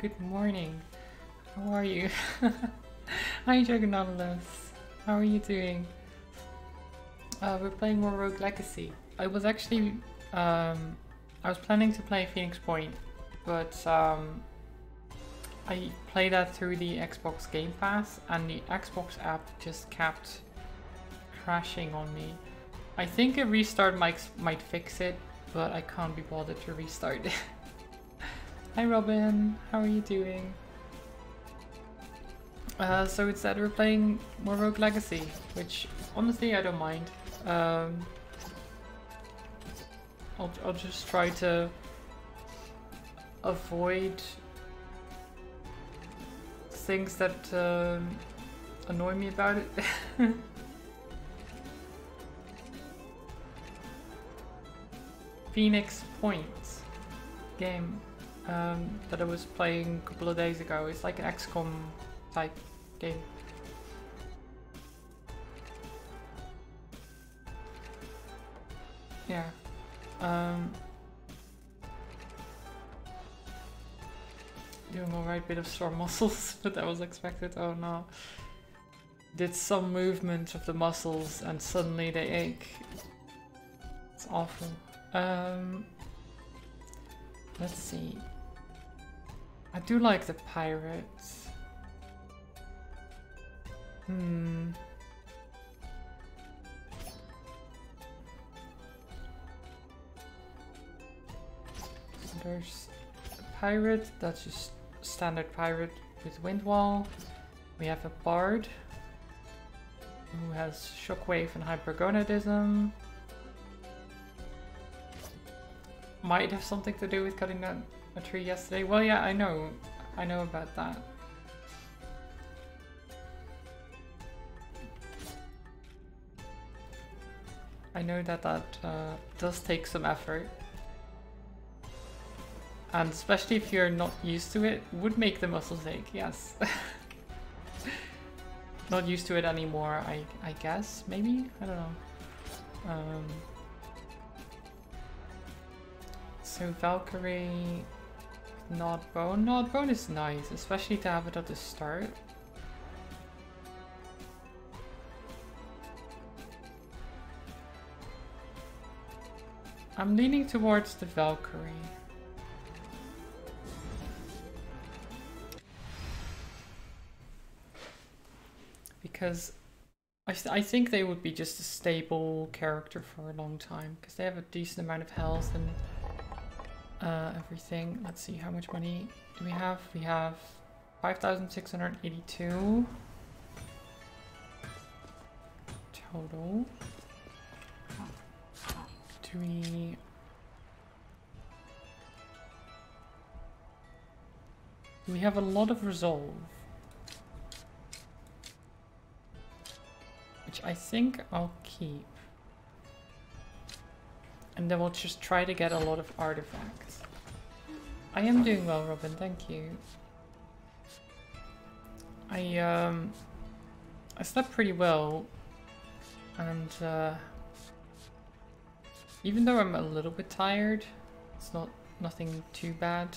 Good morning. How are you? Hi Dragonautilus. How are you doing? Uh, we're playing more Rogue Legacy. I was actually, um, I was planning to play Phoenix Point, but um, I played that through the Xbox Game Pass and the Xbox app just kept crashing on me. I think a restart might, might fix it, but I can't be bothered to restart. Hi Robin, how are you doing? Uh, so instead we're playing more Rogue Legacy, which honestly I don't mind. Um, I'll, I'll just try to avoid things that um, annoy me about it. Phoenix Point game um, that I was playing a couple of days ago. It's like an XCOM type game. Yeah. Um, doing alright, bit of sore muscles, but that was expected. Oh no. Did some movement of the muscles and suddenly they ache. It's awful. Um, let's see. I do like the pirates. Hmm. There's a pirate, that's just standard pirate with wind wall. We have a bard who has Shockwave and Hypergonadism. Might have something to do with cutting down a tree yesterday. Well, yeah, I know. I know about that. I know that that uh, does take some effort. And especially if you're not used to it, would make the muscles ache, yes. not used to it anymore, I, I guess, maybe? I don't know. Um, so Valkyrie, Gnawed Bone. Gnawed Bone is nice, especially to have it at the start. I'm leaning towards the Valkyrie. Because I, I think they would be just a stable character for a long time. Because they have a decent amount of health and uh, everything. Let's see, how much money do we have? We have 5,682 total. Do we... We have a lot of resolve. Which I think I'll keep. And then we'll just try to get a lot of artifacts. I am doing well, Robin, thank you. I, um... I slept pretty well. And, uh... Even though I'm a little bit tired, it's not nothing too bad.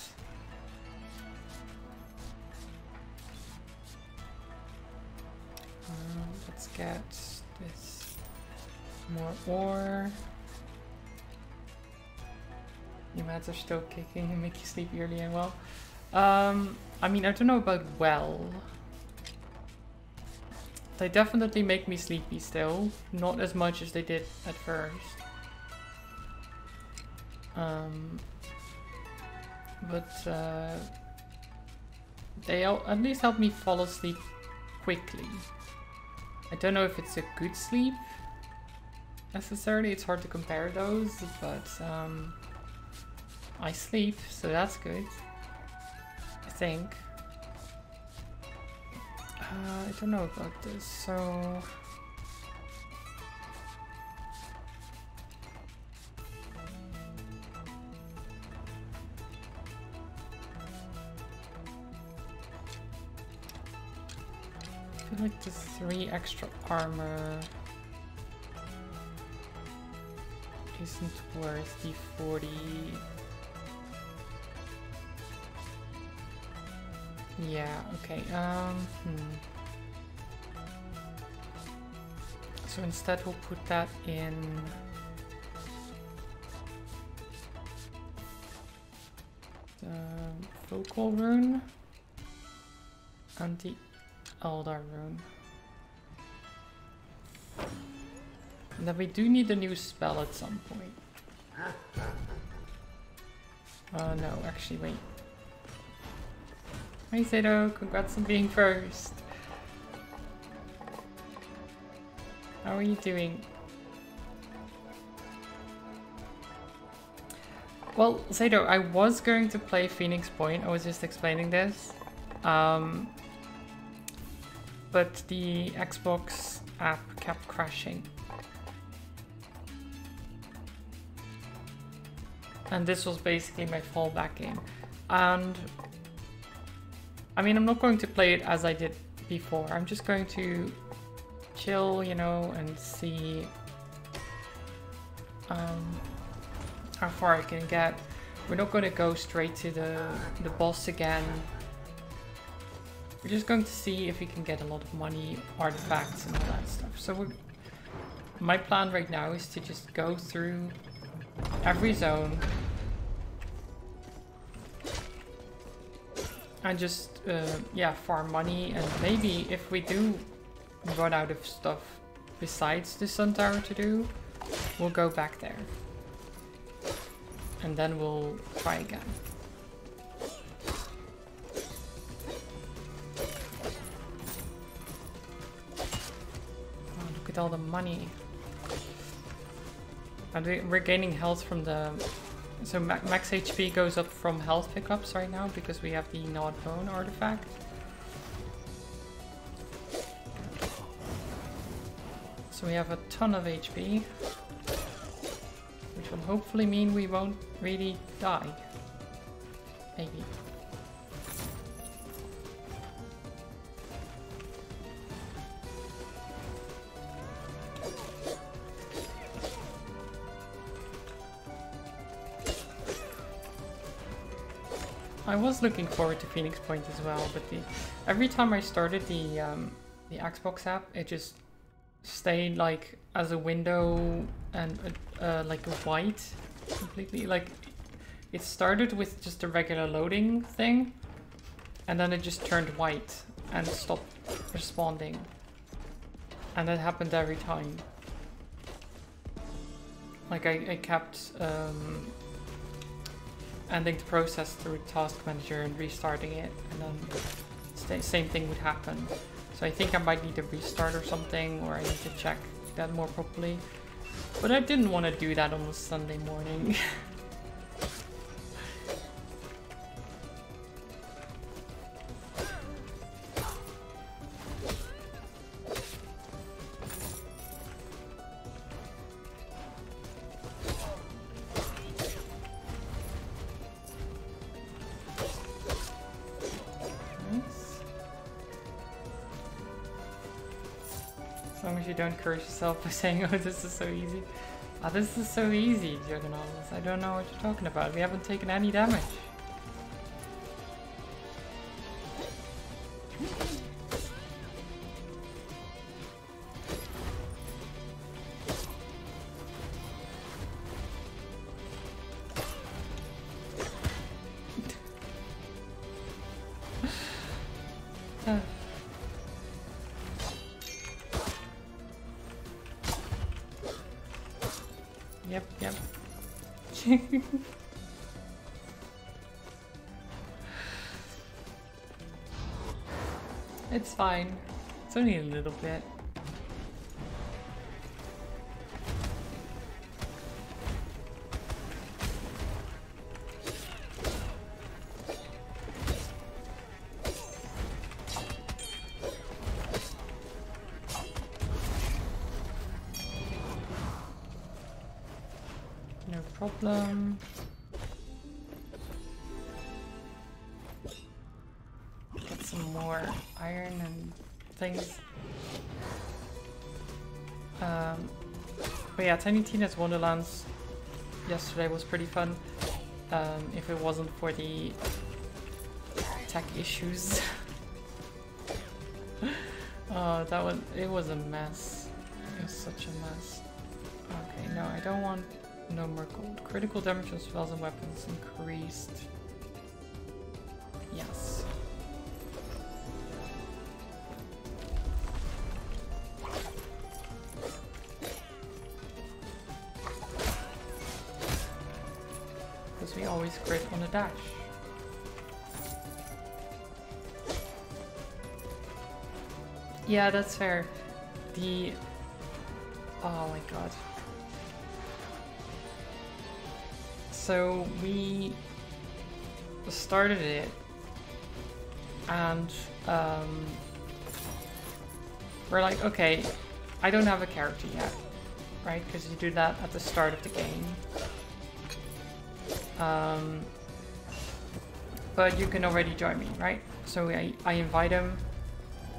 Uh, let's get this more ore. Your meds are still kicking and make you sleep early and well. Um, I mean, I don't know about well. They definitely make me sleepy still. Not as much as they did at first. Um, but uh, they at least help me fall asleep quickly. I don't know if it's a good sleep necessarily. It's hard to compare those, but um, I sleep, so that's good. I think. Uh, I don't know about this, so... I feel like the three extra armor isn't worth the 40 Yeah, okay. Um, hmm. So instead we'll put that in... The Vocal Rune and the Eldar Rune. And then we do need a new spell at some point. Uh, no, actually, wait. Hi Zato, congrats on being first. How are you doing? Well, Zato, I was going to play Phoenix Point, I was just explaining this. Um, but the Xbox app kept crashing. And this was basically my fallback game. And I mean, I'm not going to play it as I did before. I'm just going to chill, you know, and see um, how far I can get. We're not going to go straight to the, the boss again. We're just going to see if we can get a lot of money, artifacts and all that stuff. So my plan right now is to just go through every zone and just uh, yeah farm money and maybe if we do run out of stuff besides the sun tower to do we'll go back there. And then we'll try again. Oh, look at all the money. And we're gaining health from the so max HP goes up from health pickups right now because we have the Gnawed Bone artifact. So we have a ton of HP, which will hopefully mean we won't really die. Was looking forward to Phoenix Point as well, but the every time I started the um, the Xbox app, it just stayed like as a window and uh, uh, like white completely. Like it started with just a regular loading thing, and then it just turned white and stopped responding, and that happened every time. Like I, I kept um, ending the process through task manager and restarting it and then the same thing would happen. So I think I might need to restart or something or I need to check that more properly. But I didn't want to do that on a Sunday morning. encourage yourself by saying, oh, this is so easy. Oh, this is so easy, Juggernaut. I don't know what you're talking about. We haven't taken any damage. Fine. It's only a little bit. Tiny Tina's Wonderlands yesterday was pretty fun. Um, if it wasn't for the tech issues. oh, that was it was a mess. It was such a mess. Okay, no, I don't want no more gold. Critical damage on spells and weapons increased. Yes. Yeah, that's fair. The... Oh my god. So we started it and um, we're like, okay, I don't have a character yet, right? Because you do that at the start of the game. Um, but you can already join me, right? So I, I invite him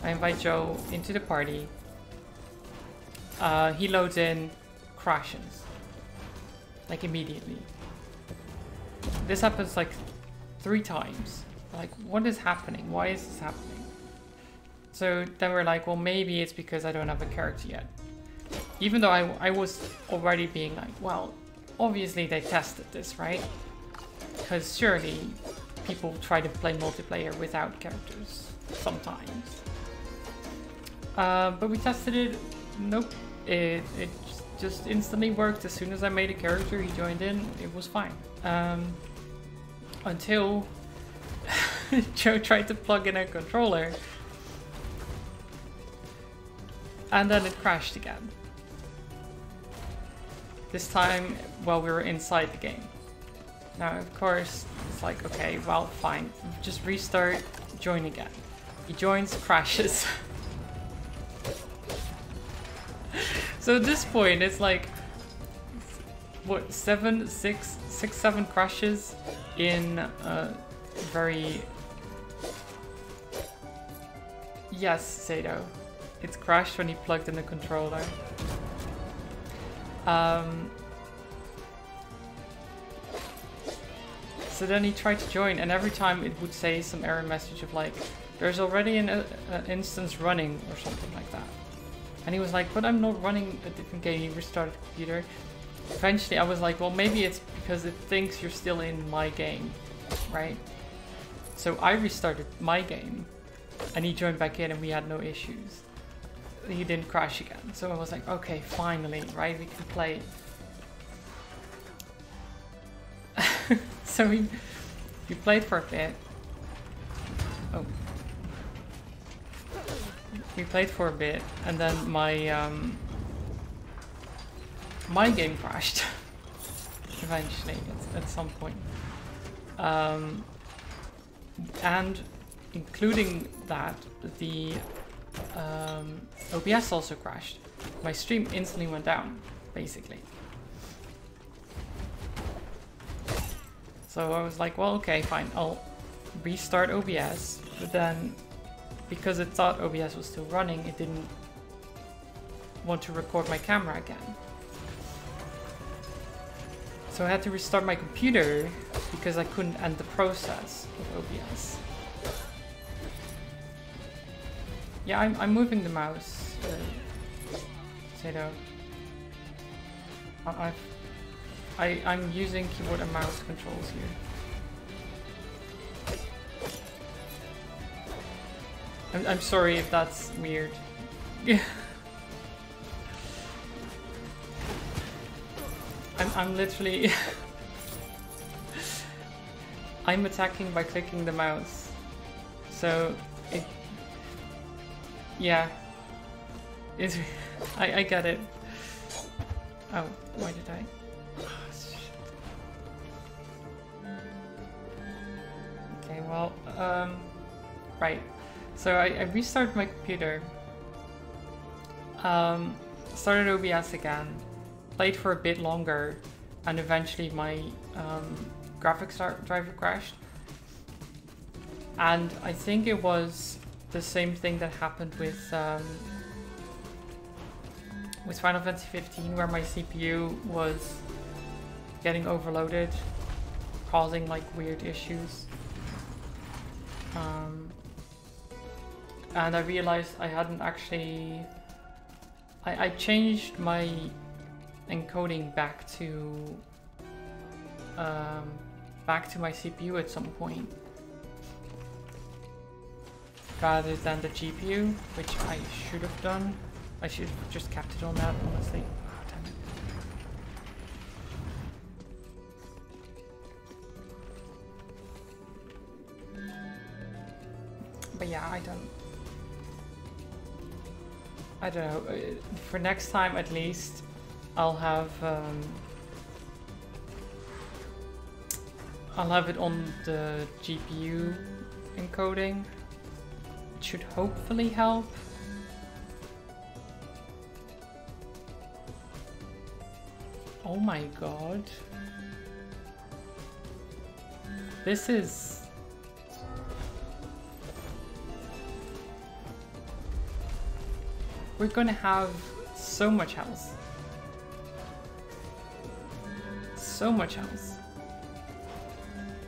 I invite Joe into the party. Uh, he loads in, crashes. Like immediately. This happens like three times. Like, what is happening? Why is this happening? So then we're like, well, maybe it's because I don't have a character yet. Even though I, I was already being like, well, obviously they tested this, right? Because surely people try to play multiplayer without characters sometimes. Uh, but we tested it. Nope. It, it just instantly worked. As soon as I made a character, he joined in. It was fine. Um, until Joe tried to plug in a controller. And then it crashed again. This time while we were inside the game. Now, of course, it's like, okay, well, fine. Just restart, join again. He joins, crashes. so at this point, it's like, what, seven, six, six, seven crashes in a very... Yes, Sato. It's crashed when he plugged in the controller. Um, so then he tried to join and every time it would say some error message of like, there's already an uh, instance running or something like that. And he was like, but I'm not running a different game, he restarted the computer. Eventually I was like, well maybe it's because it thinks you're still in my game, right? So I restarted my game and he joined back in and we had no issues. He didn't crash again. So I was like, okay, finally, right? We can play. so we, we played for a bit. Oh, we played for a bit, and then my um, my game crashed eventually at, at, some point. Um, and including that, the um, OBS also crashed. My stream instantly went down, basically. So I was like, well, okay, fine, I'll restart OBS, but then because it thought OBS was still running, it didn't want to record my camera again. So I had to restart my computer because I couldn't end the process of OBS. Yeah, I'm, I'm moving the mouse. Uh, Sato. I've, I, I'm using keyboard and mouse controls here. I'm, I'm sorry if that's weird. I'm, I'm literally... I'm attacking by clicking the mouse. So, it... Yeah. It's... I, I get it. Oh, why did I? okay, well, um... Right. So I, I restarted my computer, um, started OBS again, played for a bit longer, and eventually my um, graphics driver crashed. And I think it was the same thing that happened with um, with Final Fantasy 15, where my CPU was getting overloaded, causing like weird issues. Um, and I realized I hadn't actually... I, I changed my encoding back to... Um, back to my CPU at some point. Rather than the GPU, which I should have done. I should have just kept it on that, honestly. But yeah, I don't... I don't know. Uh, for next time, at least, I'll have... Um, I'll have it on the GPU encoding. It should hopefully help. Oh my god. This is... We're gonna have so much health. So much health.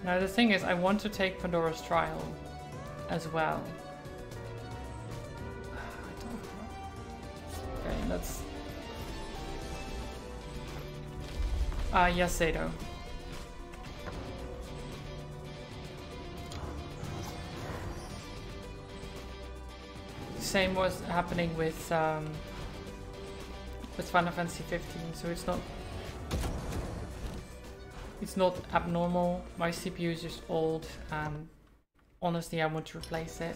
Now the thing is, I want to take Pandora's Trial as well. Okay, let's... Ah, uh, yes. Same was happening with um, with Final Fantasy 15, so it's not it's not abnormal. My CPU is just old and honestly I want to replace it.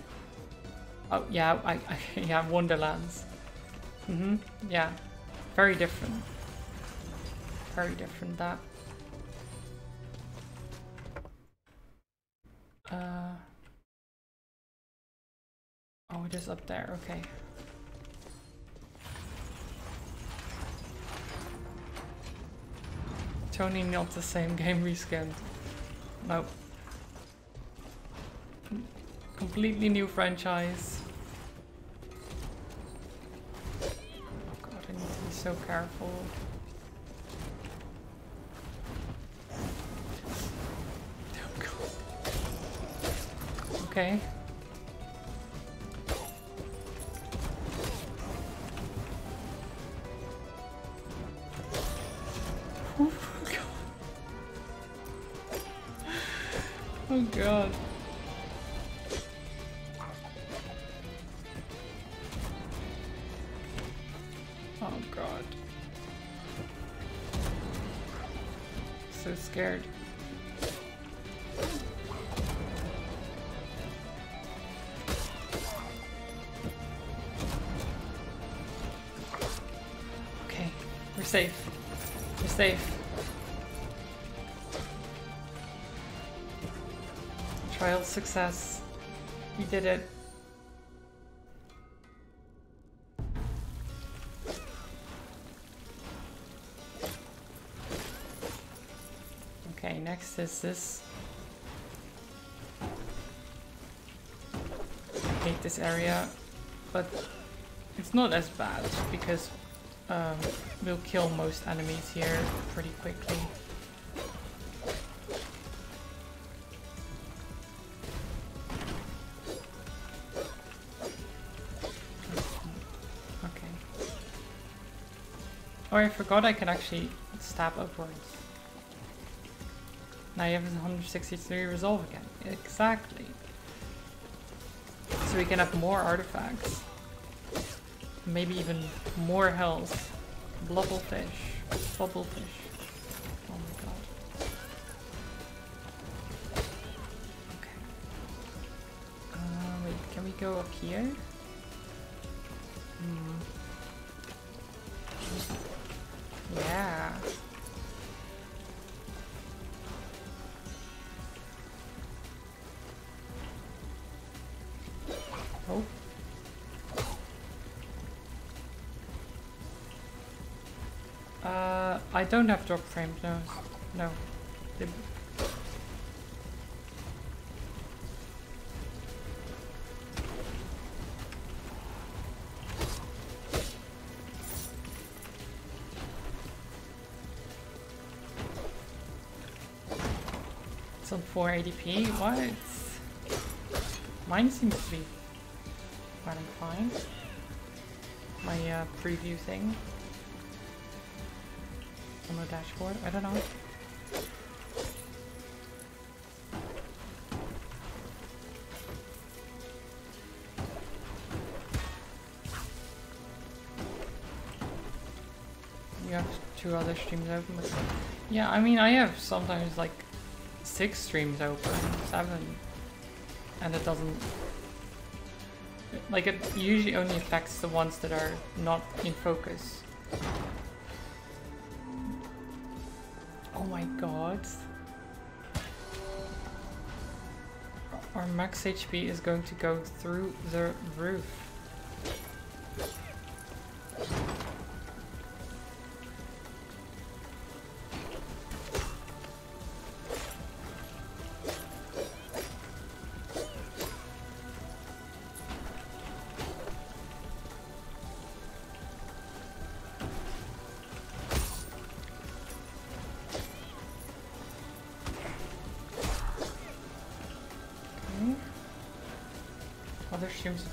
Oh yeah, I, I yeah, Wonderlands. Mm-hmm. Yeah. Very different. Very different that. Is up there, okay. Tony not the same game reskinned. Nope. Completely new franchise. God, I need to be so careful. Okay. Success. We did it. Okay, next is this. I hate this area, but it's not as bad because um, we'll kill most enemies here pretty quickly. I forgot I can actually stab upwards. Now you have 163 resolve again. Exactly. So we can have more artifacts. Maybe even more health. Bubblefish. Bubblefish. Oh my god. Okay. Uh, wait, can we go up here? I don't have drop frames, no. No. It's on 480p? What? Mine seems to be running fine. My uh, preview thing dashboard. I don't know. You have two other streams open. Yeah, I mean, I have sometimes like six streams open, seven, and it doesn't. Like, it usually only affects the ones that are not in focus. Max HP is going to go through the roof.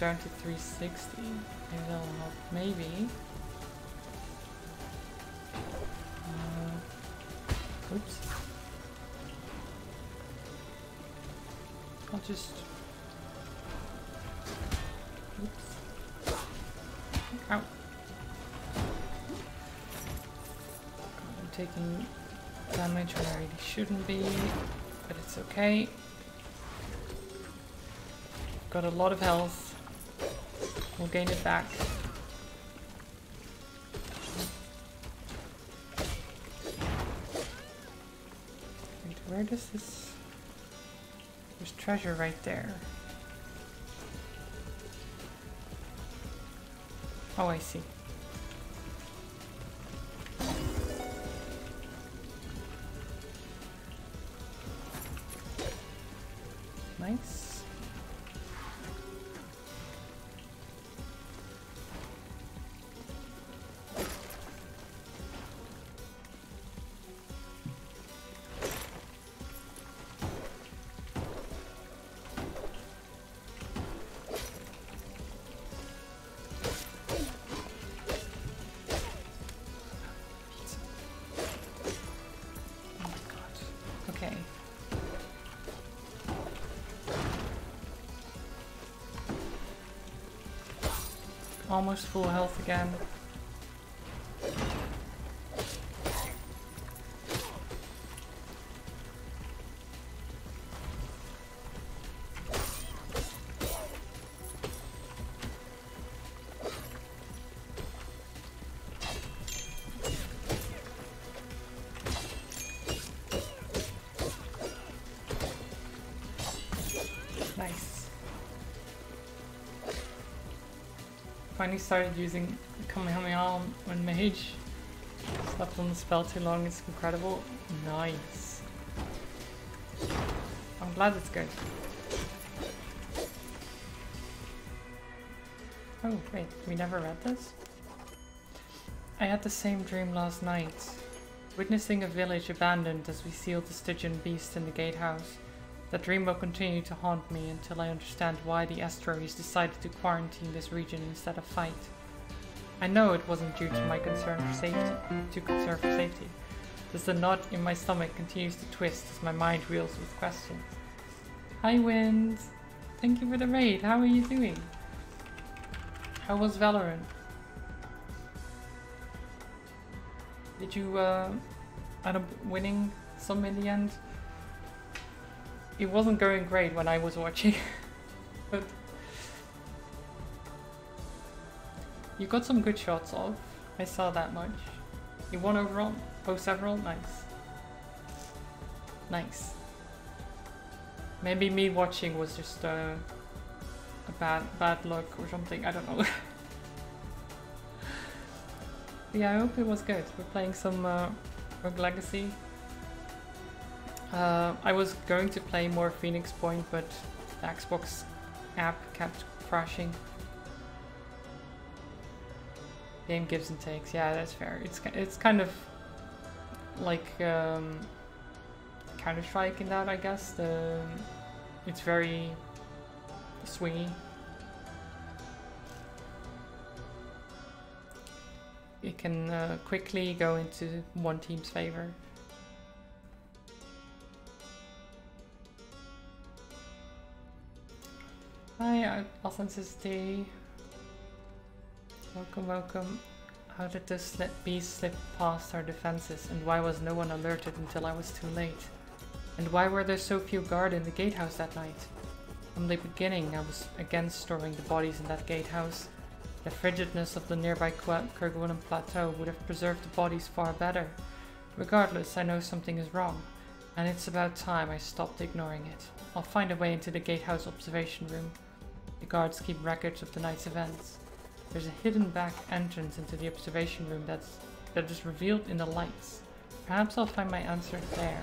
Down to 360. Maybe that'll help. Maybe. Uh, oops. I'll just. Oops. Ow. God, I'm taking damage when I really shouldn't be, but it's okay. Got a lot of health. We'll gain it back. Where does this... There's treasure right there. Oh, I see. Almost full health again. Finally started using Kamehameha on Mage. Slept on the spell too long, it's incredible. Nice. I'm glad it's good. Oh, wait, we never read this? I had the same dream last night. Witnessing a village abandoned as we sealed the Stygian beast in the gatehouse. That dream will continue to haunt me until I understand why the Estuaries decided to quarantine this region instead of fight. I know it wasn't due to my concern for safety, to concern for safety. As the knot in my stomach continues to twist as my mind reels with questions. Hi Wind! Thank you for the raid, how are you doing? How was Valorant? Did you uh, end up winning some in the end? It wasn't going great when I was watching, but you got some good shots off. I saw that much. You won overall? Oh, several? Nice. Nice. Maybe me watching was just uh, a bad bad luck or something. I don't know. yeah, I hope it was good. We're playing some uh, Rogue Legacy. Uh, I was going to play more Phoenix Point, but the Xbox app kept crashing. Game gives and takes. Yeah, that's fair. It's it's kind of like um, Counter Strike in that, I guess. The it's very swingy. It can uh, quickly go into one team's favor. Hi, Authenticity. Welcome, welcome. How did this beast slip past our defenses, and why was no one alerted until I was too late? And why were there so few guard in the gatehouse that night? From the beginning, I was against storing the bodies in that gatehouse. The frigidness of the nearby Kerguelen plateau would have preserved the bodies far better. Regardless, I know something is wrong, and it's about time I stopped ignoring it. I'll find a way into the gatehouse observation room. Guards keep records of the night's events. There's a hidden back entrance into the observation room that's that is revealed in the lights. Perhaps I'll find my answer there.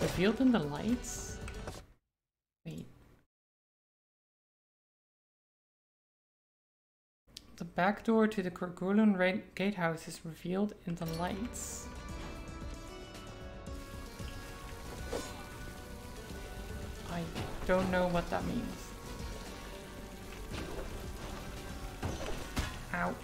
Revealed in the lights? Wait. The back door to the Kerguelen gatehouse is revealed in the lights. I don't know what that means. Ow.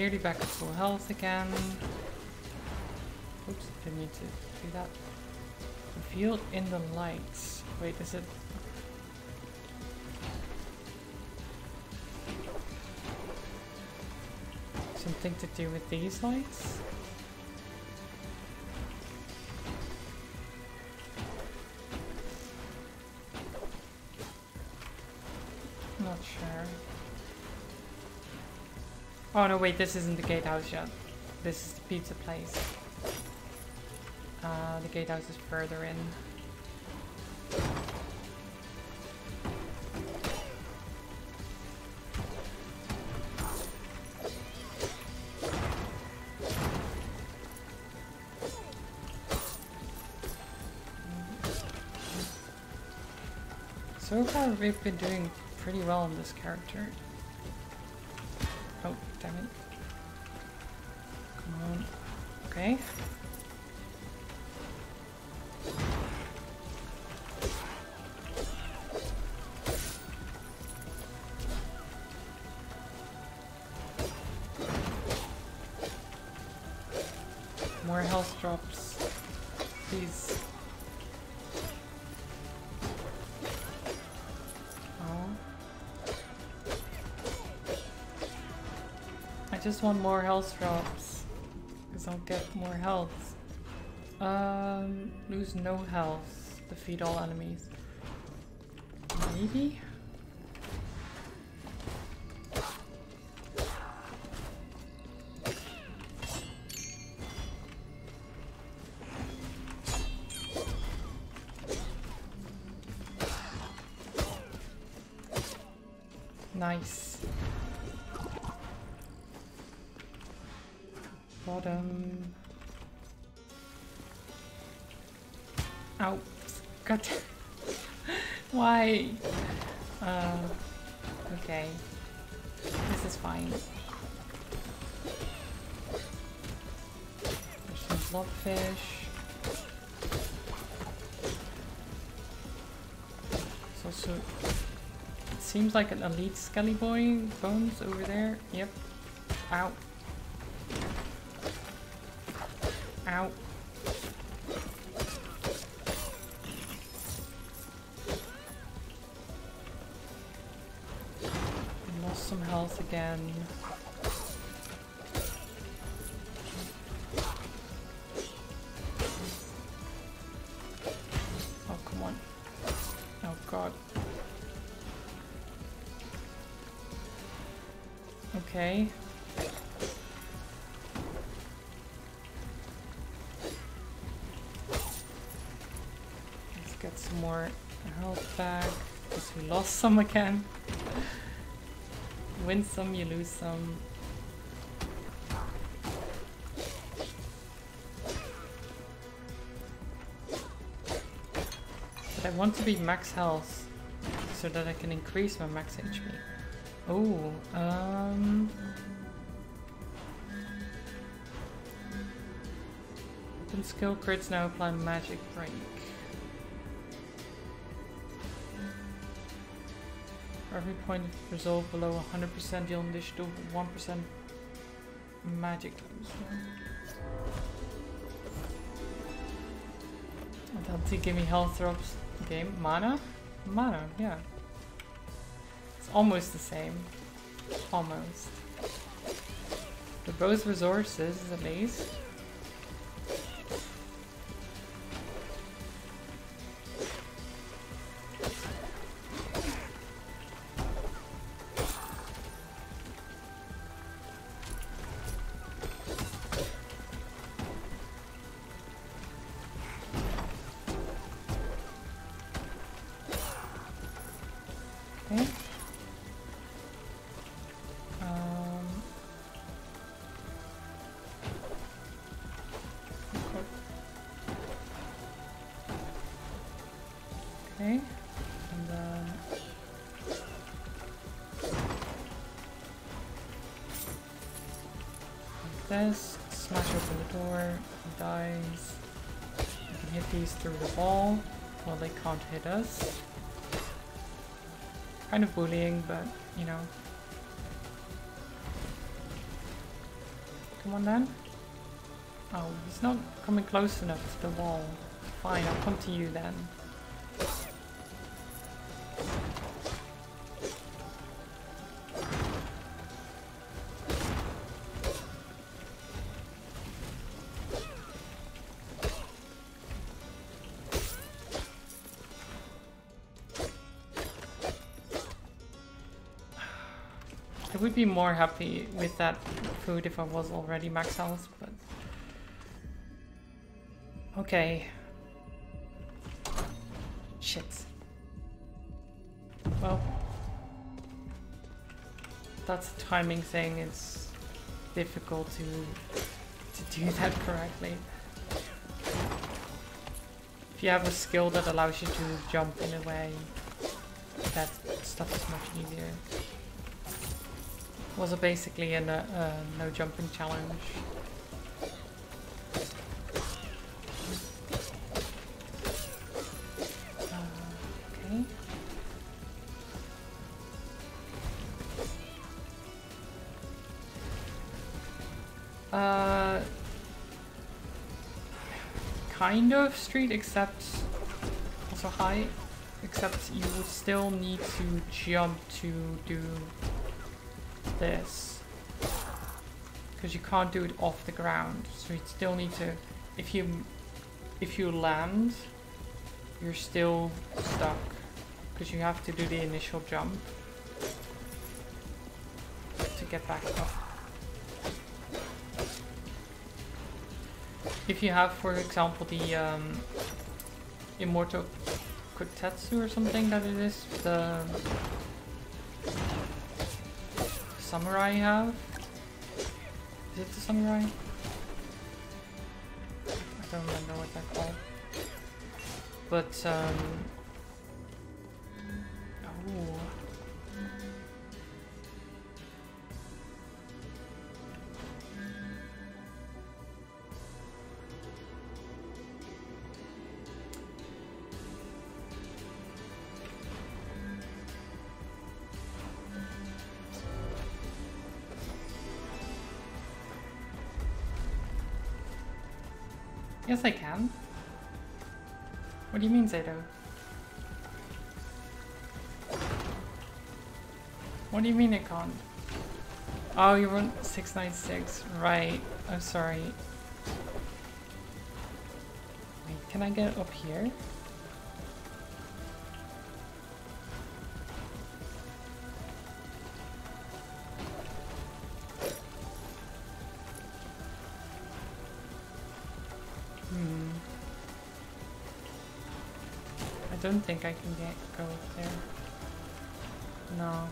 nearly back to full health again. Oops, didn't need to do that. Revealed in the lights. Wait, is it... Something to do with these lights? Not sure. Oh no, wait, this isn't the gatehouse yet. This is the pizza place. Uh, the gatehouse is further in. We've been doing pretty well on this character. Oh, damn it. Come on. Okay. Just want more health drops. Because I'll get more health. Um, lose no health. Defeat all enemies. Maybe? Blobfish. It's also... It seems like an elite skelly boy bones over there. Yep. Ow. Ow. Lost some health again. Some again. Win some, you lose some. But I want to be max health so that I can increase my max HP. Oh, um... Open skill crits now apply magic break. Every point of resolve below 100% you'll unleash 1% magic. That'll give me health drops. Game mana? Mana, yeah. It's almost the same. Almost. They're both resources, at least. Smash open the door, he dies. We can hit these through the wall, well they can't hit us. Kind of bullying, but you know. Come on then. Oh, he's not coming close enough to the wall. Fine, I'll come to you then. Would be more happy with that food if I was already max health, but... Okay. Shit. Well... That's a timing thing, it's difficult to, to do that correctly. If you have a skill that allows you to jump in a way, that stuff is much easier was basically a uh, no jumping challenge. Uh, kind of street, except also high, except you would still need to jump to do this. Because you can't do it off the ground. So you still need to, if you, if you land, you're still stuck. Because you have to do the initial jump to get back up. If you have, for example, the um, Immortal Kotetsu or something that it is, the samurai have? Is it the samurai? I don't remember what they're called. But, um... What do you mean it can't? Oh, you run 696. Right. I'm sorry. Wait, can I get up here? Hmm. I don't think I can get go up there. No.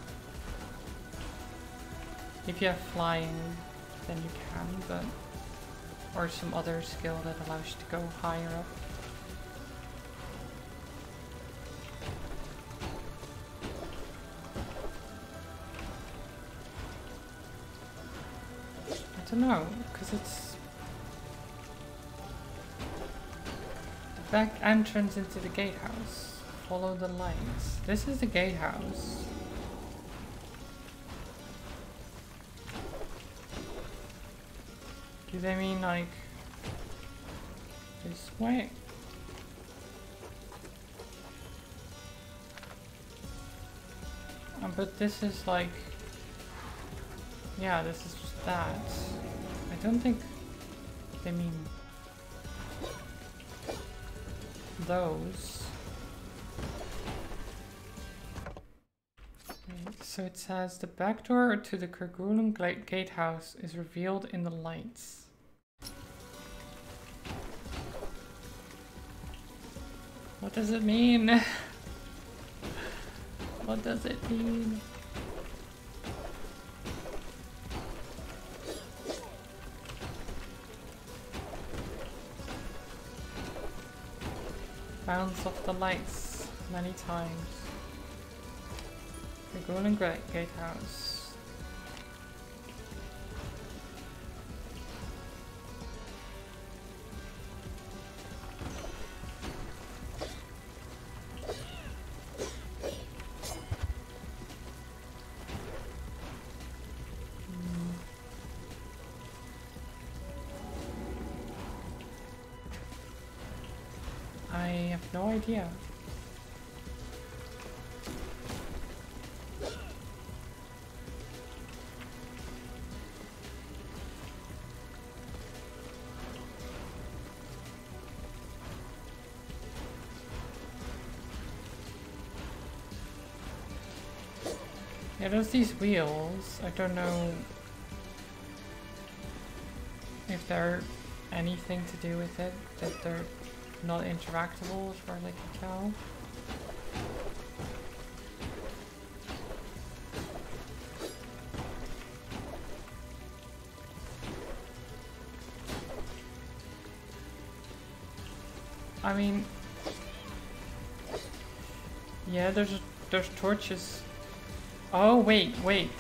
If you have flying, then you can, but... Or some other skill that allows you to go higher up. I don't know, because it's... The back entrance into the gatehouse. Follow the lights. This is the gatehouse. Do they mean like this way? Um, but this is like, yeah, this is just that. I don't think they mean those. So it says the back door to the Kerguelen gatehouse is revealed in the lights. Does it mean? what does it mean? Bounce off the lights many times. The Golden Great Gatehouse. Idea. Yeah, there's these wheels. I don't know if they're anything to do with it, that they're not interactable as far as I can tell. I mean, yeah, there's there's torches. Oh wait, wait.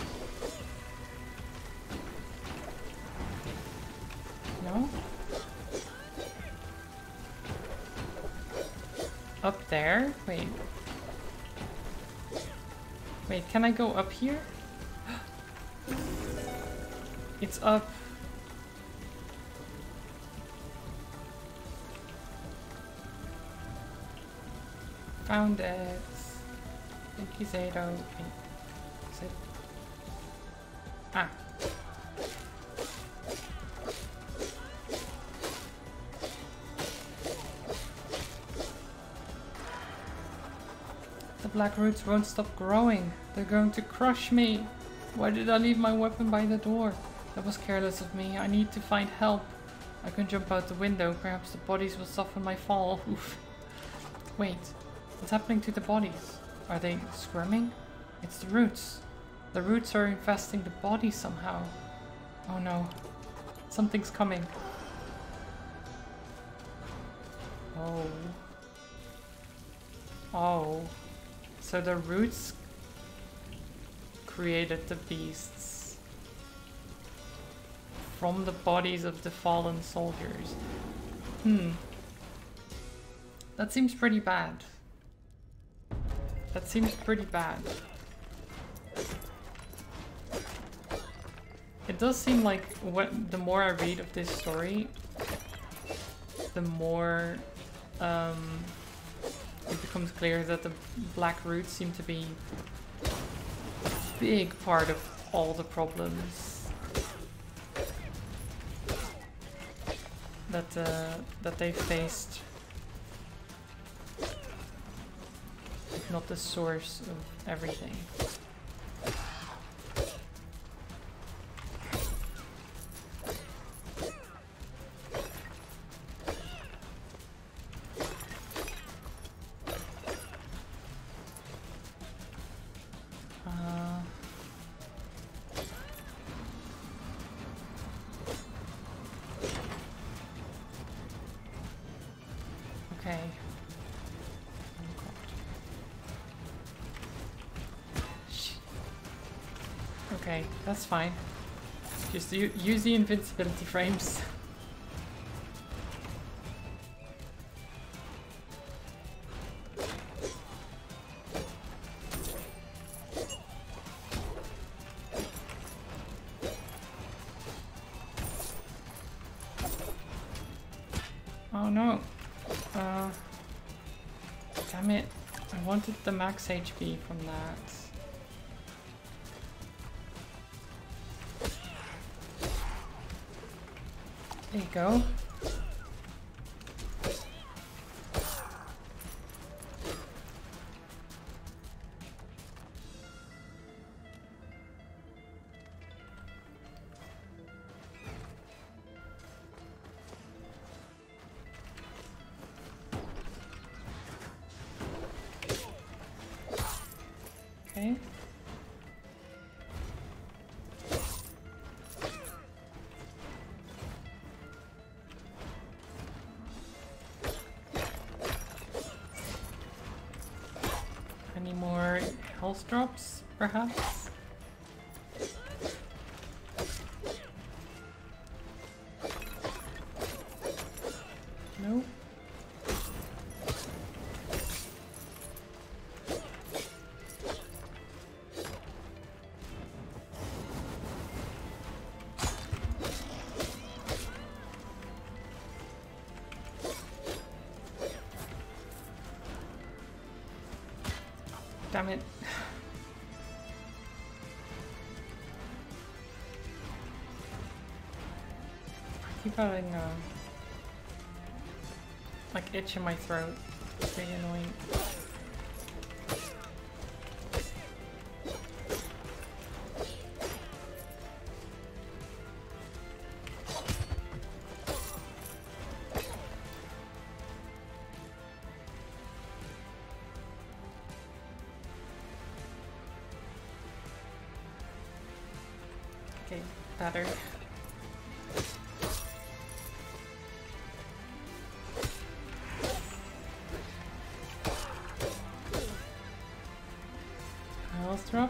Can I go up here? it's up. Found it. Thank you, Zato. The black roots won't stop growing. They're going to crush me. Why did I leave my weapon by the door? That was careless of me. I need to find help. I can jump out the window. Perhaps the bodies will soften my fall. Oof. Wait. What's happening to the bodies? Are they squirming? It's the roots. The roots are infesting the body somehow. Oh no. Something's coming. The roots created the beasts from the bodies of the fallen soldiers. Hmm. That seems pretty bad. That seems pretty bad. It does seem like what the more I read of this story, the more um, becomes clear that the black roots seem to be a big part of all the problems that uh, that they faced. If not the source of everything. Use the invincibility frames. Oh no. Uh, damn it. I wanted the max HP from that. Go. Drops, perhaps? Having uh, like itch in my throat. It's really annoying.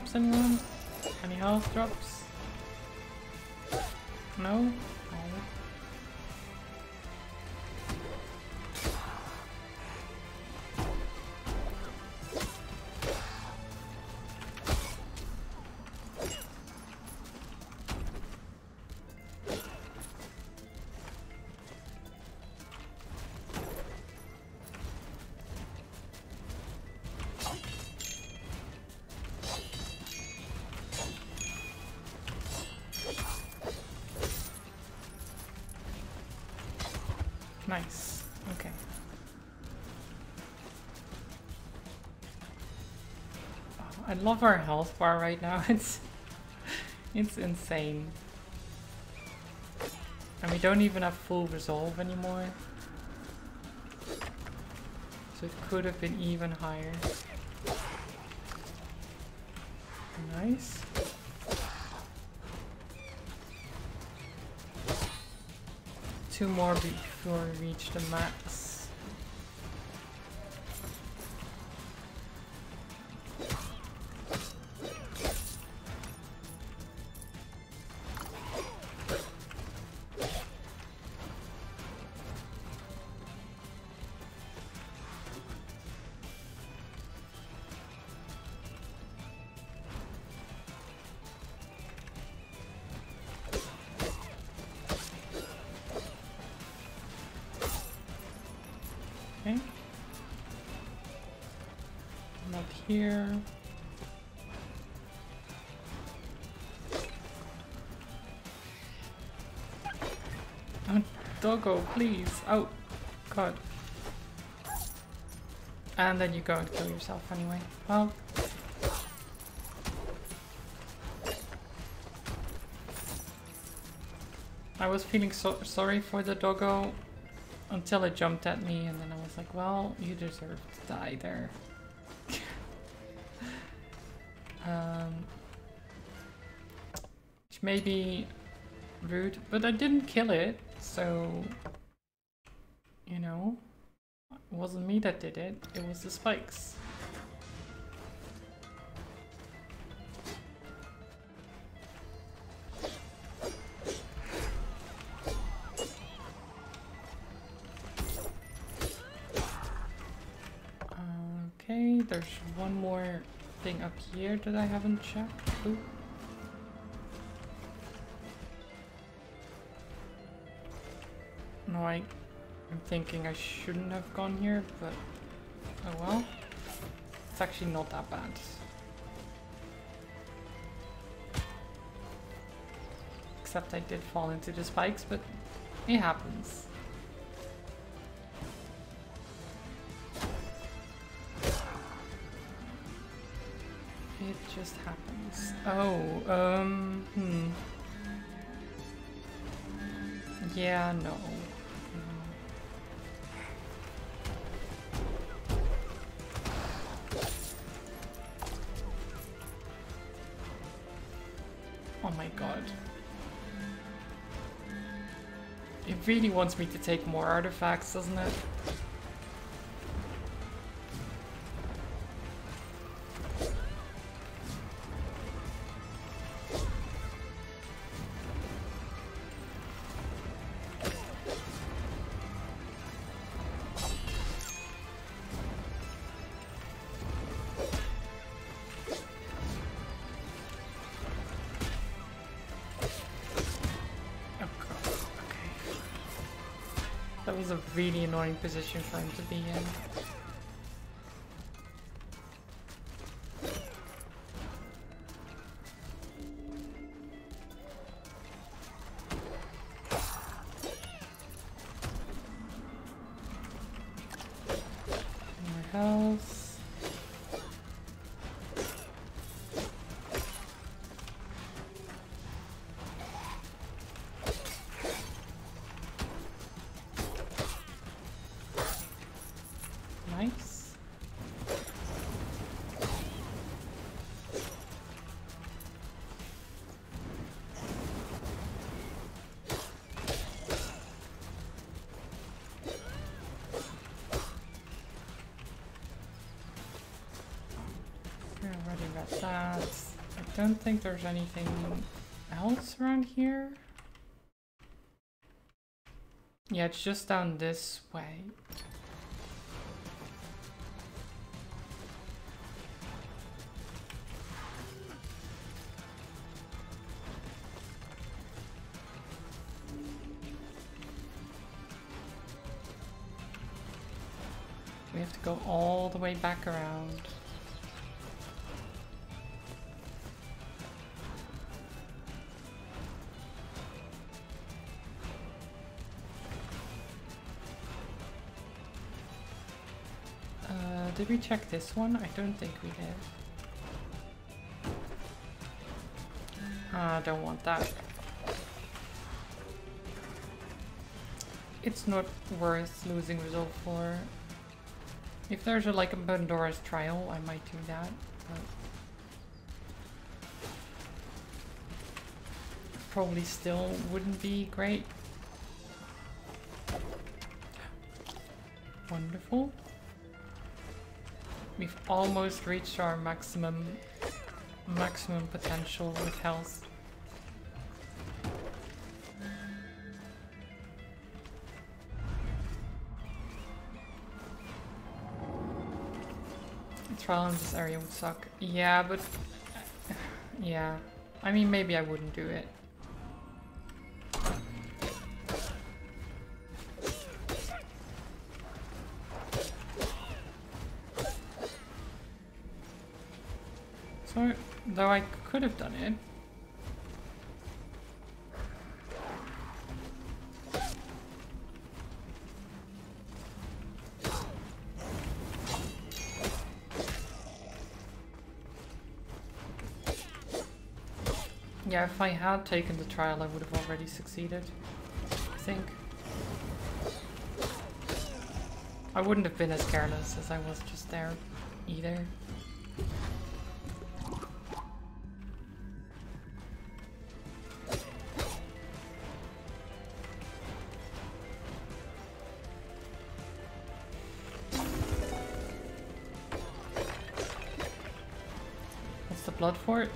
Drops, anyone? Any health drops? No? Love our health bar right now. It's it's insane. And we don't even have full resolve anymore. So it could have been even higher. Nice. Two more before we reach the max. Doggo, please. Oh, God. And then you go and kill yourself anyway. Well. I was feeling so sorry for the doggo until it jumped at me and then I was like, well, you deserve to die there. Um, which may be rude, but I didn't kill it, so, you know, it wasn't me that did it, it was the spikes. Okay, there's one more thing up here that I haven't checked. Ooh. Thinking I shouldn't have gone here, but oh well. It's actually not that bad. Except I did fall into the spikes, but it happens. It just happens. Oh, um, hmm. Yeah, no. Really wants me to take more artifacts, doesn't it? Position for him to be in. Don't think there's anything else around here. Yeah, it's just down this way. Did we check this one? I don't think we did. Ah, I don't want that. It's not worth losing resolve for. If there's a, like a Pandora's trial, I might do that. But probably still wouldn't be great. Almost reached our maximum maximum potential with health. Trial in this area would suck. Yeah, but... Yeah. I mean, maybe I wouldn't do it. Though I could have done it. Yeah, if I had taken the trial, I would have already succeeded. I think. I wouldn't have been as careless as I was just there, either.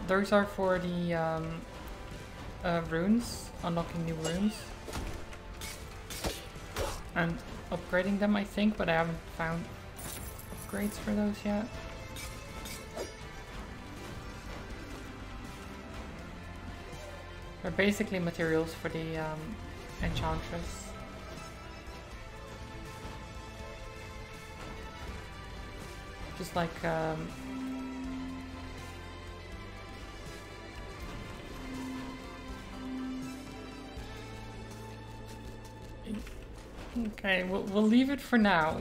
Those are for the um, uh, runes, unlocking new runes. And upgrading them, I think, but I haven't found upgrades for those yet. They're basically materials for the um, Enchantress. Just like um, Okay, we'll, we'll leave it for now.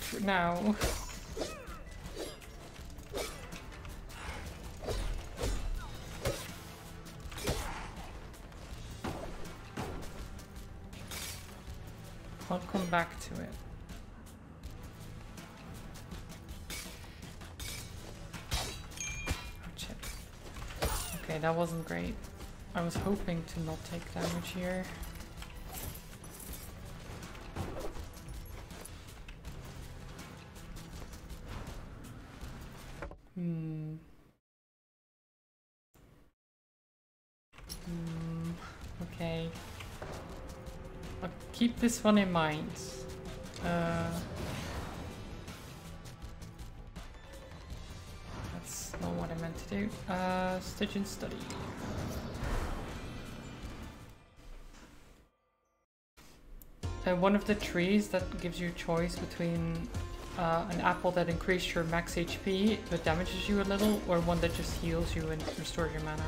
For now. I'll come back to it. That wasn't great. I was hoping to not take damage here. Hmm. Hmm. Okay. I'll keep this one in mind. Uh, Stygian Study. Uh, one of the trees that gives you a choice between uh, an apple that increases your max HP but damages you a little, or one that just heals you and restores your mana.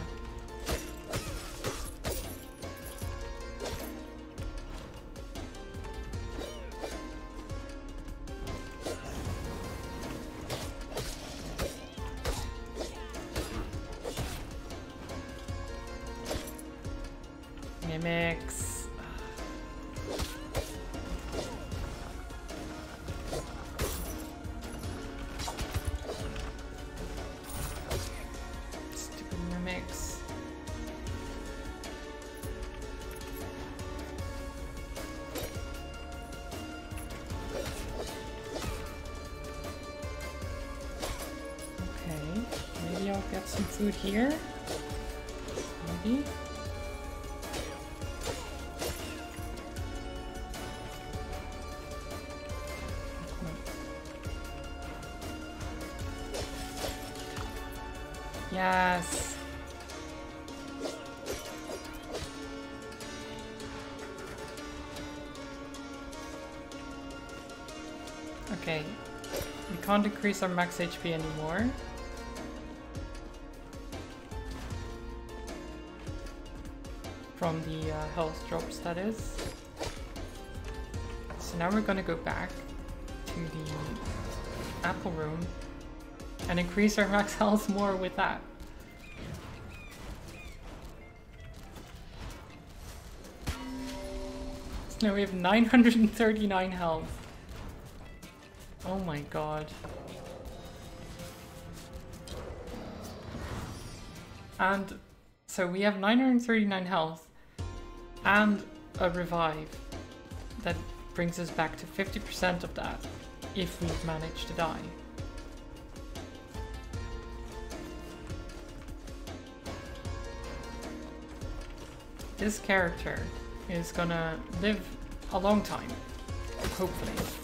Here? Maybe? Yes. Okay. We can't decrease our max HP anymore. Health drops, that is. So now we're gonna go back to the apple room and increase our max health more with that. So now we have 939 health. Oh my god. And so we have 939 health and a revive that brings us back to 50% of that if we manage to die. This character is gonna live a long time, hopefully.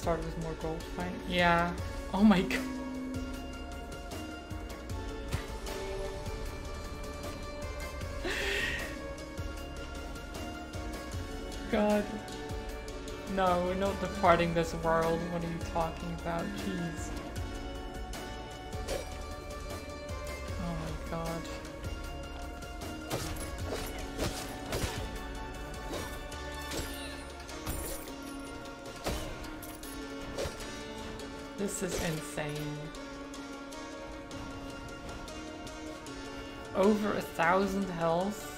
Start with more gold fine. Yeah. Oh my god. god. No, we're not departing this world. What are you talking about? Jeez. Thousand health?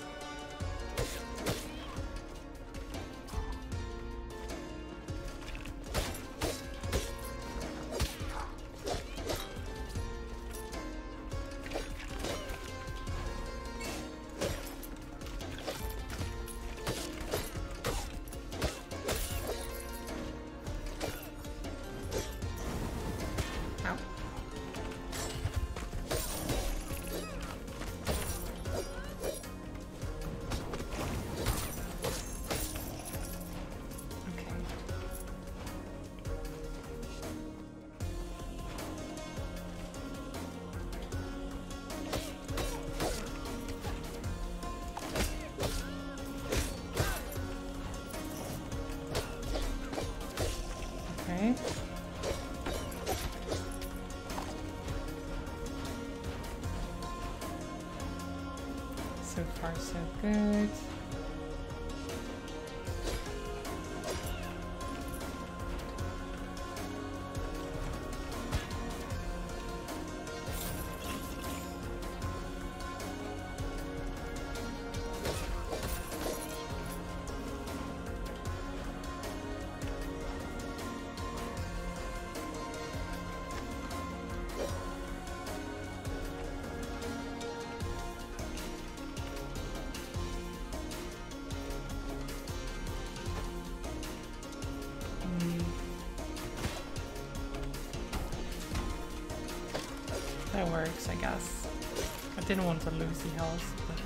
Works, I guess. I didn't want to lose the health, but...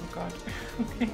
Oh god. okay.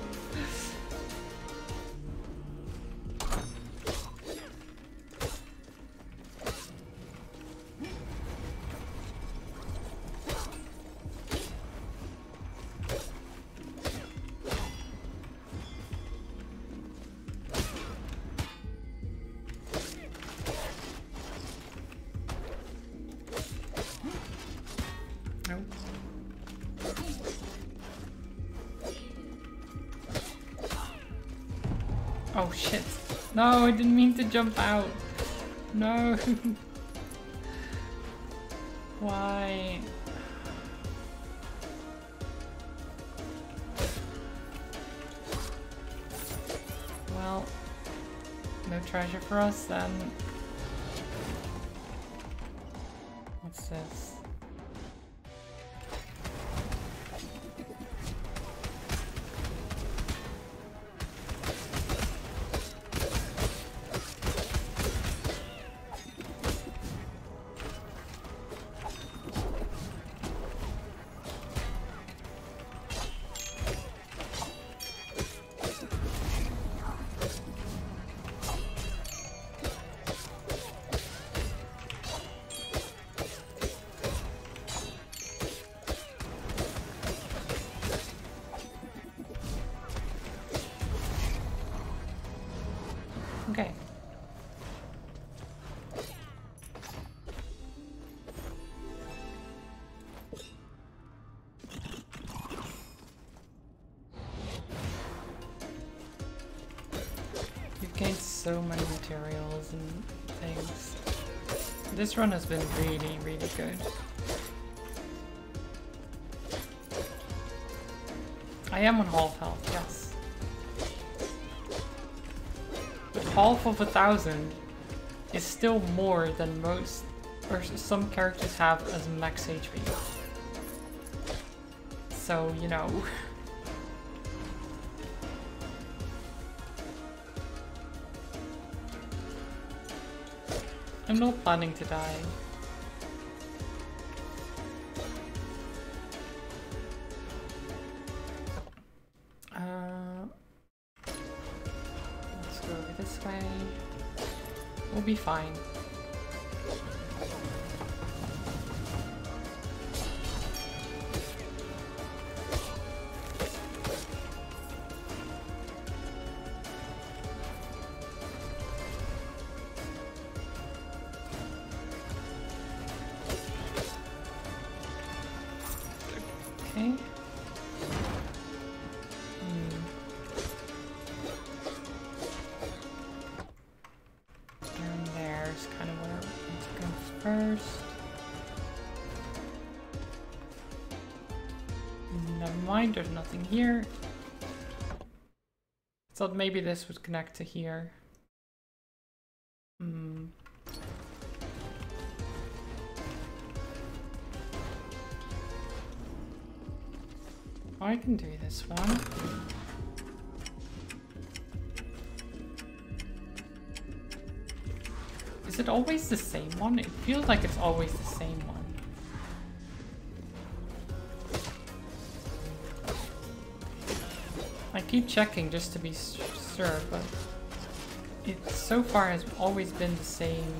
Shit. No, I didn't mean to jump out. No. Why? Well, no treasure for us then. Materials and things. This run has been really, really good. I am on half health, yes. But half of a thousand is still more than most, or some characters have as max HP. So, you know. I'm not planning to die. Uh, let's go over this way. We'll be fine. Thought maybe this would connect to here. Hmm. I can do this one. Is it always the same one? It feels like it's always the same keep checking just to be sure, but it so far has always been the same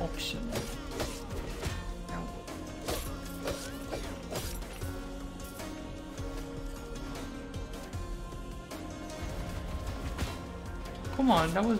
option. Come on, that was...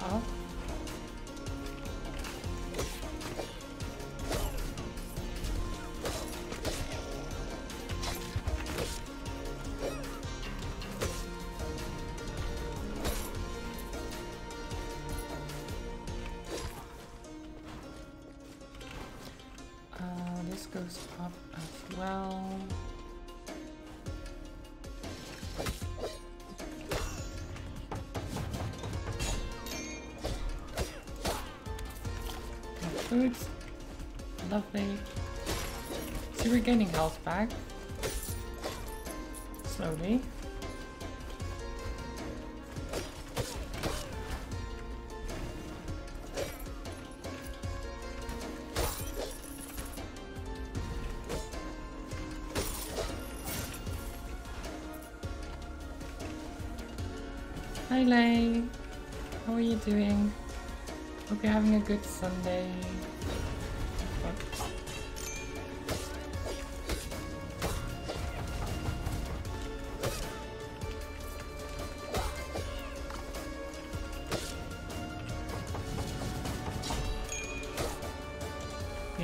up. Uh, this goes up as well. Foods. Lovely. See, we're gaining health back. Slowly. Hi Lay, how are you doing? Hope you're having a good Sunday.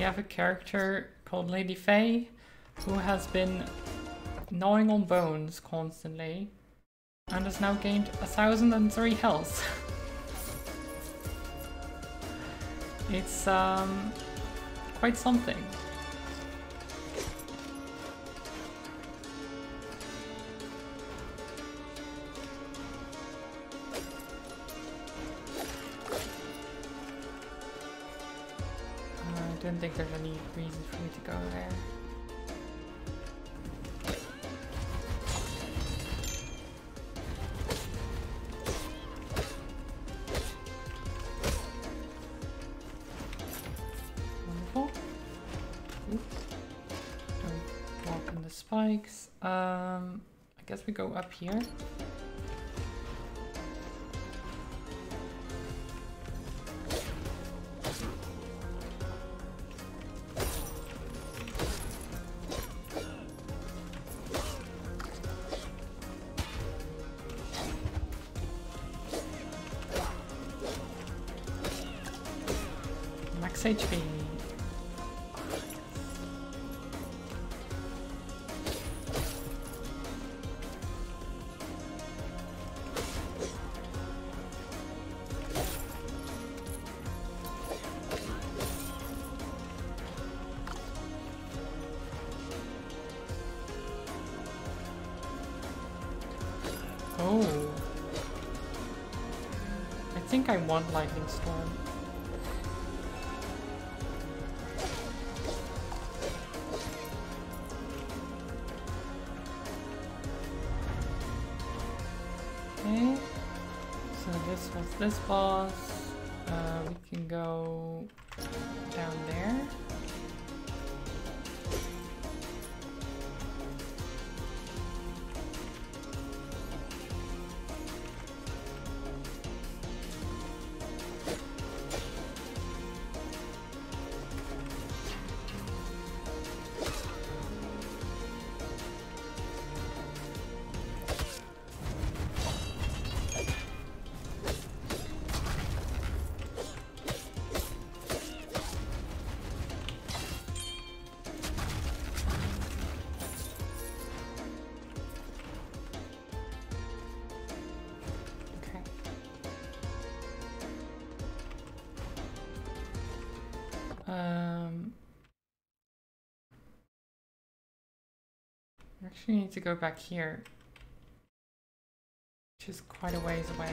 Have a character called Lady Faye who has been gnawing on bones constantly and has now gained a thousand and three health. it's um quite something. Here. Max HP. Think I want Lightning Storm. Okay. So this was this boss. Actually need to go back here, which is quite a ways away.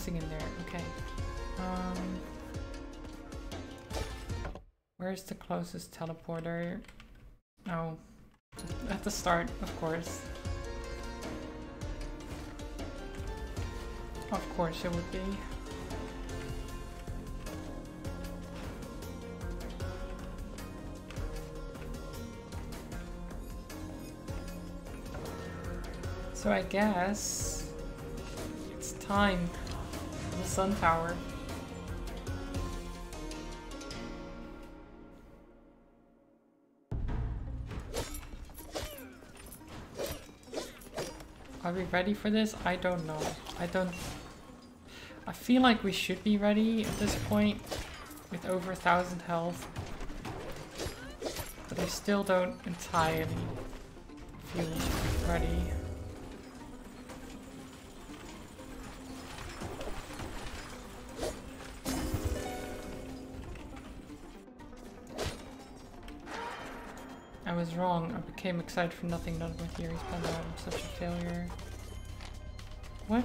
Bouncing in there. Okay. Um, where's the closest teleporter? Oh, at the start, of course. Of course it would be. So I guess it's time sun tower. Are we ready for this? I don't know. I don't... I feel like we should be ready at this point with over a thousand health. But I still don't entirely feel ready. Became excited for nothing. None of my theories panned out. I'm such a failure. What?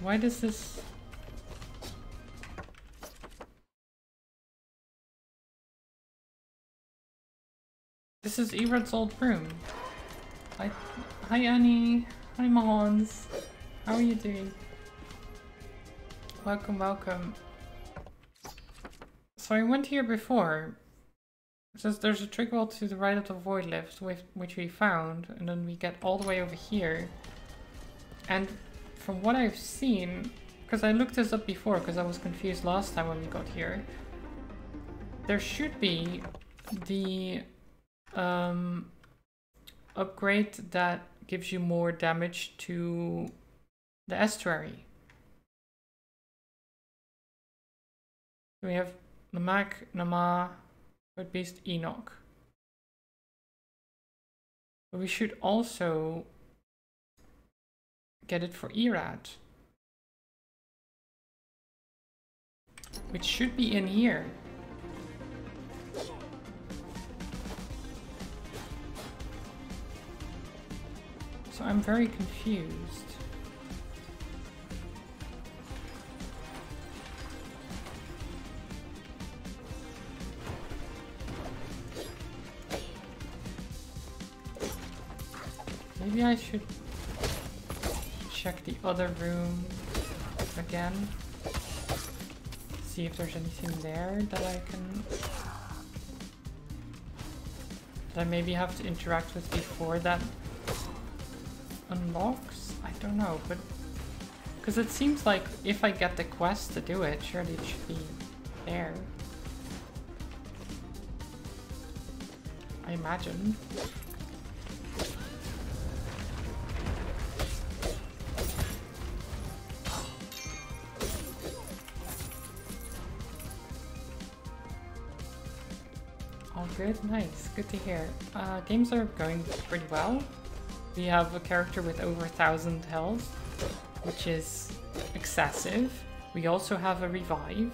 Why does this... This is Irad's old room. Hi, hi Annie. Hi Mons. How are you doing? Welcome, welcome. So I went here before. It says there's a trick wall to the right of the void lift, which we found, and then we get all the way over here. And from what I've seen, because I looked this up before, because I was confused last time when we got here, there should be the um, upgrade that gives you more damage to the estuary. We have Lamech, Naamah, Red Beast, Enoch. But we should also get it for Irad. Which should be in here. So I'm very confused. Maybe I should check the other room again. See if there's anything there that I can... That I maybe have to interact with before that unlocks? I don't know, but... Because it seems like if I get the quest to do it, surely it should be there. I imagine. Good, nice, good to hear. Uh, games are going pretty well. We have a character with over a thousand health, which is excessive. We also have a revive.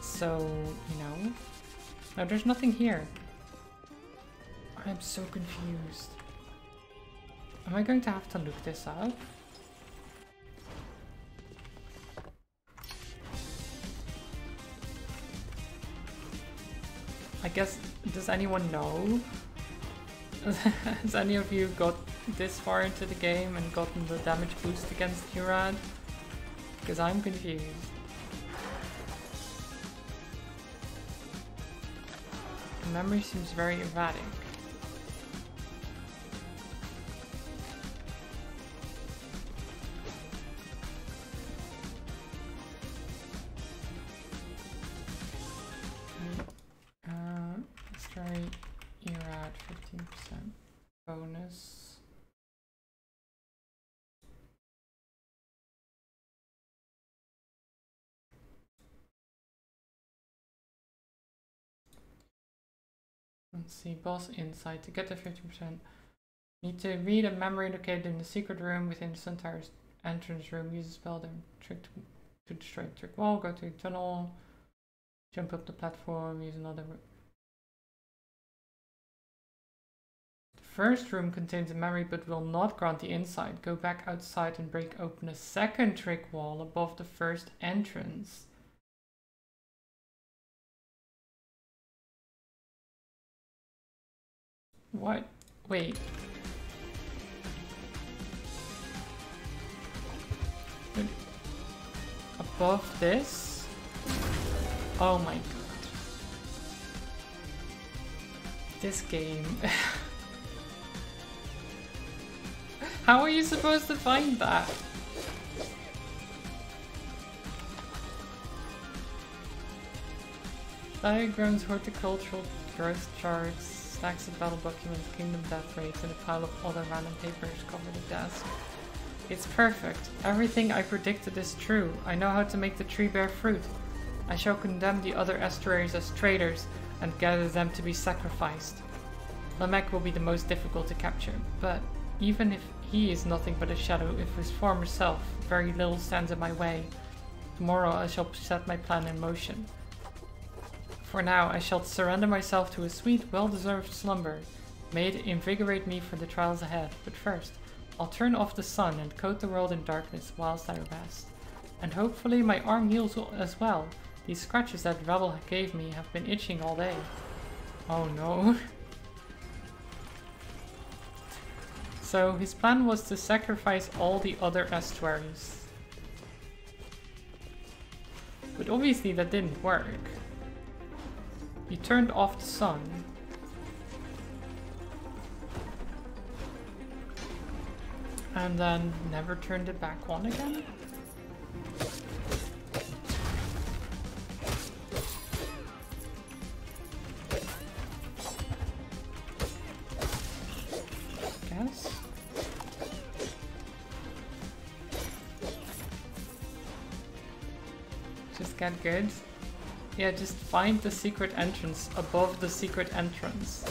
So, you know. No, there's nothing here. I'm so confused. Am I going to have to look this up? I guess, does anyone know? Has any of you got this far into the game and gotten the damage boost against Irad? Because I'm confused. The memory seems very erratic. Let's see, boss inside To get the 50%, need to read a memory located in the secret room within the Sun Tower's entrance room. Use a spell then trick to, to destroy the trick wall. Go to a tunnel. Jump up the platform. Use another. room. The first room contains a memory but will not grant the insight. Go back outside and break open a second trick wall above the first entrance. What? Wait. Above this? Oh my god. This game. How are you supposed to find that? Diagrams, horticultural growth charts, stacks of battle documents, kingdom death rates, and a pile of other random papers cover the desk. It's perfect. Everything I predicted is true. I know how to make the tree bear fruit. I shall condemn the other estuaries as traitors and gather them to be sacrificed. Lamech will be the most difficult to capture, but even if he is nothing but a shadow of his former self, very little stands in my way. Tomorrow I shall set my plan in motion. For now, I shall surrender myself to a sweet, well-deserved slumber. May it invigorate me for the trials ahead. But first, I'll turn off the sun and coat the world in darkness whilst I rest. And hopefully my arm heals as well. These scratches that Rebel gave me have been itching all day. Oh no. so his plan was to sacrifice all the other estuaries. But obviously that didn't work. You turned off the sun. And then never turned it back on again? Guess. Just get good. Yeah, just find the secret entrance above the secret entrance.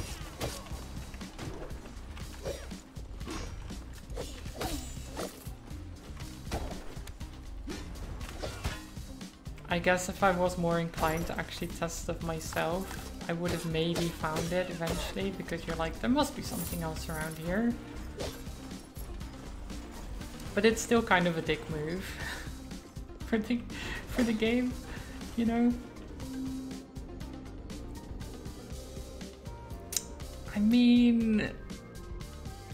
I guess if I was more inclined to actually test stuff myself, I would have maybe found it eventually because you're like, there must be something else around here. But it's still kind of a dick move for the for the game, you know? I mean...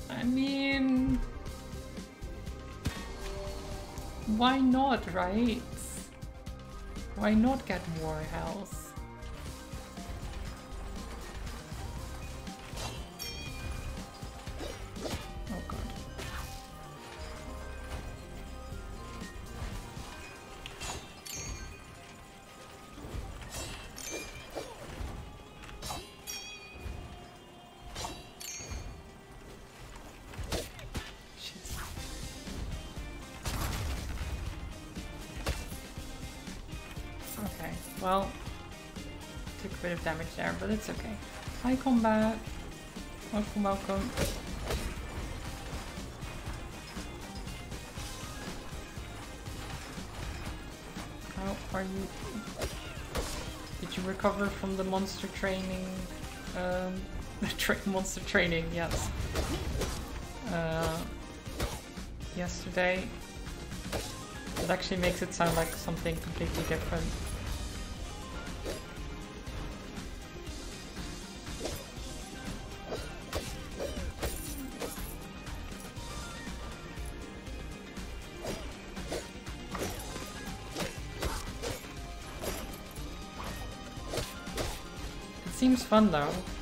I mean... Why not, right? Why not get more health? There, but it's okay. Hi, combat. Welcome, welcome. How are you? Did you recover from the monster training? Um, tra monster training, yes. Uh, yesterday. It actually makes it sound like something completely different. Fun though.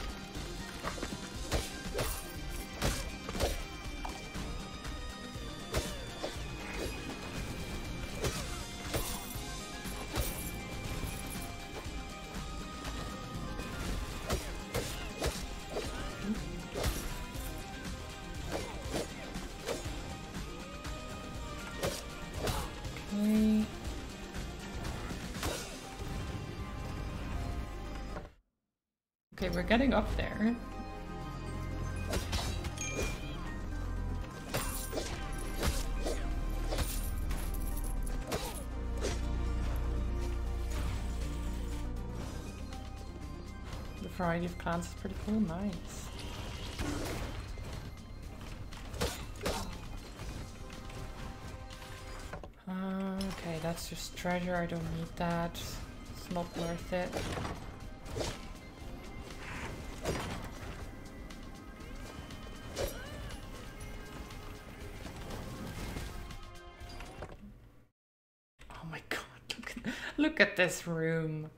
Getting up there. The variety of clans is pretty cool, nice. Uh, okay, that's just treasure, I don't need that. It's not worth it. This room.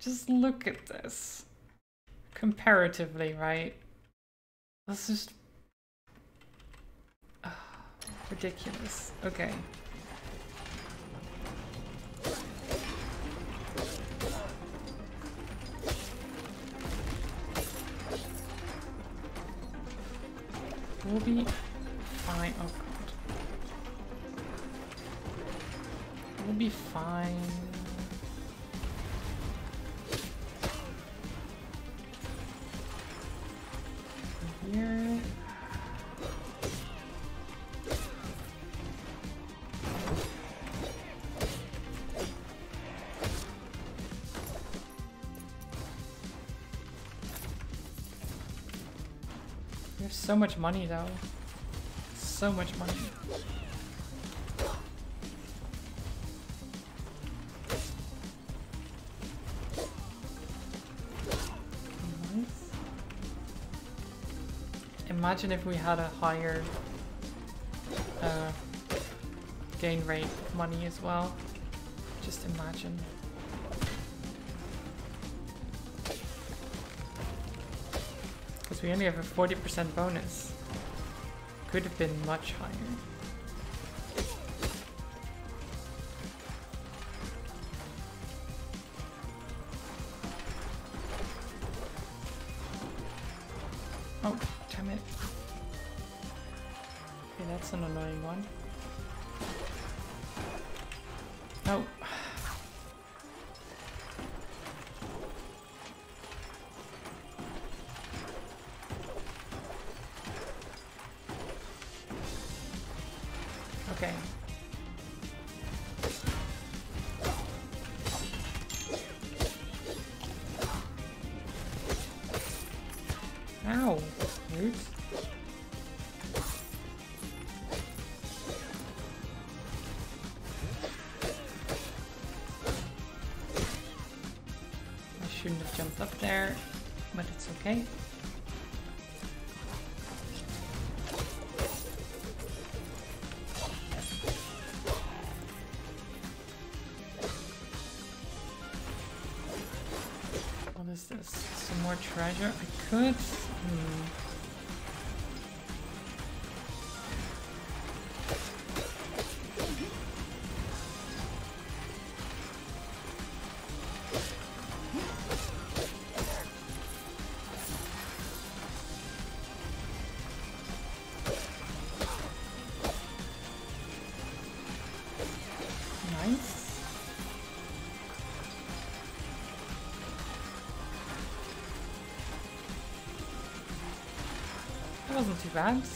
Just look at this. Comparatively, right? Just... Uh, ridiculous. Okay. So much money though. So much money. imagine if we had a higher uh, gain rate money as well. Just imagine. Because we only have a 40% bonus. Could have been much higher. Some more treasure? I could... Hmm. Bags.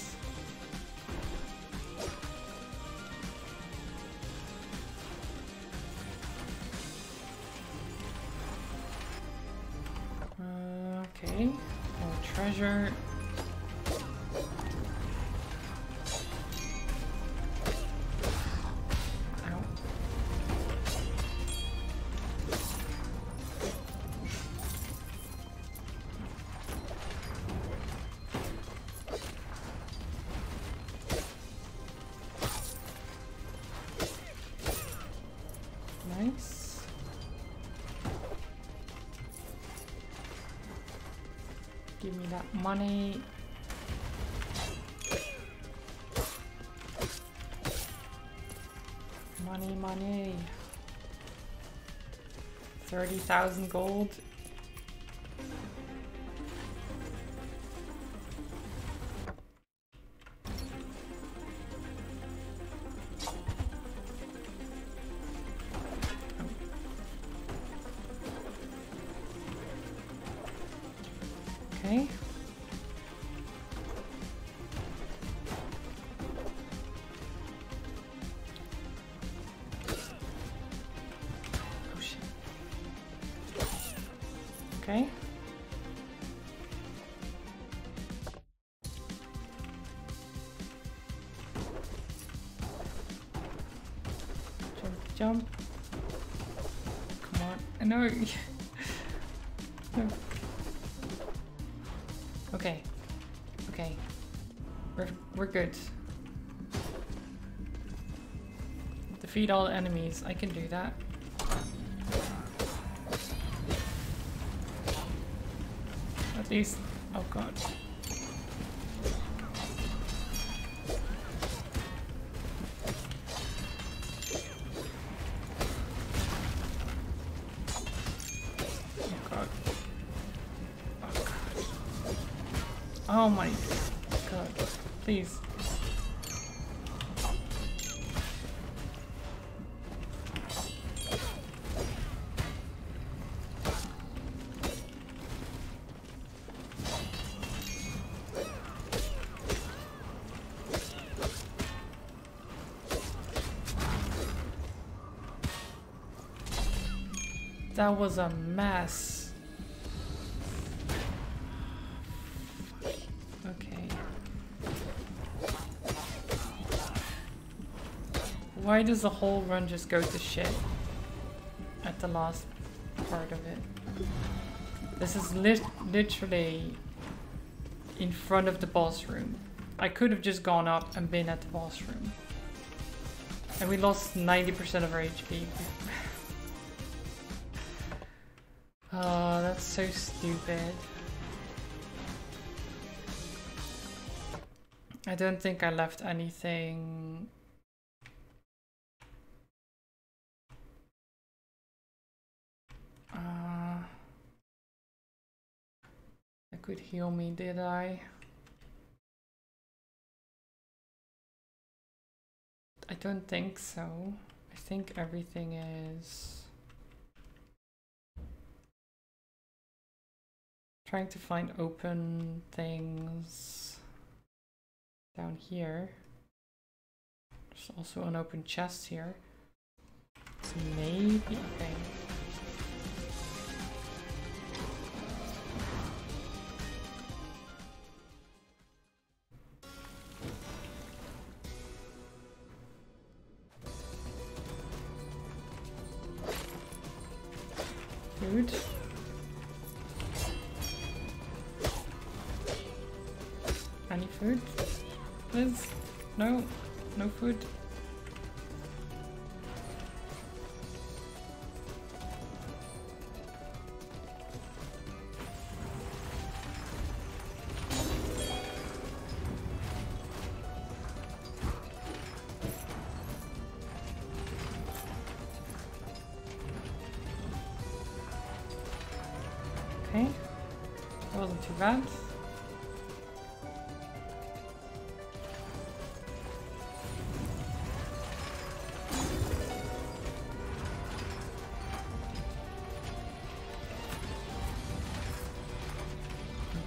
Money. Money, money. 30,000 gold. okay. Okay. We're, we're good. Defeat all enemies. I can do that. At least... That was a mess. Okay. Why does the whole run just go to shit at the last part of it? This is lit literally in front of the boss room. I could have just gone up and been at the boss room. And we lost 90% of our HP. So stupid. I don't think I left anything Uh, I could heal me, did I? I don't think so. I think everything is... Trying to find open things down here. There's also an open chest here. So maybe, okay. Bad.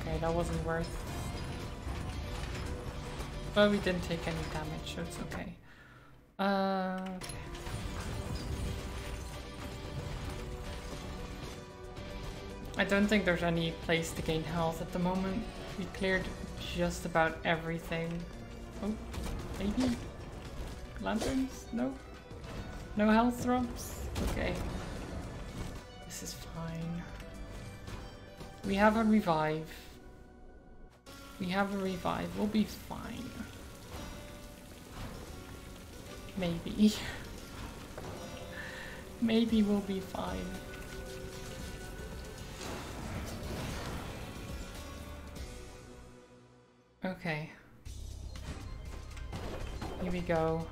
Okay, that wasn't worth. But we didn't take any damage, so it's okay. Don't think there's any place to gain health at the moment. We cleared just about everything. Oh, maybe? Lanterns? No? No health drops? Okay. This is fine. We have a revive. We have a revive. We'll be fine. Maybe. Maybe we'll be fine. Okay. Here we go.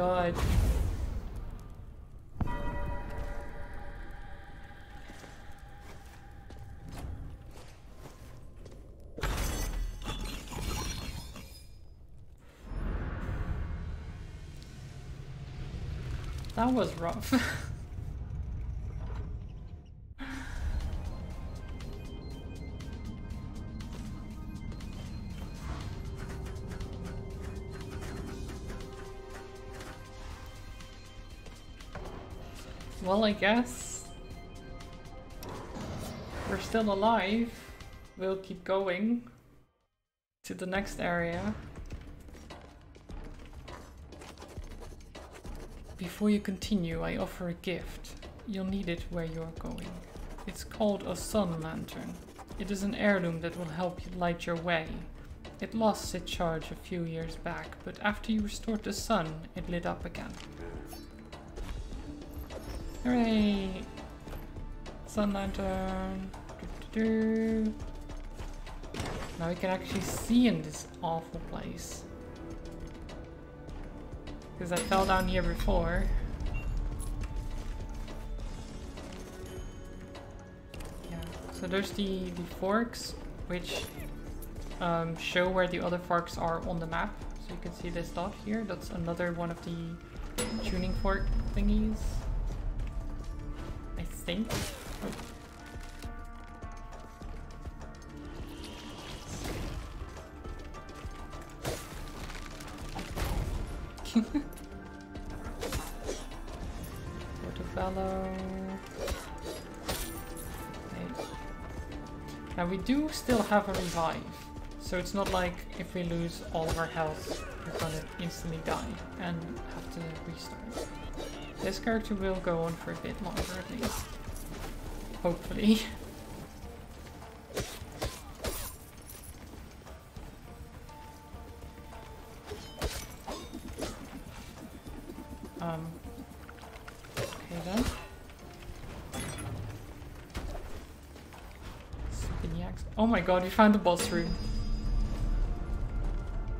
God. That was rough. well, I guess we're still alive. We'll keep going to the next area. Before you continue, I offer a gift. You'll need it where you're going. It's called a sun lantern. It is an heirloom that will help you light your way. It lost its charge a few years back, but after you restored the sun, it lit up again. Hooray! Sun lantern. Now we can actually see in this awful place. Because I fell down here before. Yeah, so there's the, the forks, which um, show where the other forks are on the map. So you can see this dot here. That's another one of the tuning fork thingies. Oh. Portobello. Okay. Now we do still have a revive, so it's not like if we lose all of our health, we're gonna instantly die and have to restart. This character will go on for a bit longer at least. Hopefully. Um, okay then. Spinny axe. Oh my god, we found the boss room.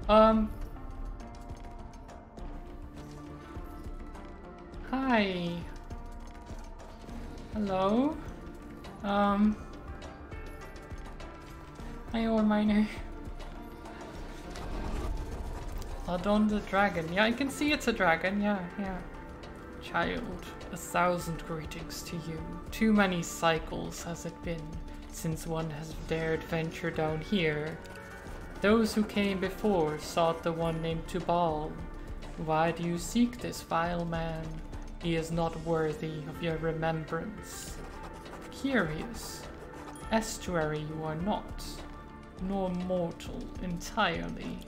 Um. Hi. Hello. Um. Hi, ore miner. Adon the dragon. Yeah, I can see it's a dragon. Yeah, yeah. Child, a thousand greetings to you. Too many cycles has it been since one has dared venture down here. Those who came before sought the one named Tubal. Why do you seek this vile man? He is not worthy of your remembrance. Curious. Estuary you are not, nor mortal entirely.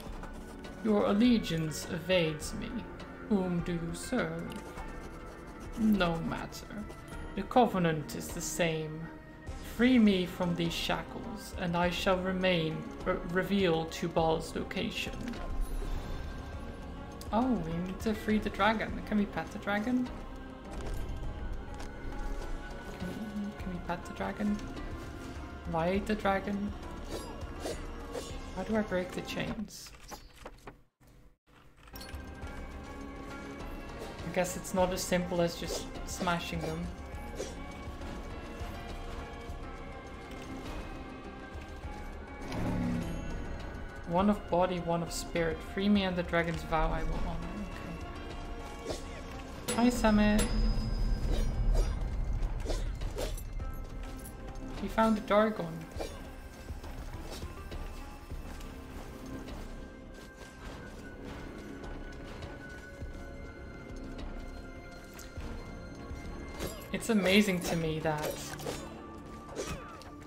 Your allegiance evades me. Whom do you serve? No matter. The Covenant is the same. Free me from these shackles, and I shall remain re reveal Tubal's location. Oh, we need to free the dragon. Can we pet the dragon? Pet the dragon? Ride the dragon? How do I break the chains? I guess it's not as simple as just smashing them. One of body, one of spirit. Free me and the dragon's vow I will honor. Okay. Hi, Summit. We found the Dargon. It's amazing to me that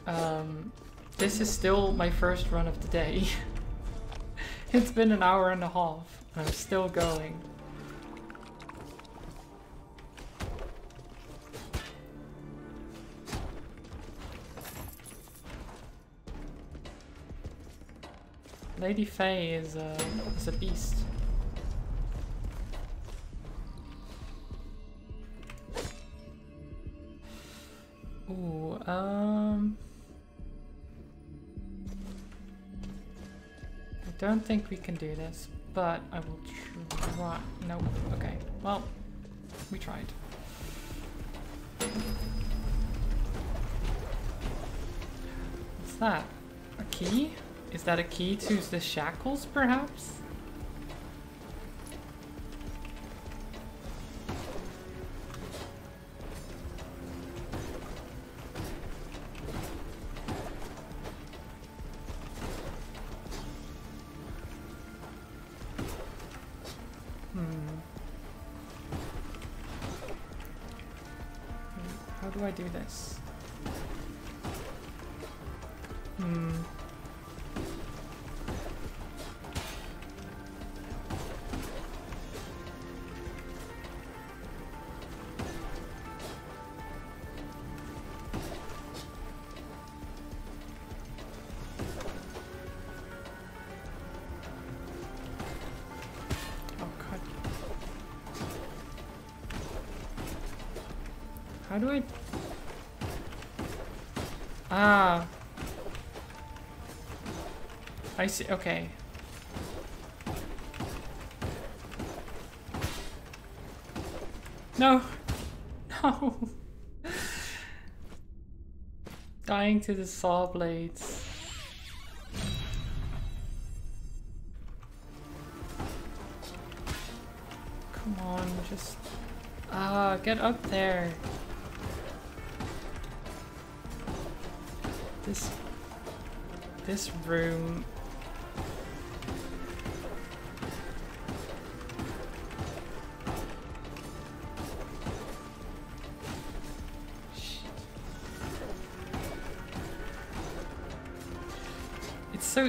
um, this is still my first run of the day. It's been an hour and a half, and I'm still going. Lady Faye is a, is a beast. Ooh, um... I don't think we can do this, but I will try. No, okay. Well, we tried. What's that? A key? Is that a key to the shackles, perhaps? I see, okay. No! No! Dying to the saw blades. Come on, just... Ah, get up there. This... This room...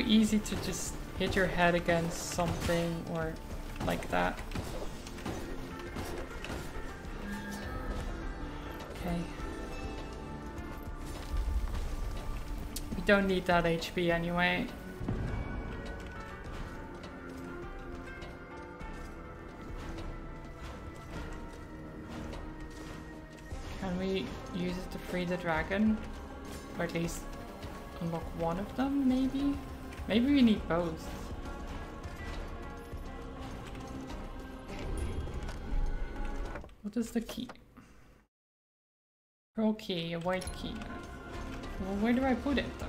easy to just hit your head against something or like that. Okay. We don't need that HP anyway. Can we use it to free the dragon? Or at least unlock one of them, maybe? Maybe we need both. What is the key? Pearl key, a white key. Well, where do I put it, though?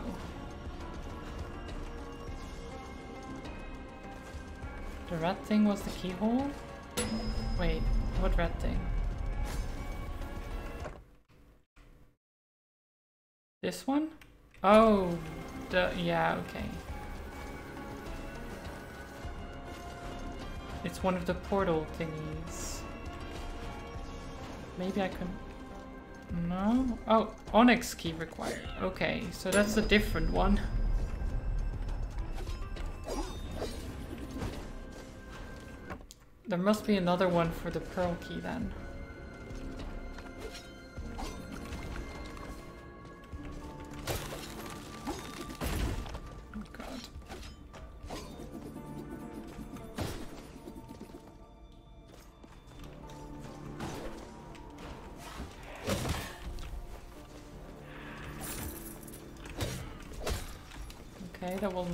The red thing was the keyhole? Wait, what red thing? This one? Oh, the, yeah, okay. It's one of the portal thingies. Maybe I can... No? Oh, Onyx key required. Okay, so that's a different one. There must be another one for the pearl key then.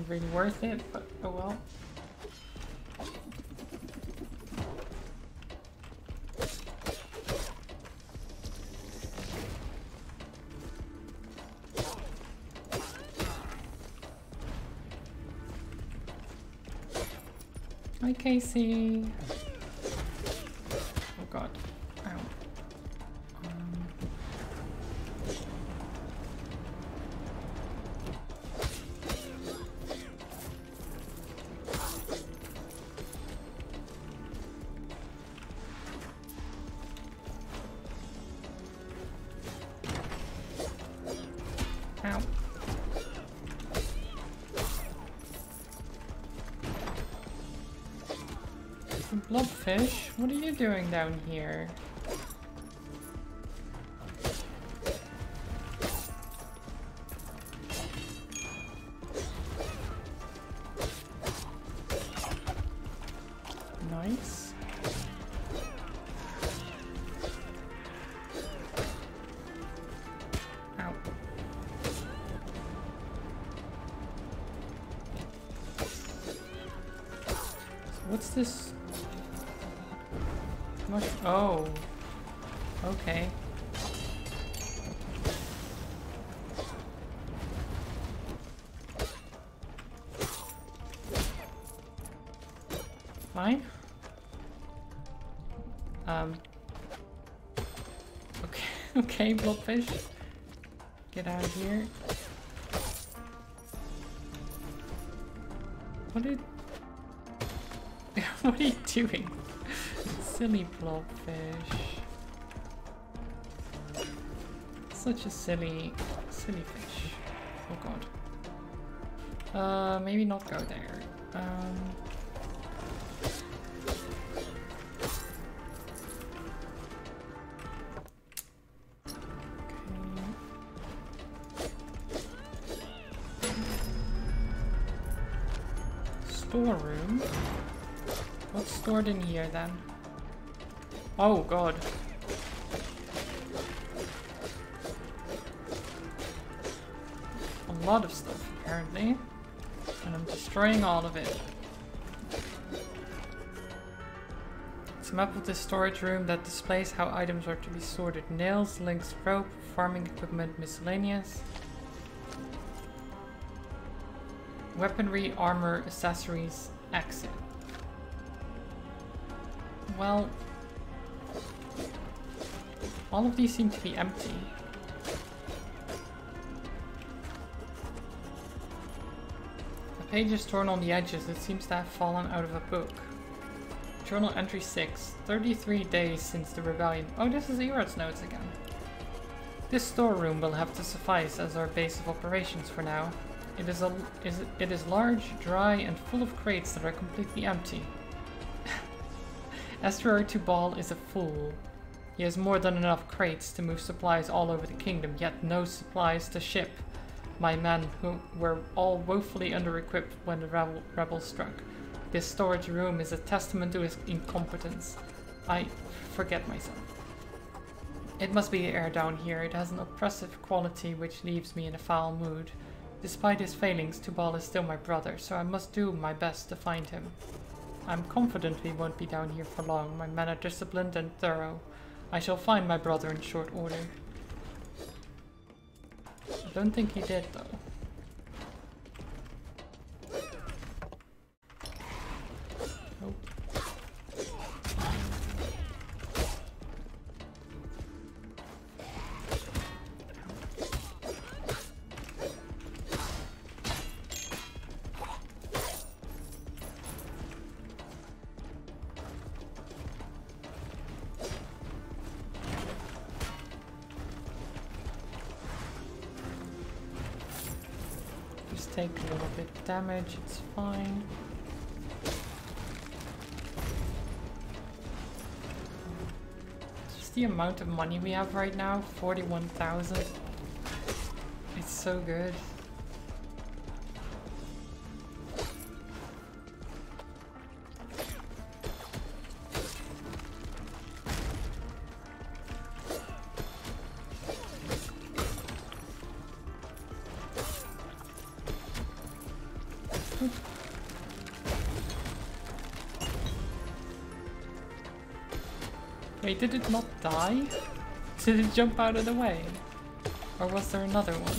Really worth it, but oh well. Hi Casey. Blobfish, what are you doing down here? Nice. What's this Oh. Okay. Fine. Um. Okay, okay, blobfish. Get out of here. What did... what are you doing? Silly blobfish. Such a silly, silly fish. Oh god. Uh, maybe not go there. Um... Storeroom? What's stored in here then? Oh god. A lot of stuff apparently. And I'm destroying all of it. It's a map of the storage room that displays how items are to be sorted. Nails, links, rope, farming equipment, miscellaneous. Weaponry, armor, accessories, exit. Well, all of these seem to be empty. The page is torn on the edges. It seems to have fallen out of a book. Journal entry 6. 33 days since the rebellion. Oh, this is Irad's notes again. This storeroom will have to suffice as our base of operations for now. It is, a, is, it is large, dry, and full of crates that are completely empty. Estuary Tubal is a fool. He has more than enough crates to move supplies all over the kingdom, yet no supplies to ship. My men, who were all woefully under-equipped when the rebel rebels struck. This storage room is a testament to his incompetence. I forget myself. It must be the air down here. It has an oppressive quality which leaves me in a foul mood. Despite his failings, Tubal is still my brother, so I must do my best to find him. I'm confident we won't be down here for long. My men are disciplined and thorough. I shall find my brother in short order. I don't think he did though. Damage, it's fine. Just the amount of money we have right now, 41,000. It's so good. Die? Did it jump out of the way? Or was there another one?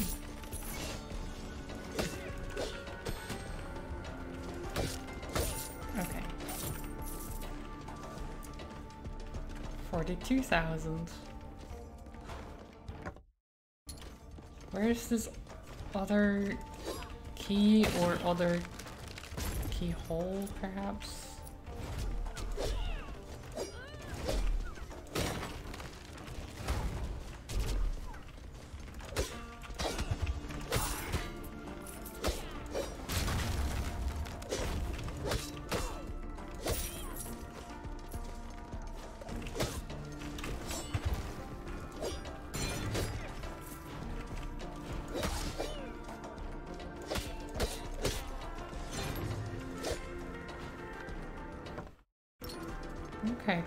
Okay. 42,000. Where's this other key or other keyhole, perhaps?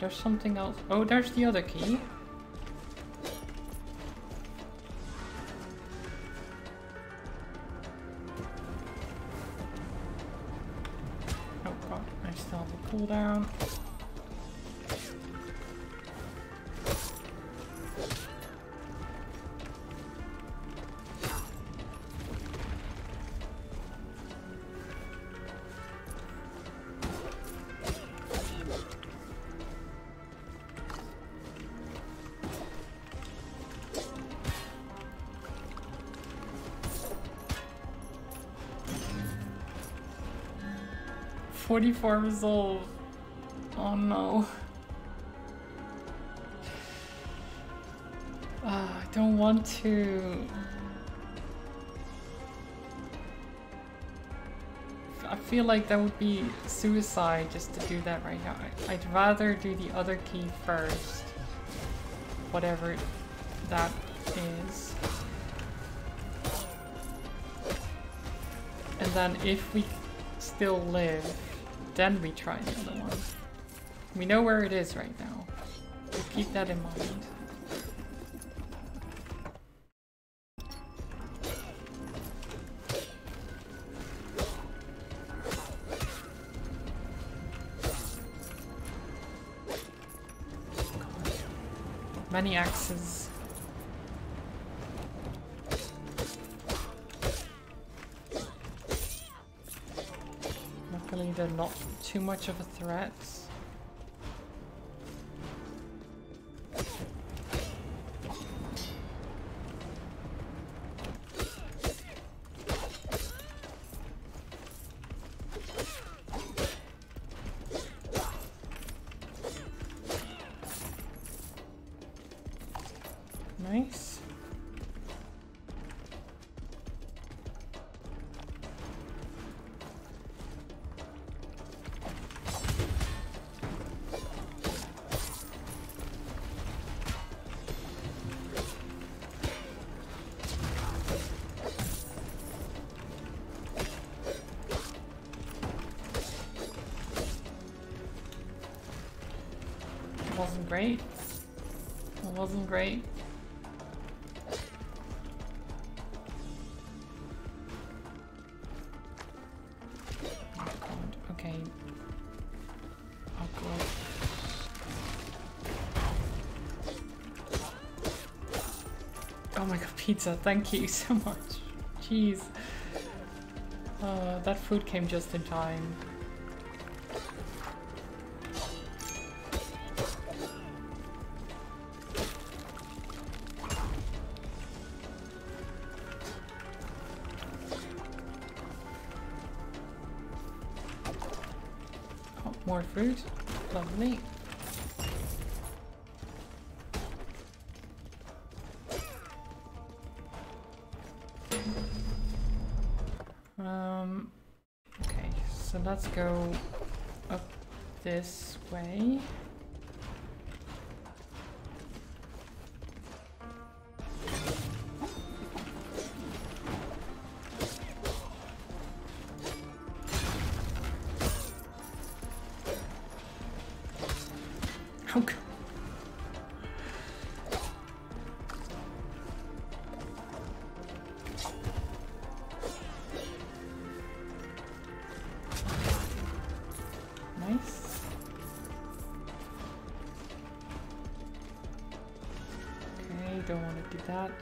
There's something else. Oh, there's the other key. 44 resolve. Oh no. Uh, I don't want to. I feel like that would be suicide just to do that right now. I'd rather do the other key first. Whatever that is. And then if we still live, then we try the other one. We know where it is right now. So keep that in mind. Many axes. Too much of a threat. Pizza, thank you so much. Jeez. Uh, that food came just in time.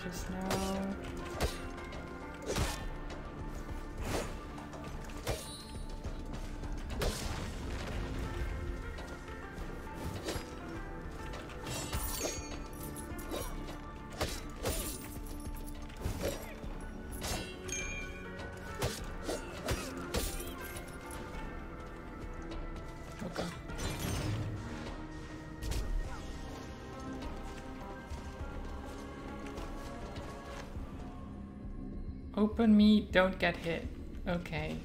Just now. Open me, don't get hit. Okay.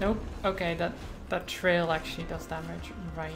Nope. Okay, that, that trail actually does damage. Right.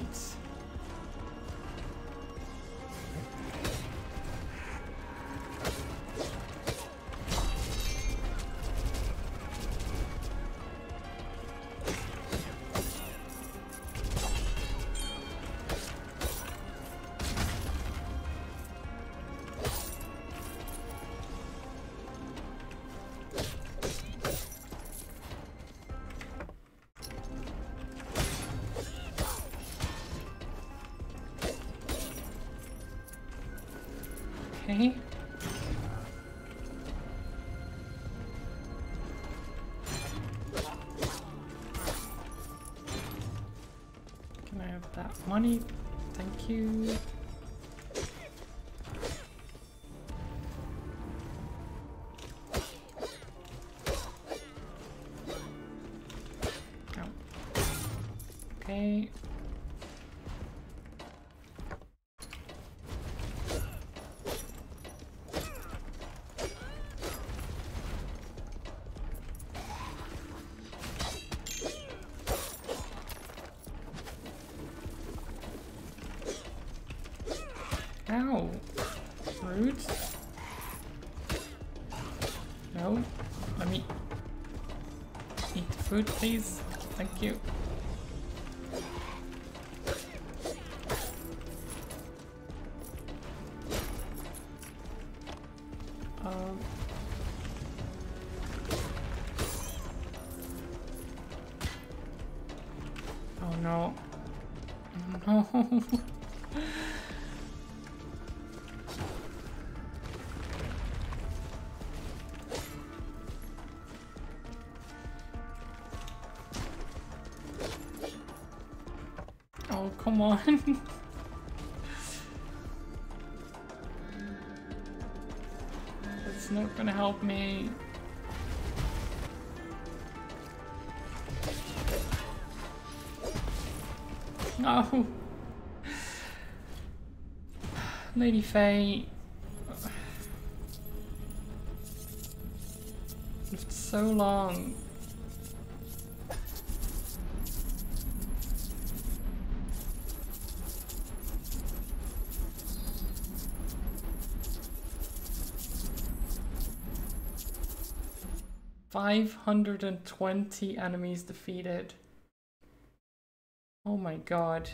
Food, please? Thank you. Um. Oh no. No. Come on. That's not gonna help me. No. Lady Faye. It's so long. 520 enemies defeated. Oh my god.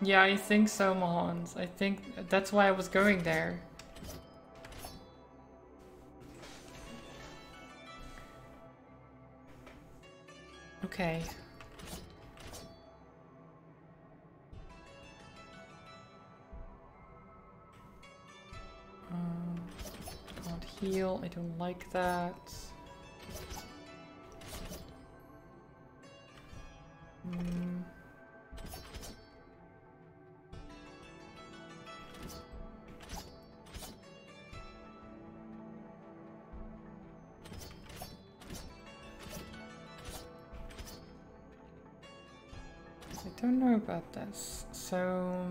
Yeah, I think so, Mohans. I think that's why I was going there. Like that. Hmm. I don't know about this. So...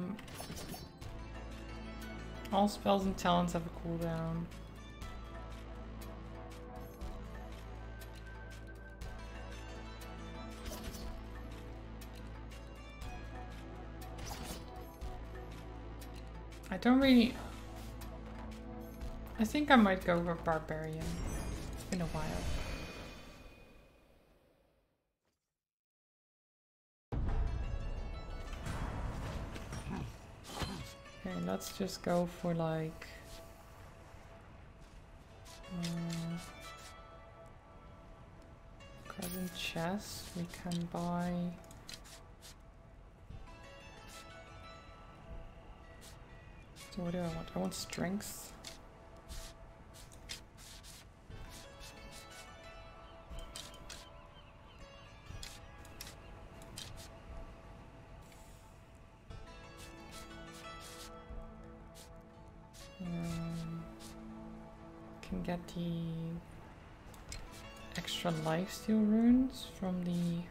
All spells and talents have a cooldown. Don't really... I think I might go for Barbarian. It's been a while. Okay, let's just go for like... Uh, present chest, we can buy... what do I want? I want strength. Um, can get the extra lifesteal runes from the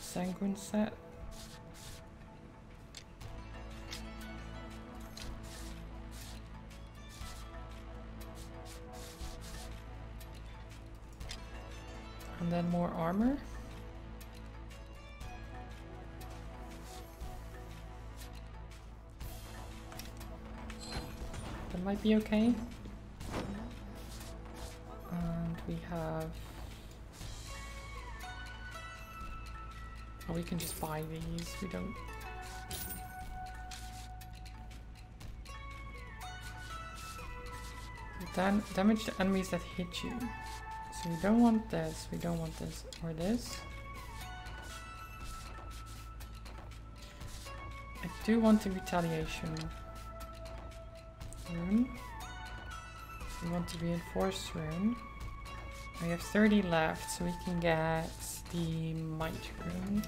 sanguine set. Be okay. And we have... Oh, we can just buy these. We don't... Dam damage the enemies that hit you. So we don't want this, we don't want this, or this. I do want the retaliation rune. We want the reinforced rune. We have 30 left, so we can get the might rune.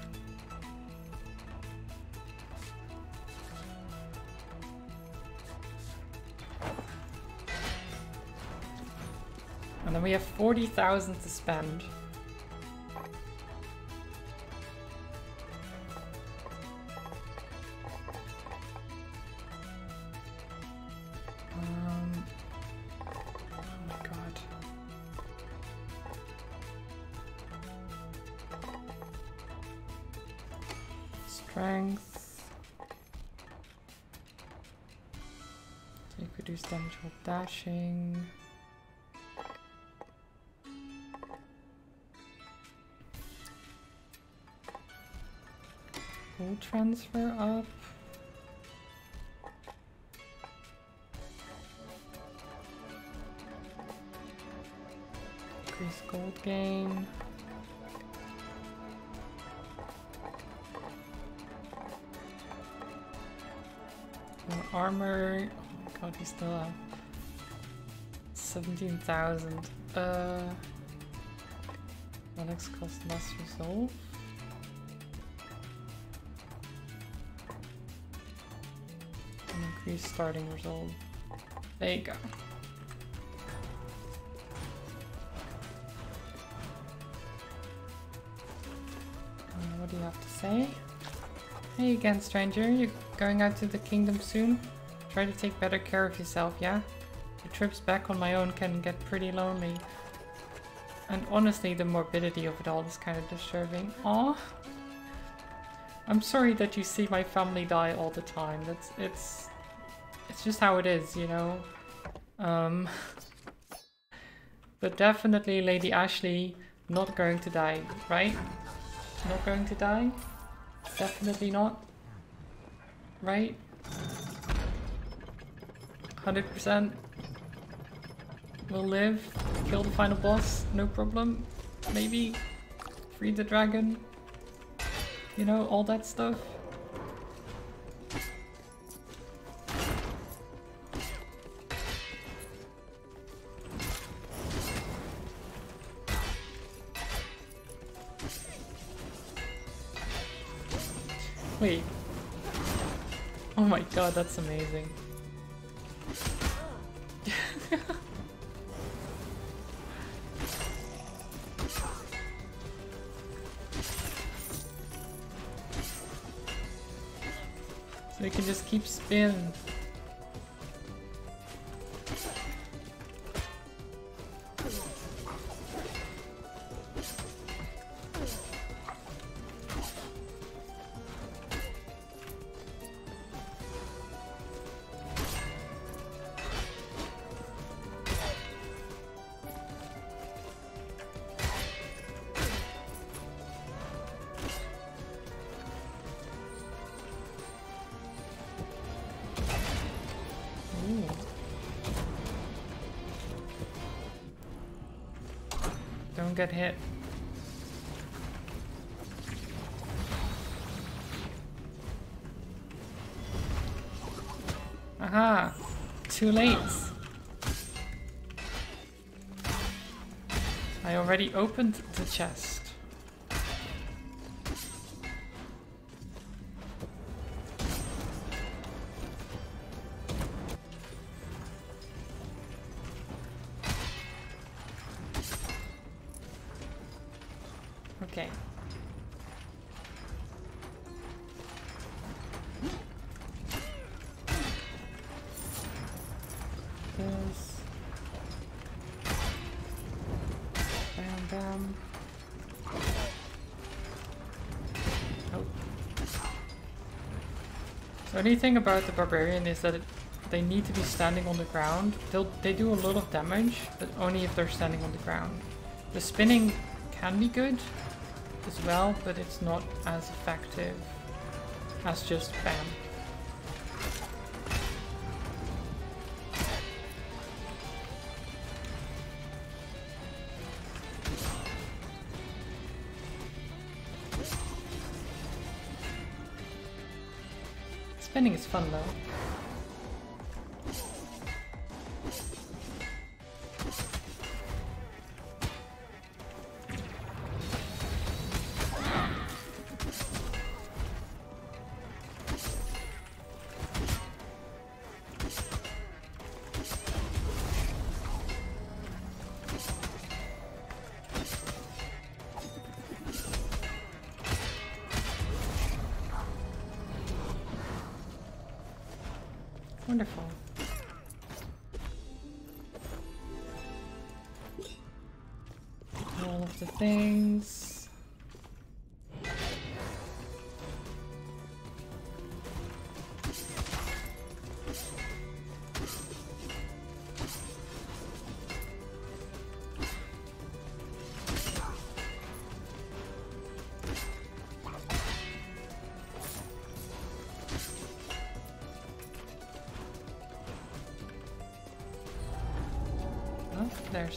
And then we have 40,000 to spend. Transfer up. Increase gold gain. Armor. Oh my god, he's still up. 17,000. Uh, Alex cost less resolve. Starting resolve. There you go. Uh, what do you have to say? Hey again, stranger. You're going out to the kingdom soon? Try to take better care of yourself, yeah? The trips back on my own can get pretty lonely. And honestly, the morbidity of it all is kind of disturbing. Aw. I'm sorry that you see my family die all the time. That's it's it's just how it is, you know. Um But definitely Lady Ashley not going to die, right? Not going to die? Definitely not. Right? 100% will live, kill the final boss, no problem. Maybe free the dragon. You know, all that stuff. God, that's amazing. so we can just keep spinning. Get hit. Aha! Too late! I already opened the chest. So anything about the barbarian is that it, they need to be standing on the ground. They'll, they do a lot of damage, but only if they're standing on the ground. The spinning can be good as well, but it's not as effective as just bam. Spinning is fun though.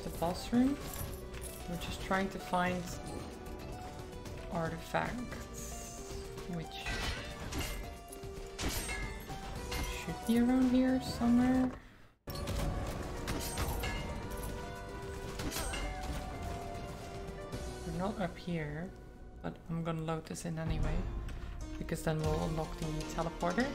The boss room. We're just trying to find artifacts, which should be around here somewhere. We're not up here, but I'm gonna load this in anyway, because then we'll unlock the teleporter.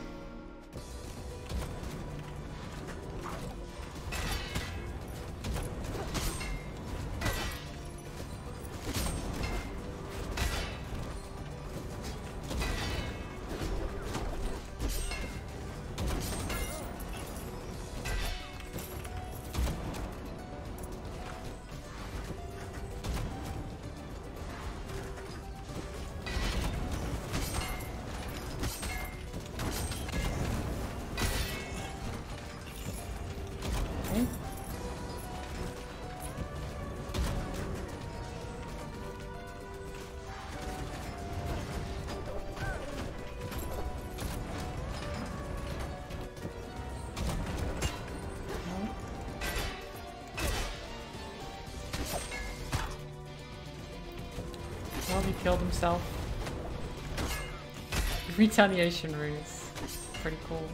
Himself. Retaliation rune is pretty cool.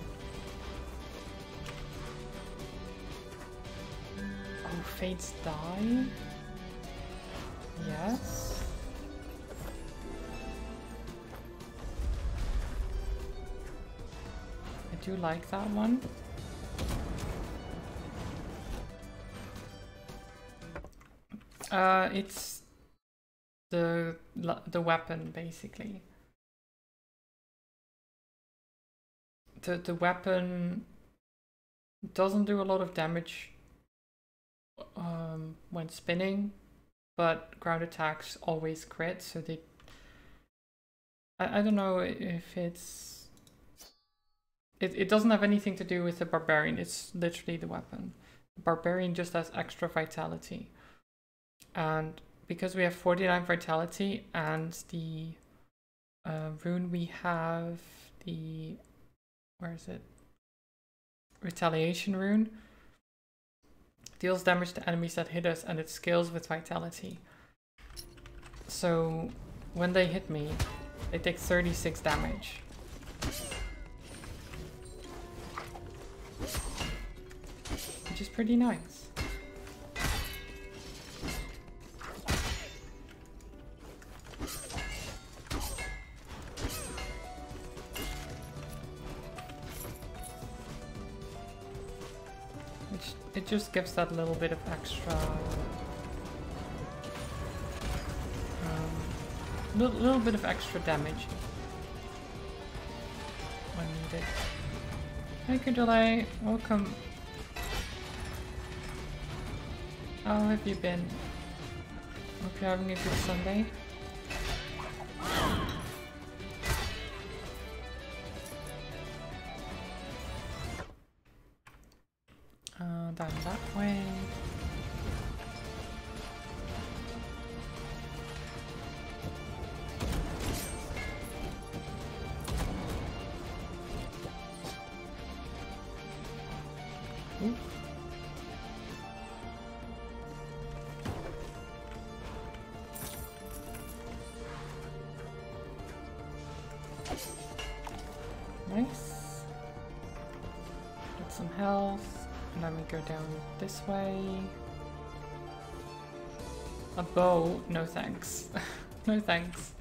Oh, fates die? Yes. I do like that one. Uh, it's the weapon basically. The the weapon doesn't do a lot of damage um, when spinning, but ground attacks always crit, so they. I, I don't know if it's. It, it doesn't have anything to do with the barbarian, it's literally the weapon. The barbarian just has extra vitality. And because we have 49 vitality and the uh, rune we have, the. Where is it? Retaliation rune deals damage to enemies that hit us and it scales with vitality. So when they hit me, they take 36 damage. Which is pretty nice. Just gives that little bit of extra um, little, little bit of extra damage when needed. Thank you, Kudalai, welcome. How have you been? Hope you're having a good Sunday. This way. A bow? No thanks. no thanks.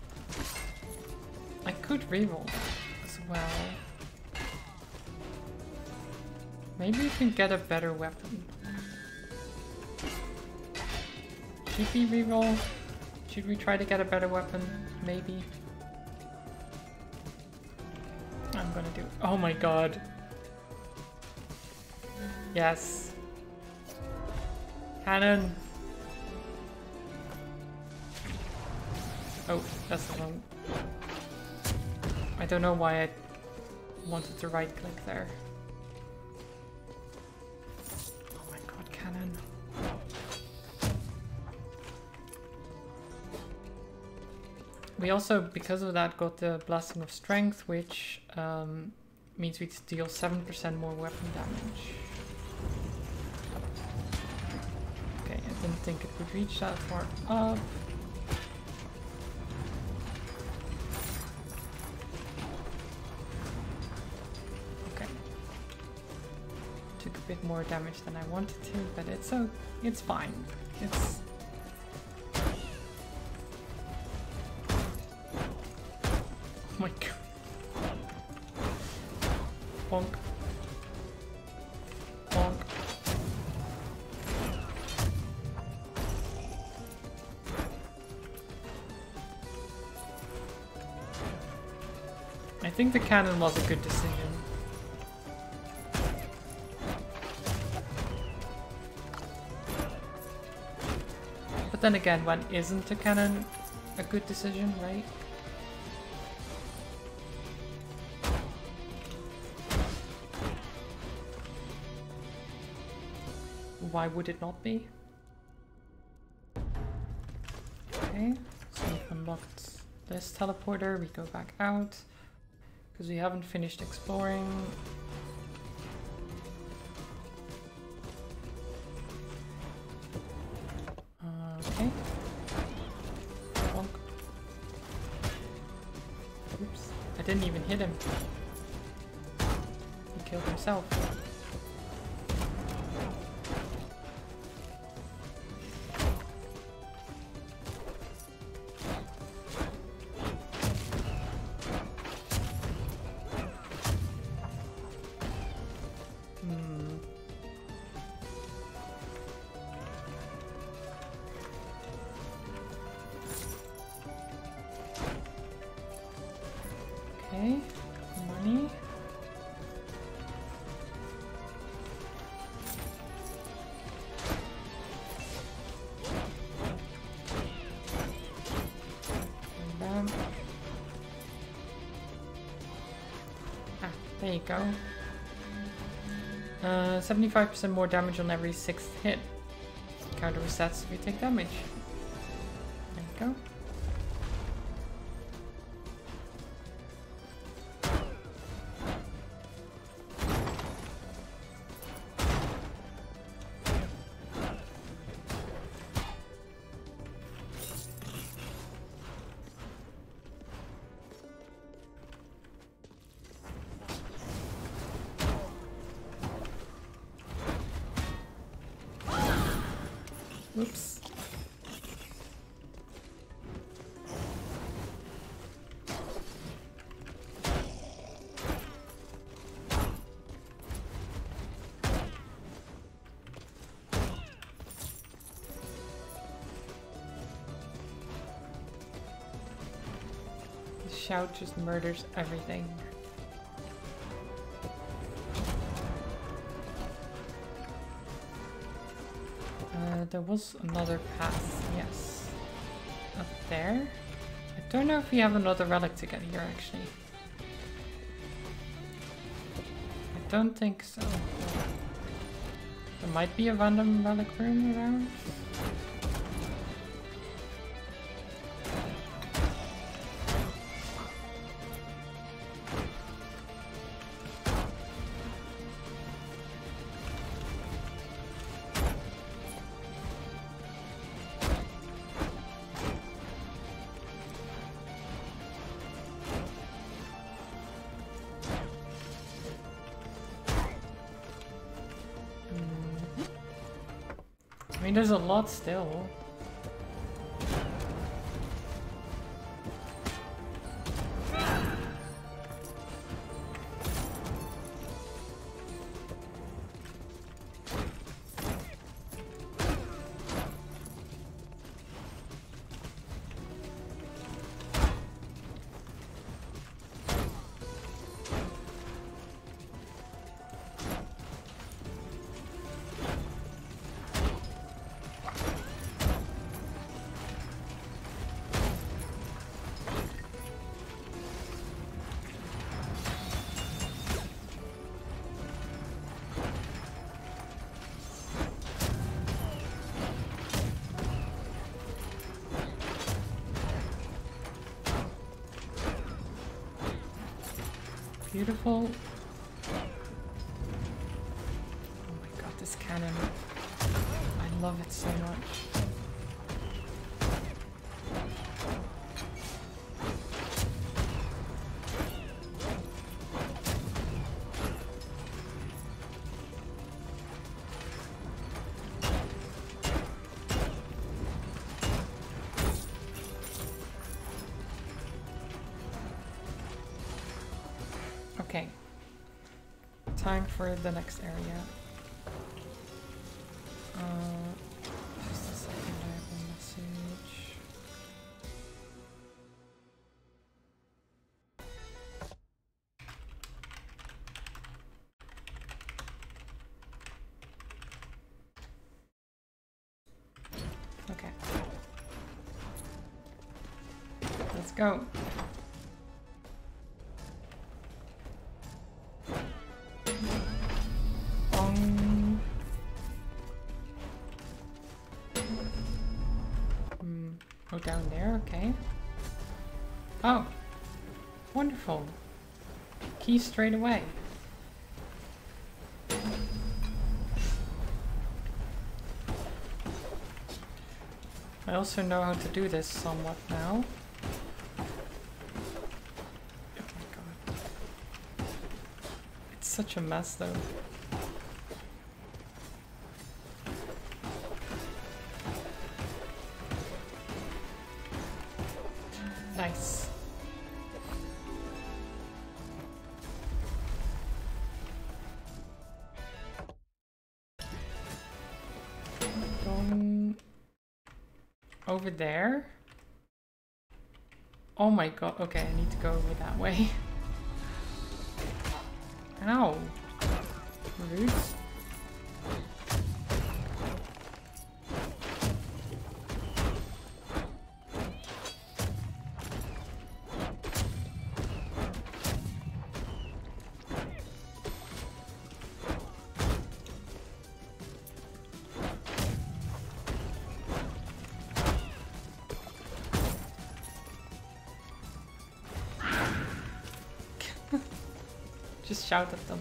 I could reroll as well. Maybe we can get a better weapon. Should we reroll? Should we try to get a better weapon? Maybe. I'm gonna do. it. Oh my god. Yes. Cannon. Oh, that's the wrong. I don't know why I wanted to right click there. Oh my god, cannon. We also, because of that, got the Blessing of Strength, which um, means we deal 7% more weapon damage. Think it would reach that far up. Okay. Took a bit more damage than I wanted to, but it's so it's fine. It's think the cannon was a good decision. But then again, when isn't a cannon a good decision, right? Why would it not be? Okay, so we've unlocked this teleporter, we go back out because we haven't finished exploring. Okay. Oops, I didn't even hit him. He killed himself. Go. Uh, 75% more damage on every sixth hit. Counter resets if you take damage. Just murders everything. Uh, there was another path, yes. Up there? I don't know if we have another relic to get here, actually. I don't think so. There might be a random relic room around. There's a lot still. Beautiful. For the next area. Uh. Okay. Let's go. Down there, okay. Oh. Wonderful. Key straight away. I also know how to do this somewhat now. Oh. It's such a mess though. Okay, I need to go over that way. Ow. Rude. Shout at them.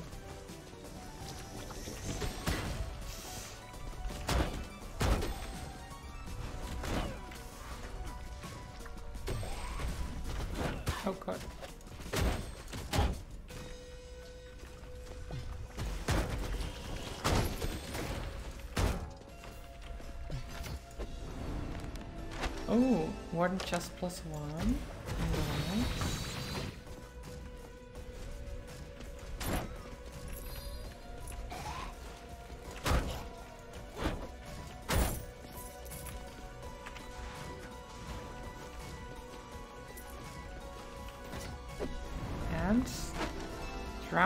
Oh god. Oh, warden chest plus one.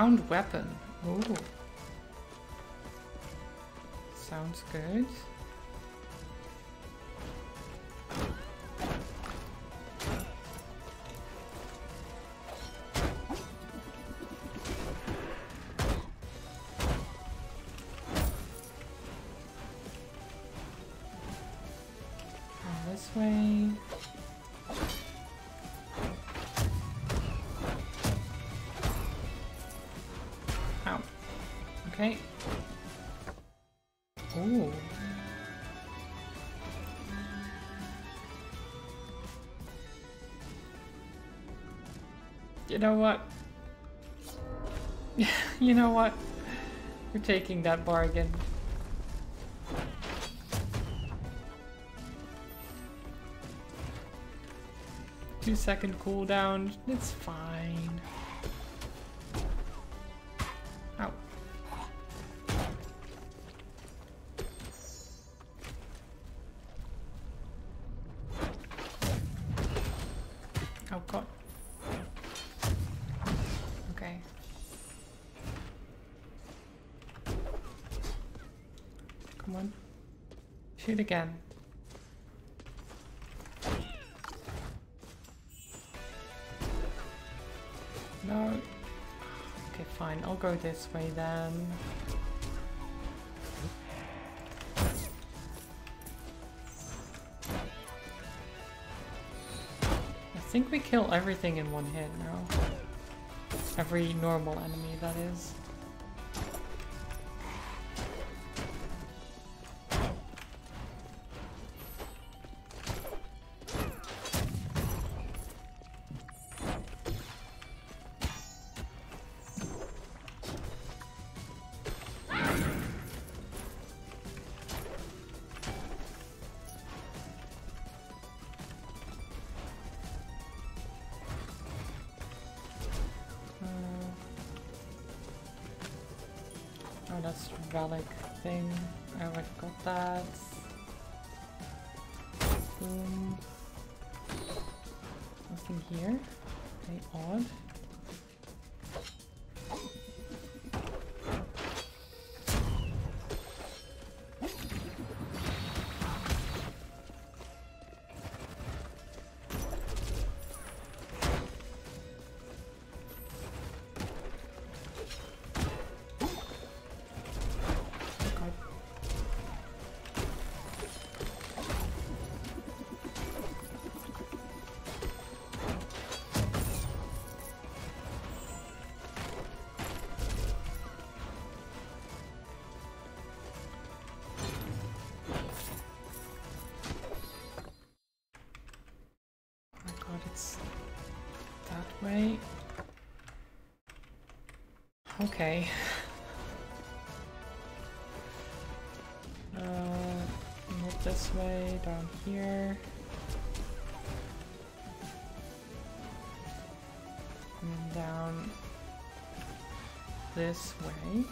Round weapon. Ooh. Sounds good. You know what? you know what? You're taking that bargain. Two second cooldown, it's fine. Shoot again. No. Okay, fine. I'll go this way then. I think we kill everything in one hit now. Every normal enemy, that is. That's relic thing. I already got that. Boom. Nothing here. Very odd. Way. Okay. Uh, not this way, down here. And down this way.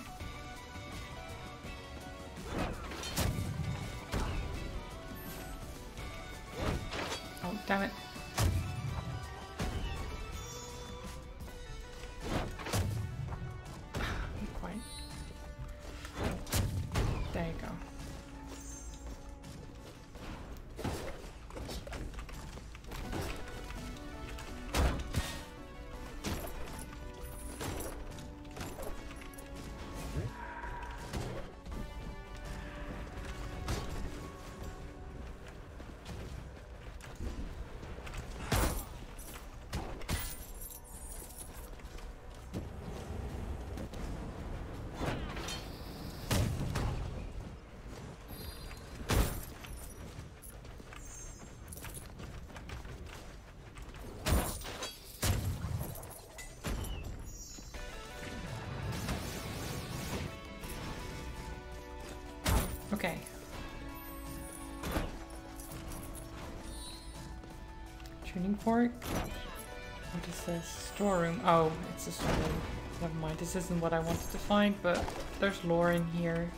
Tuning fork. What is this? Storeroom. Oh, it's a storeroom. Never mind, this isn't what I wanted to find, but there's lore in here.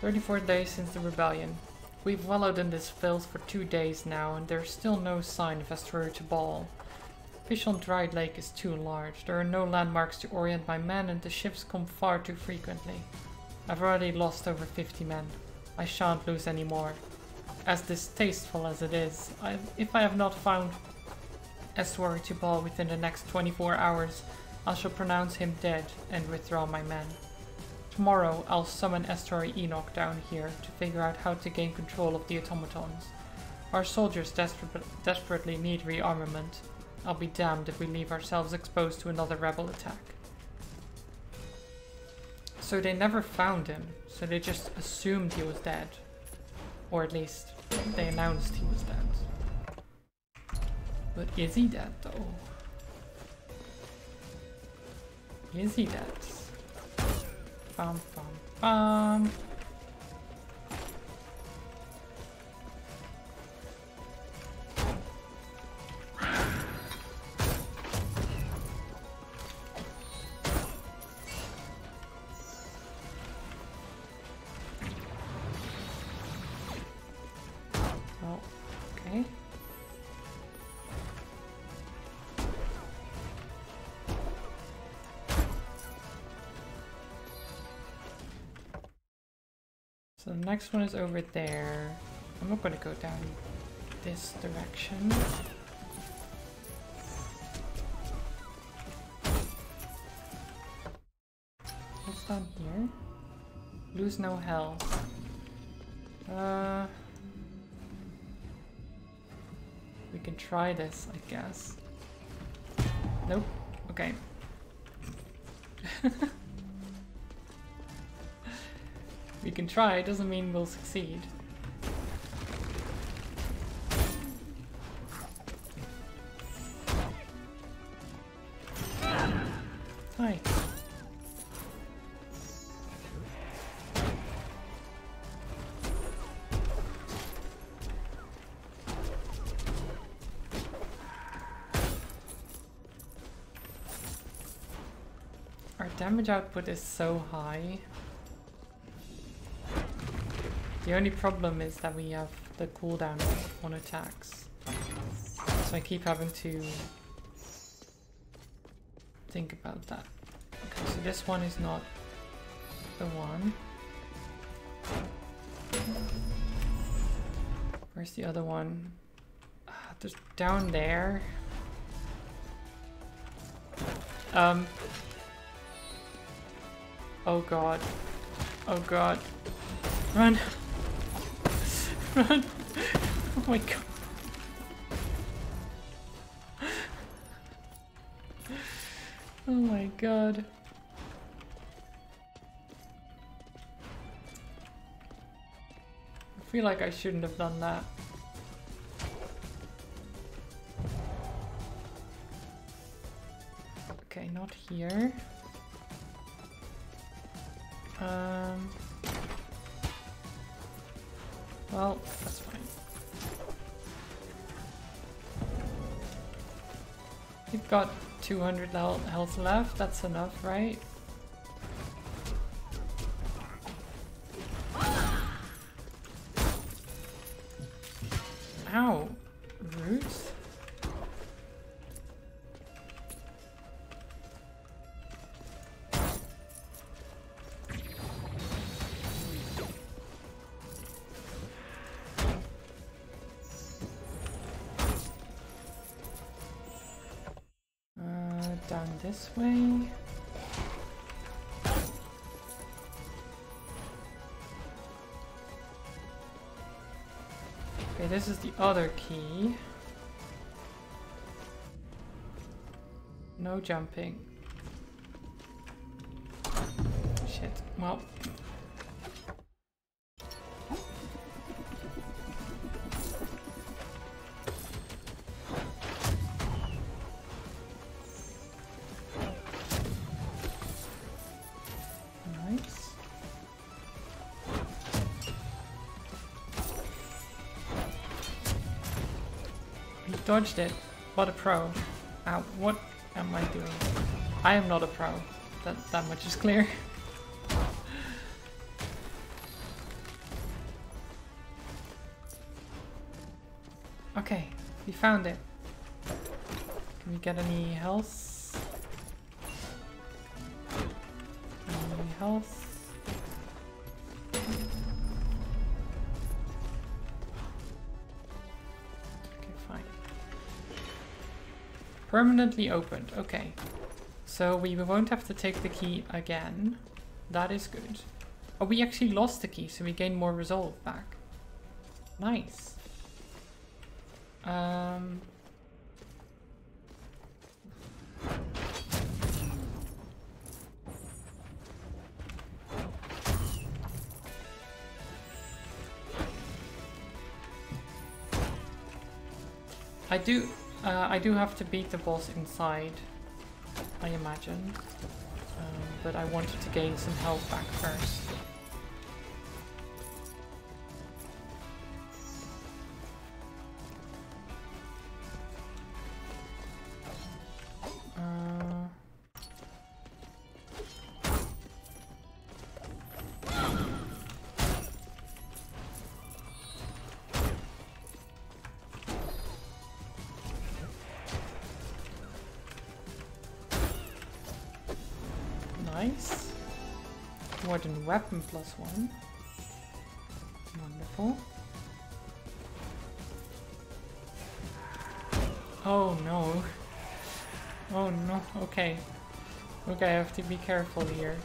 34 days since the rebellion. We've wallowed in this filth for two days now, and there's still no sign of Estuary Tubal. Fish on Dried Lake is too large. There are no landmarks to orient my men, and the ships come far too frequently. I've already lost over 50 men. I shan't lose any more. As distasteful as it is, I, if I have not found Estuary Tubal within the next 24 hours, I shall pronounce him dead and withdraw my men. Tomorrow I'll summon Estuary Enoch down here to figure out how to gain control of the automatons. Our soldiers desper desperately need rearmament. I'll be damned if we leave ourselves exposed to another rebel attack. So they never found him, so they just assumed he was dead. Or at least, they announced he was dead. But is he dead though? Is he dead? Bum bum bum. Next one is over there. I'm not to go down this direction. What's down here? Lose no health. Uh, we can try this, I guess. Nope. Okay. Try, doesn't mean we'll succeed. Hi. Our damage output is so high. The only problem is that we have the cooldown on attacks. So I keep having to think about that. Okay, so this one is not the one. Where's the other one? Uh, just down there. Um. Oh god. Oh god. Run! Run! Oh my god. Oh my god. I feel like I shouldn't have done that. Okay, not here. Um... Well, that's fine. We've got 200 health left, that's enough, right? This is the other key. No jumping. Shit. Well, dodged it. What a pro. What am I doing? I am not a pro. That, that much is clear. okay, we found it. Can we get any health? Permanently opened, okay. So we won't have to take the key again. That is good. Oh, we actually lost the key, so we gain more resolve back. Nice. Um... I do uh, I do have to beat the boss inside, I imagine. Um, but I wanted to gain some health back first. Weapon plus one. Wonderful. Oh no. Oh no, okay. Okay, I have to be careful here.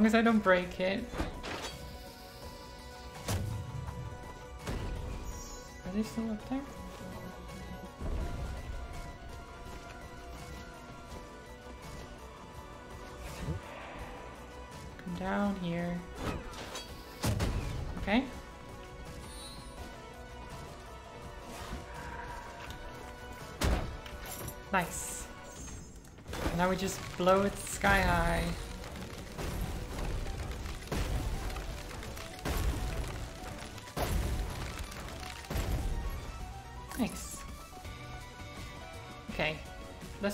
Long as I don't break it. Are they still up there? Come down here. Okay. Nice. Now we just blow it sky high.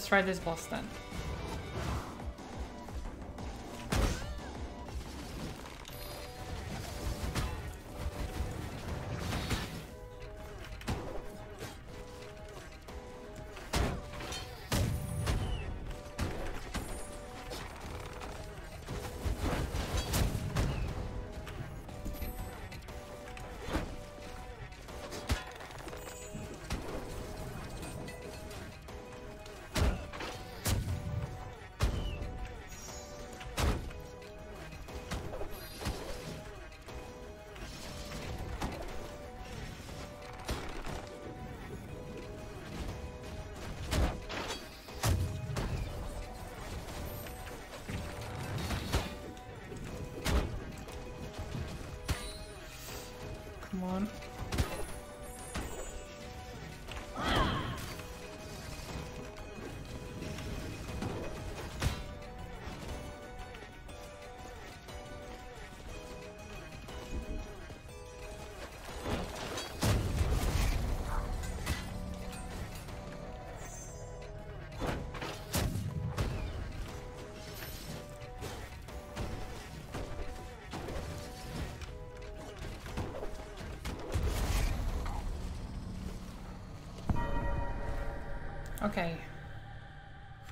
Let's try this boss then.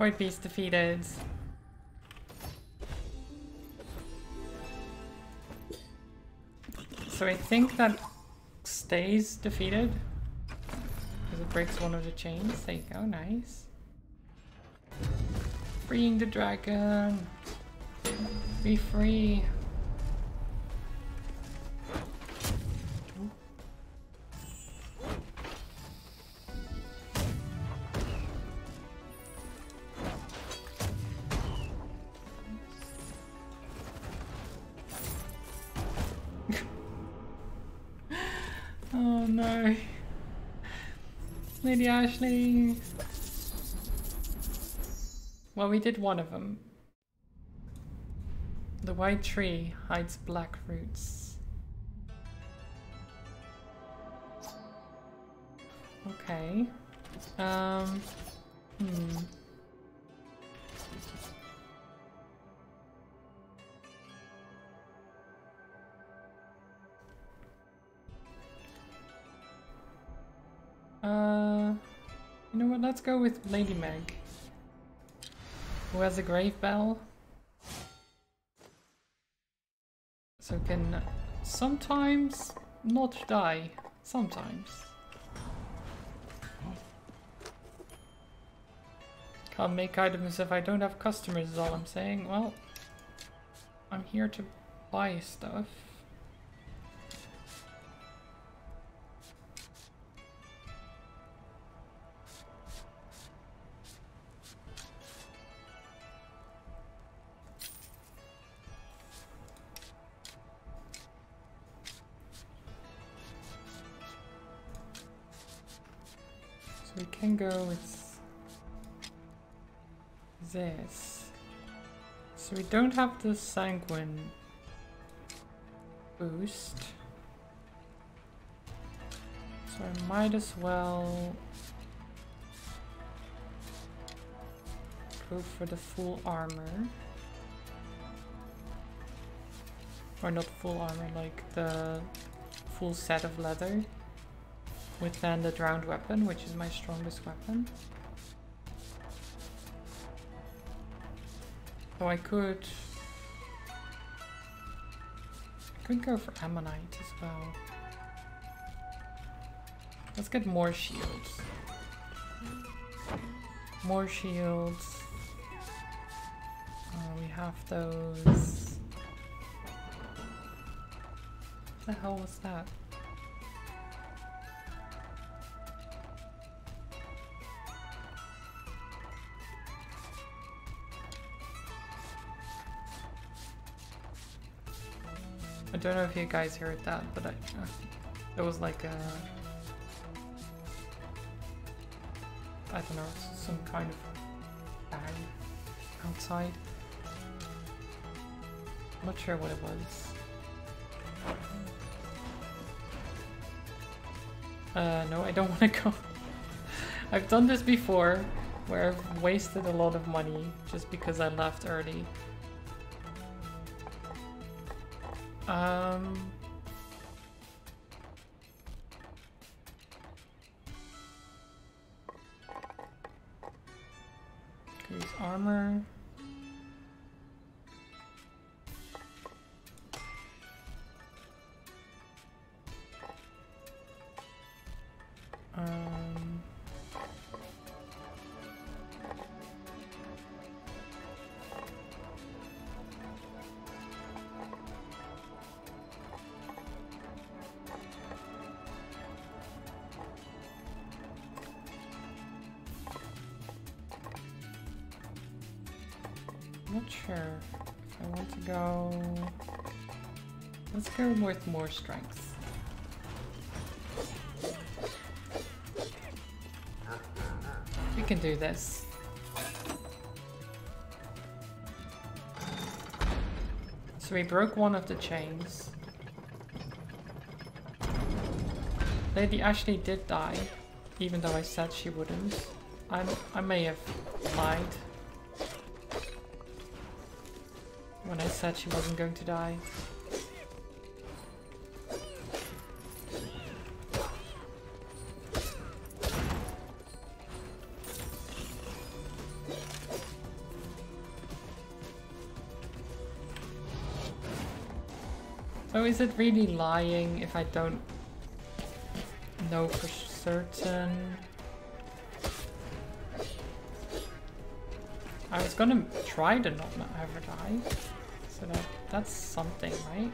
Void Beast defeated. So I think that stays defeated. Because it breaks one of the chains. There you go, nice. Freeing the dragon! Be free! Well, we did one of them. The white tree hides black roots. Okay. Um. Hmm. Uh, you know what? Let's go with Lady Meg, who has a grave bell, so can sometimes not die. Sometimes. Can't make items if I don't have customers is all I'm saying. Well, I'm here to buy stuff. Go with this. So we don't have the sanguine boost. So I might as well go for the full armor. Or not full armor, like the full set of leather. With then the drowned weapon, which is my strongest weapon. So I could... I could go for Ammonite as well. Let's get more shields. More shields. Uh, we have those. What the hell was that? Don't know if you guys heard that, but I, uh, it was like a, I don't know, some kind of bag outside. I'm not sure what it was. Uh, no, I don't want to go. I've done this before, where I've wasted a lot of money just because I left early. Um. Use armor. With more strength. We can do this. So we broke one of the chains. Lady Ashley did die, even though I said she wouldn't. I I may have lied when I said she wasn't going to die. Is it really lying if I don't know for certain? I was gonna try to not ever die. So that that's something, right?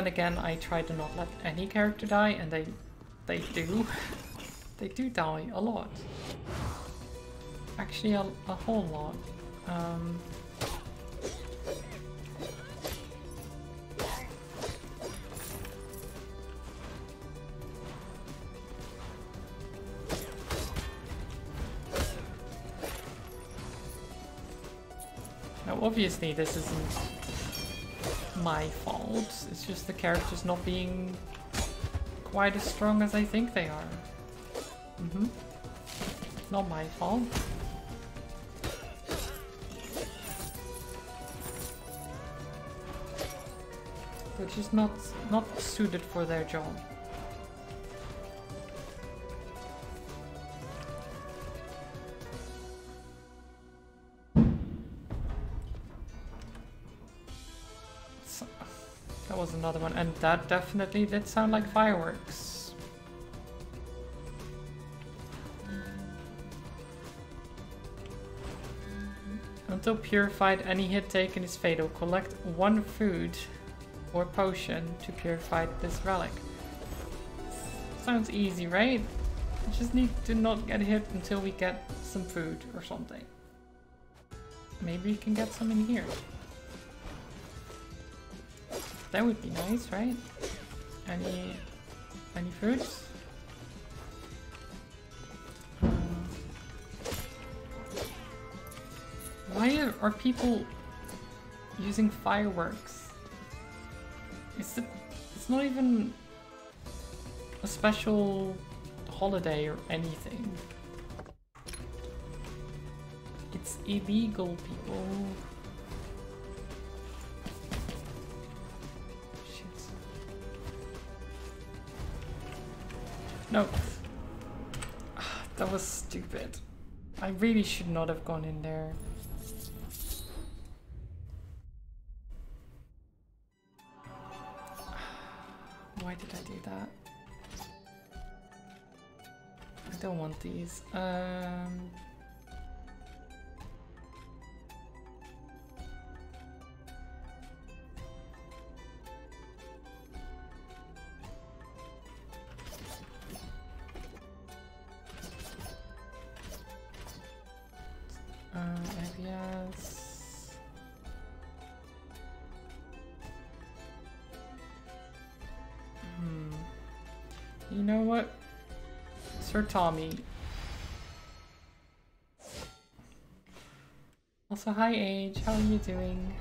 Then again, I try to not let any character die, and they, they do. they do die a lot. Actually, a, a whole lot. Um, now, obviously, this isn't my fault. It's just the characters not being quite as strong as I think they are. Mm-hmm. Not my fault. They're just not not suited for their job. That definitely did sound like fireworks. Until purified, any hit taken is fatal. Collect one food or potion to purify this relic. Sounds easy, right? We just need to not get hit until we get some food or something. Maybe we can get some in here. That would be nice, right? Any any fruits? Why are, are people using fireworks? It's it's not even a special holiday or anything. It's illegal, people. That was stupid. I really should not have gone in there. Why did I do that? I don't want these. Um... Tommy. Also, hi Age, how are you doing?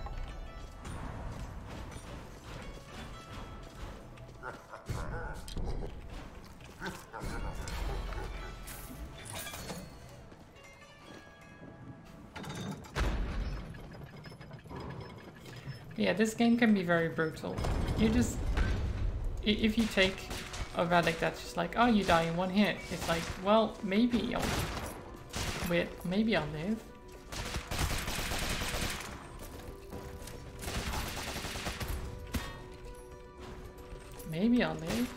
Yeah, this game can be very brutal. You just... If you take a relic that's just like, oh, you die in one hit. It's like, well, maybe I'll... Wait, maybe I'll live. Maybe I'll live.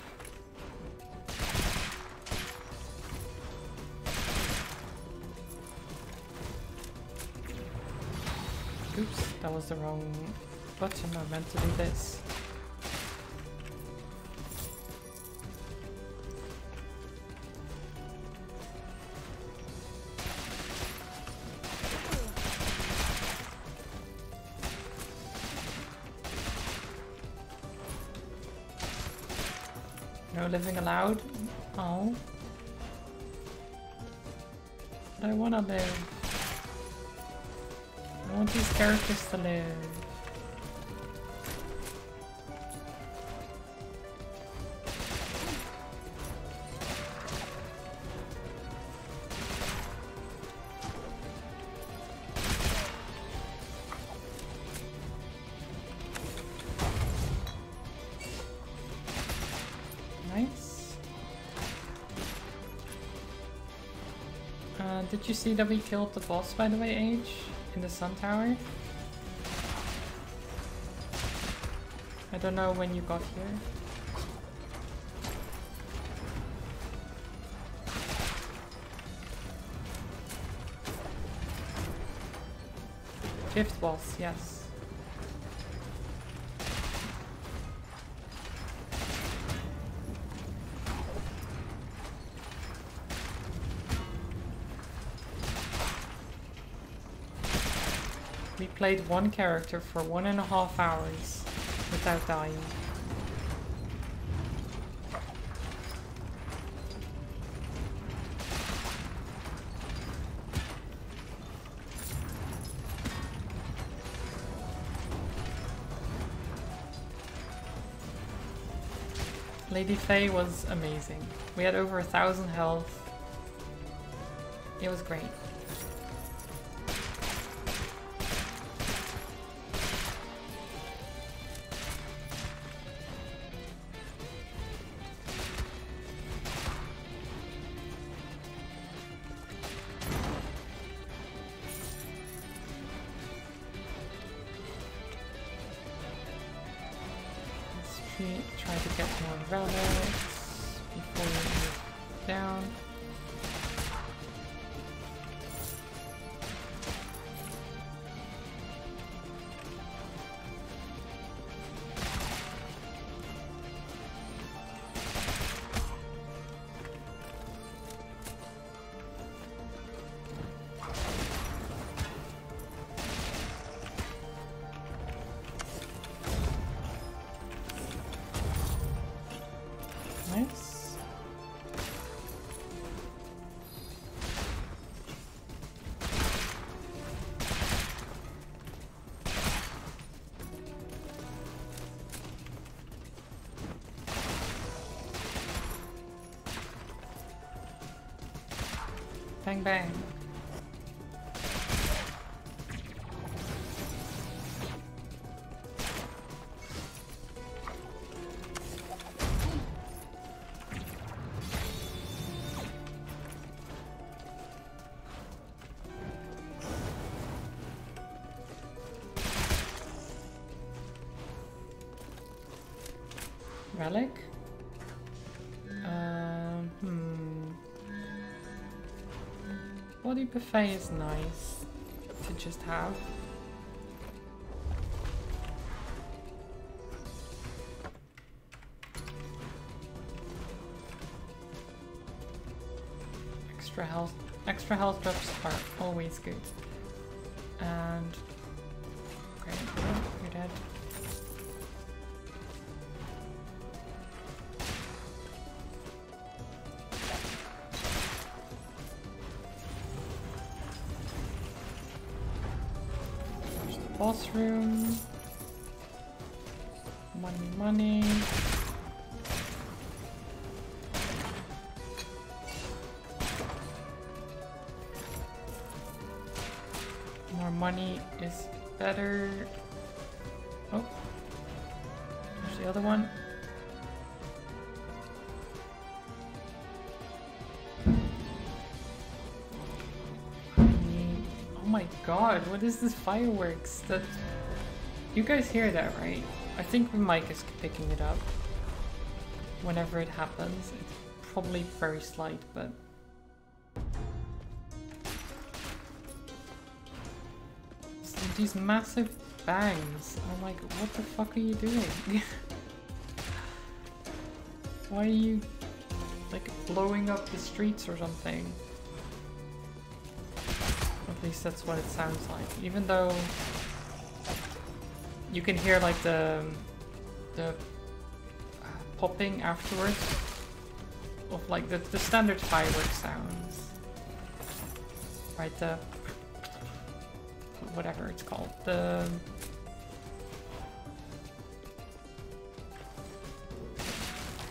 Oops, that was the wrong button. I meant to do this. Living allowed? Oh. I wanna live. I want these characters to live. You see that we killed the boss, by the way, Age? In the Sun Tower? I don't know when you got here. Fifth boss, yes. We played one character for one and a half hours without dying. Lady Faye was amazing. We had over a thousand health. It was great. Bang buffet is nice to just have. Extra health, extra health drops are always good. God, what is this fireworks? That You guys hear that, right? I think mic is picking it up. Whenever it happens. It's probably very slight, but... these massive bangs. I'm like, what the fuck are you doing? Why are you like blowing up the streets or something? Least that's what it sounds like. Even though you can hear like the the uh, popping afterwards of like the, the standard firework sounds. Right, the whatever it's called. The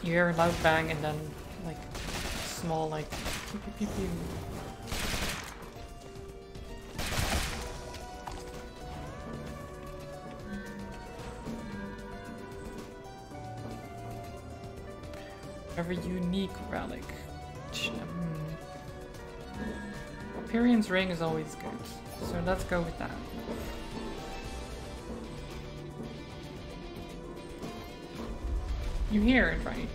you hear a loud bang and then like small like pew, pew, pew, Every unique relic. Hmm. Empyrean's ring is always good, so let's go with that. You hear it, right?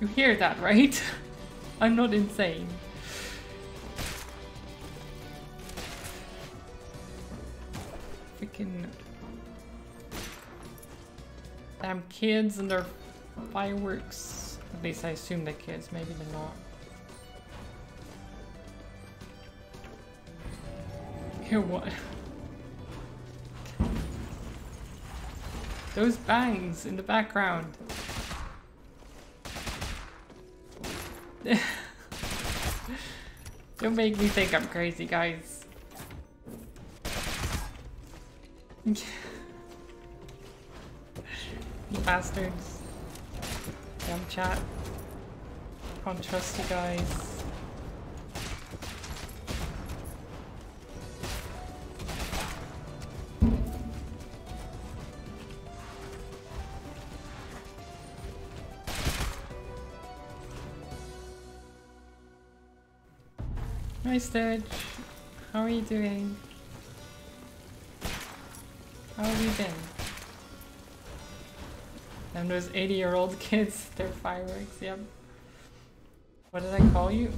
You hear that, right? I'm not insane. Kids and their fireworks. At least I assume they're kids, maybe they're not. Here, what? Those bangs in the background. Don't make me think I'm crazy, guys. bastards. Dumb chat. Can't trust you guys. Hi Sturge, how are you doing? How have you been? And those 80 year old kids, they're fireworks, yep. What did I call you?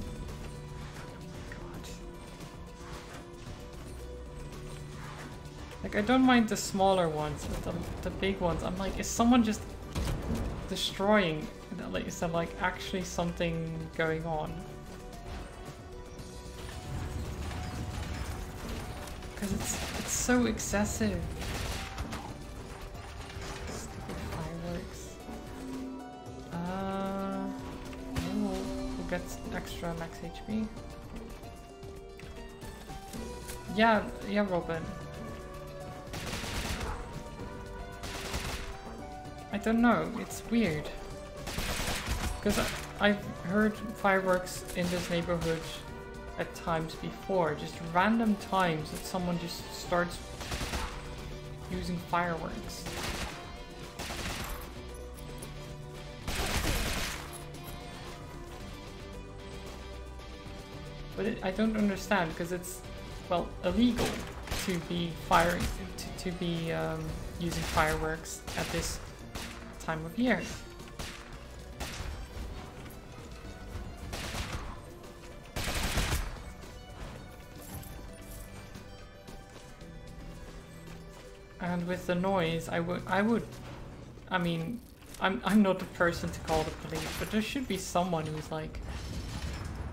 Like, I don't mind the smaller ones, but the, the big ones, I'm like, is someone just destroying? Like, is there like actually something going on? Because it's, it's so excessive. Extra max HP. Yeah, yeah, Robin. I don't know, it's weird. Because I've heard fireworks in this neighborhood at times before, just random times that someone just starts using fireworks. I don't understand because it's, well, illegal to be firing, to, to be um, using fireworks at this time of year. And with the noise, I would, I would, I mean, I'm, I'm not the person to call the police, but there should be someone who's like,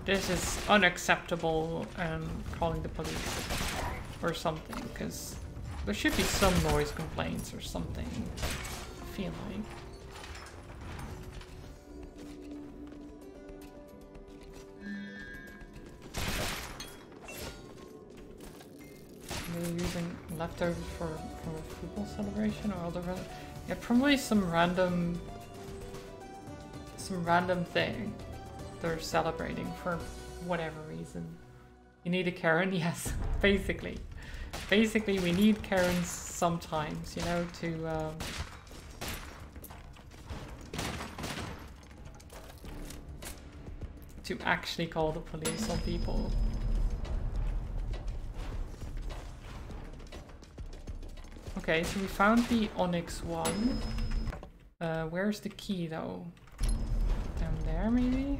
this is unacceptable and calling the police or something, because there should be some noise complaints or something, I feel like. Using leftovers for, for a football celebration or other yeah probably some random some random thing they're celebrating for whatever reason you need a Karen yes basically basically we need Karens sometimes you know to um, to actually call the police on people Okay, so we found the Onyx one. Uh, where's the key though? Down there maybe?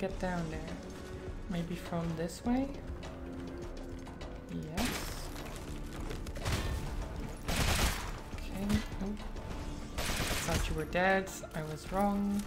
Get down there? Maybe from this way? Yes. Okay. Oh. Thought you were dead. I was wrong.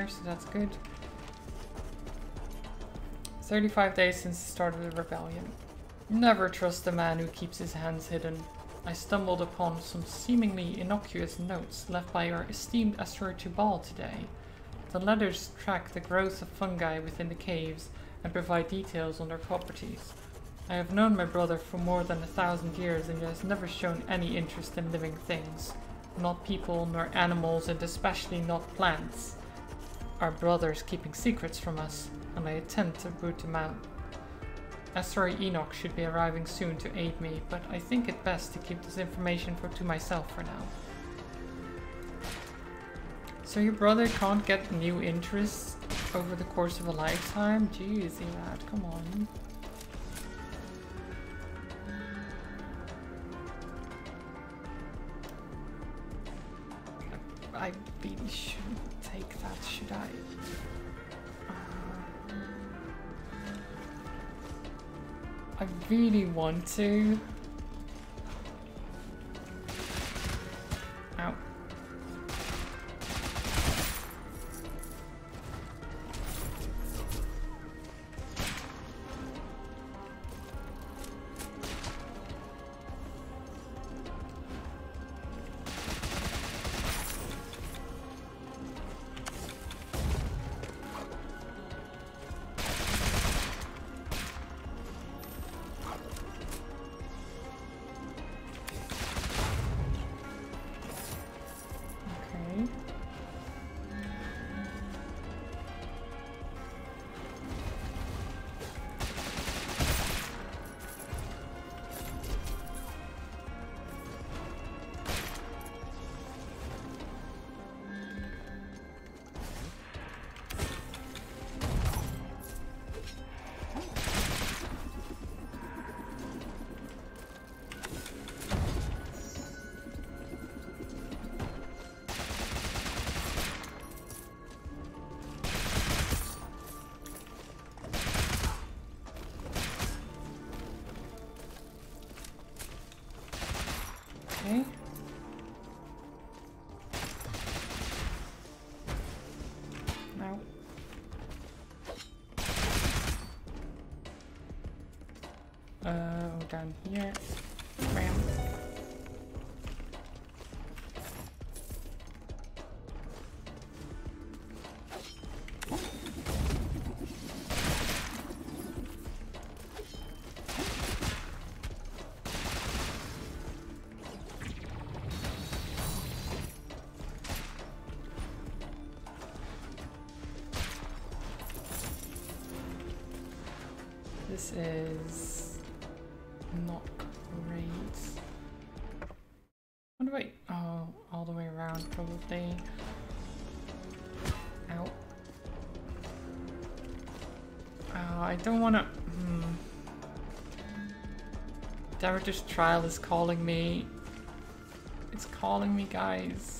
Food in here, so that's good. 35 days since the start of the rebellion. Never trust a man who keeps his hands hidden. I stumbled upon some seemingly innocuous notes left by our esteemed Estuary Tubal today. The letters track the growth of fungi within the caves and provide details on their properties. I have known my brother for more than a thousand years and he has never shown any interest in living things. not people nor animals, and especially not plants. Our brothers keeping secrets from us, and I attempt to root them out. Estuary Enoch should be arriving soon to aid me, but I think it best to keep this information for to myself for now. So your brother can't get new interests over the course of a lifetime? Jeez, lad, come on. I really shouldn't I really want to. Probably. Ow. Oh, I don't want to. Hmm. Damage's trial is calling me. It's calling me, guys.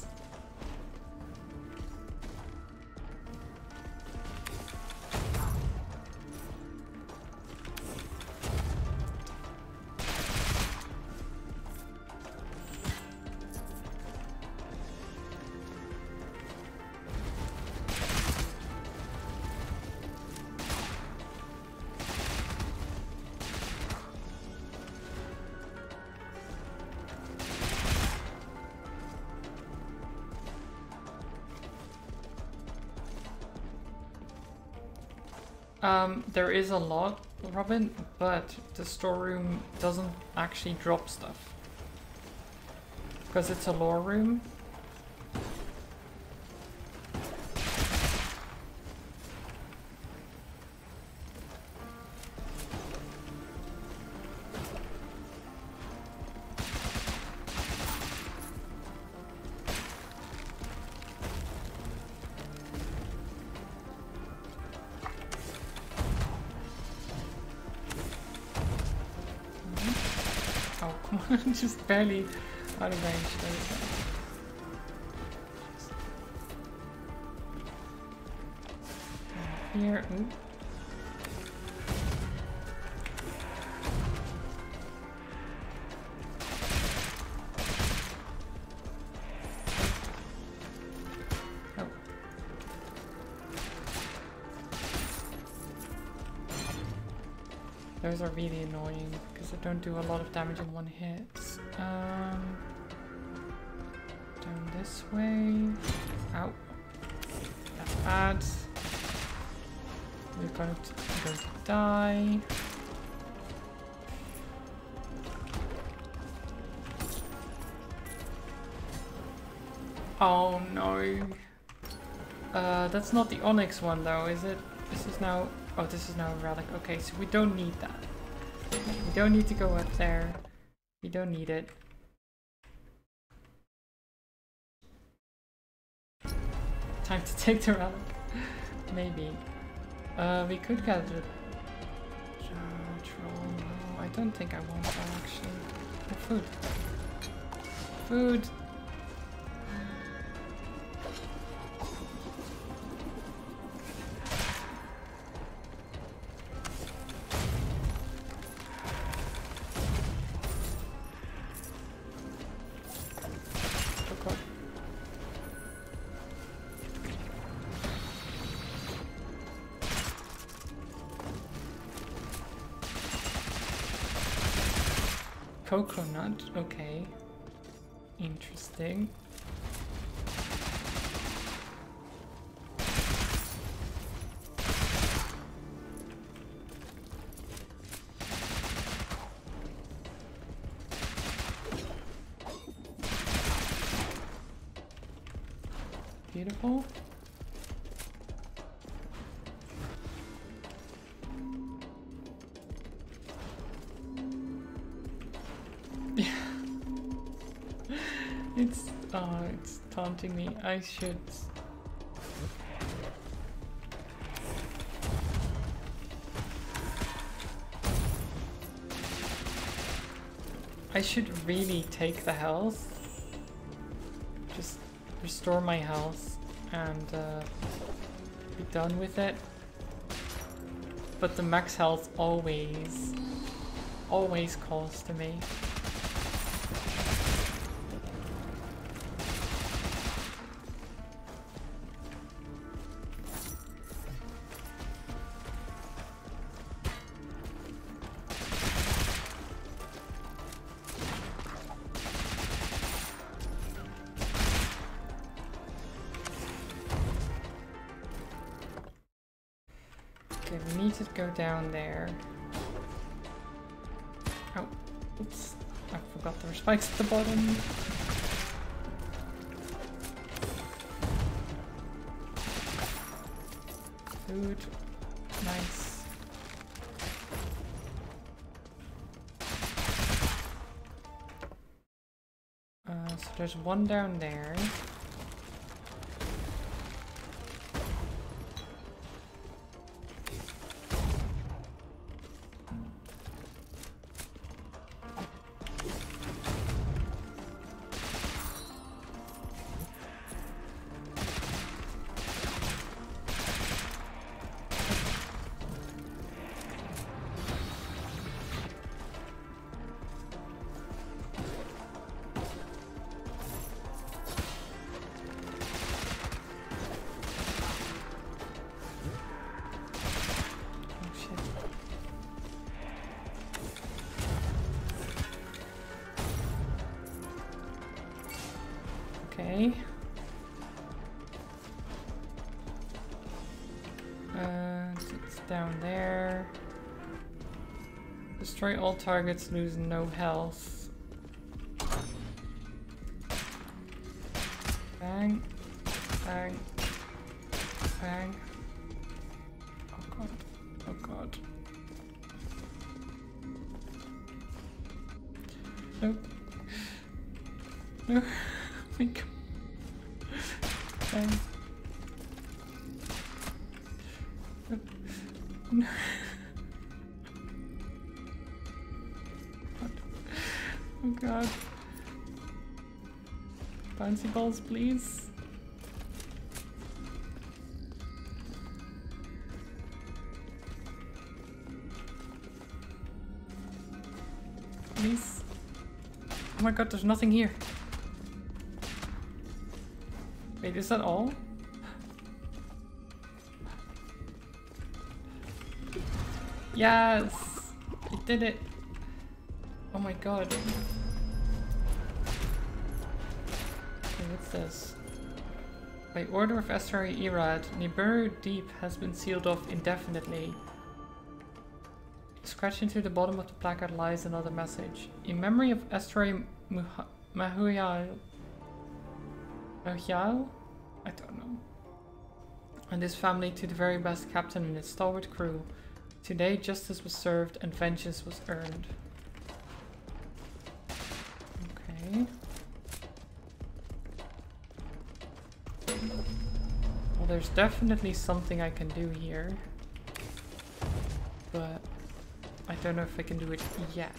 Um, there is a lot, Robin, but the storeroom doesn't actually drop stuff. Because it's a lore room. Barely out of range. Here, ooh. Oh. Those are really annoying because they don't do a lot of damage in one hit. That's not the onyx one though, is it? This is now... Oh, this is now a relic. Okay, so we don't need that. We don't need to go up there. We don't need it. Time to take the relic. Maybe. Uh, we could get the troll. No, I don't think I want that actually. Oh, food. Food. Okay. Interesting. Beautiful. It's oh, it's taunting me. I should. I should really take the health. Just restore my health and uh, be done with it. But the max health always, always calls to me. There's one down there. Targets, lose no health. Please. Please. Oh my god, there's nothing here. Wait, is that all? Yes! It did it! Oh my god. This? By order of Estuary Irad, Nibiru Deep has been sealed off indefinitely. Scratched into the bottom of the placard lies another message. In memory of Muha- Mahuyal, Oh, I don't know. And his family to the very best captain and his stalwart crew. Today justice was served and vengeance was earned. There's definitely something I can do here. But I don't know if I can do it yet.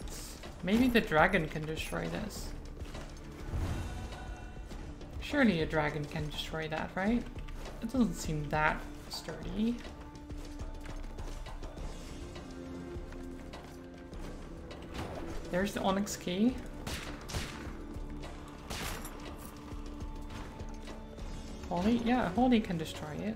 Maybe the dragon can destroy this. Surely a dragon can destroy that, right? It doesn't seem that sturdy. There's the onyx key. Holly? Yeah, Holly can destroy it.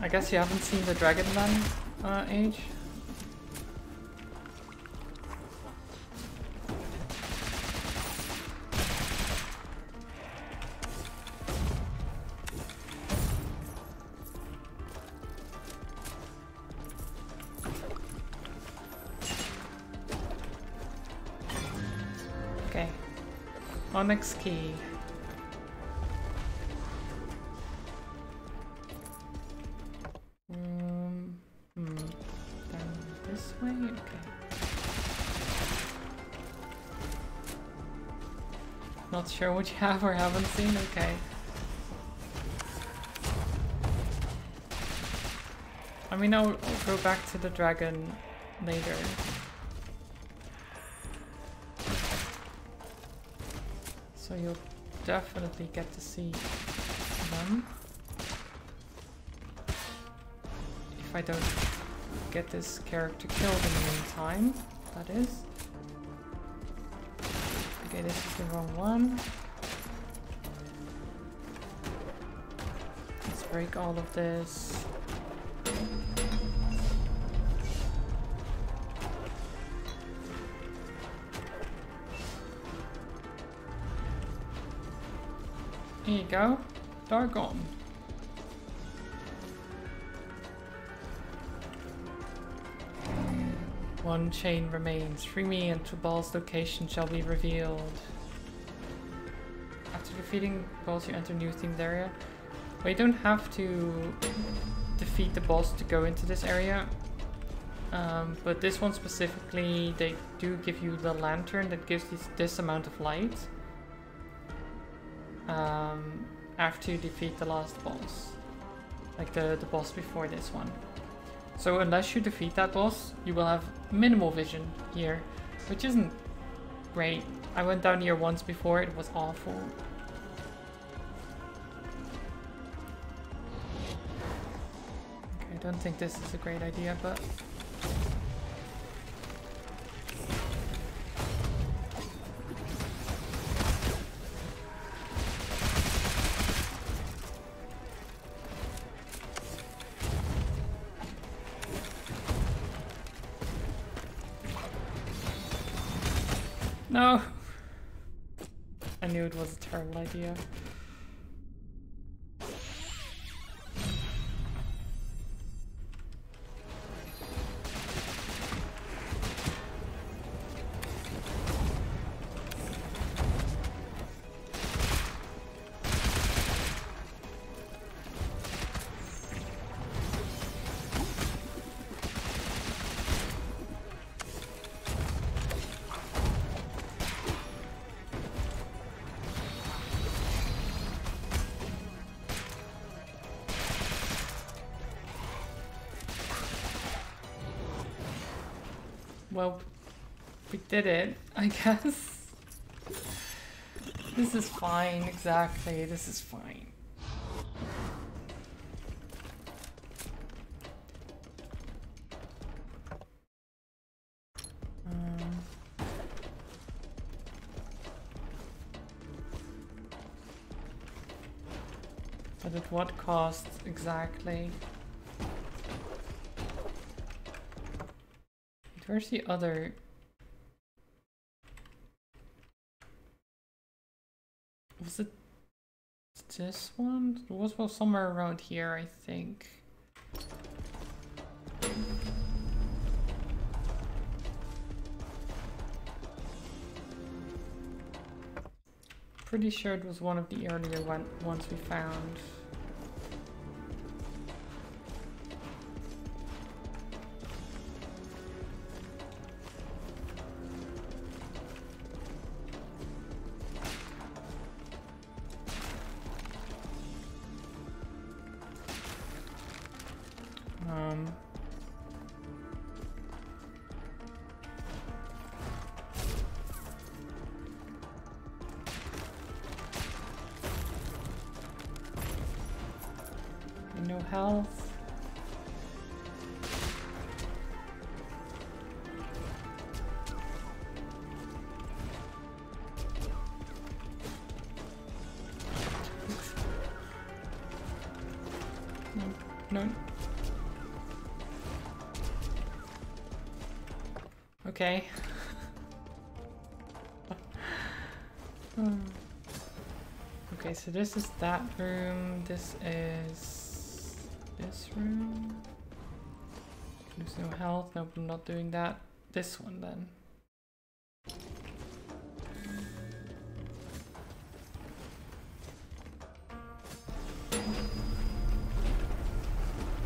I guess you haven't seen the Dragonman uh, age? Key. Um, hmm. Way? Okay. Not sure what you have or haven't seen? Okay. I mean, I'll, I'll go back to the dragon later. Definitely get to see them. If I don't get this character killed in the meantime, that is. Okay, this is the wrong one. Let's break all of this. Here you go. Dargon. One chain remains. Free me and Tubal's location shall be revealed. After defeating boss, you enter new themed area. We don't have to defeat the boss to go into this area. Um, but this one specifically, they do give you the lantern that gives this, this amount of light um, after you defeat the last boss. Like the, the boss before this one. So unless you defeat that boss, you will have minimal vision here, which isn't great. I went down here once before, it was awful. Okay, I don't think this is a great idea, but terrible did it, I guess. This is fine, exactly. This is fine. Um, but at what cost exactly? Where's the other... this one? It was well somewhere around here, I think. Pretty sure it was one of the earlier one ones we found. So this is that room. This is this room. There's no health. Nope, I'm not doing that. This one then.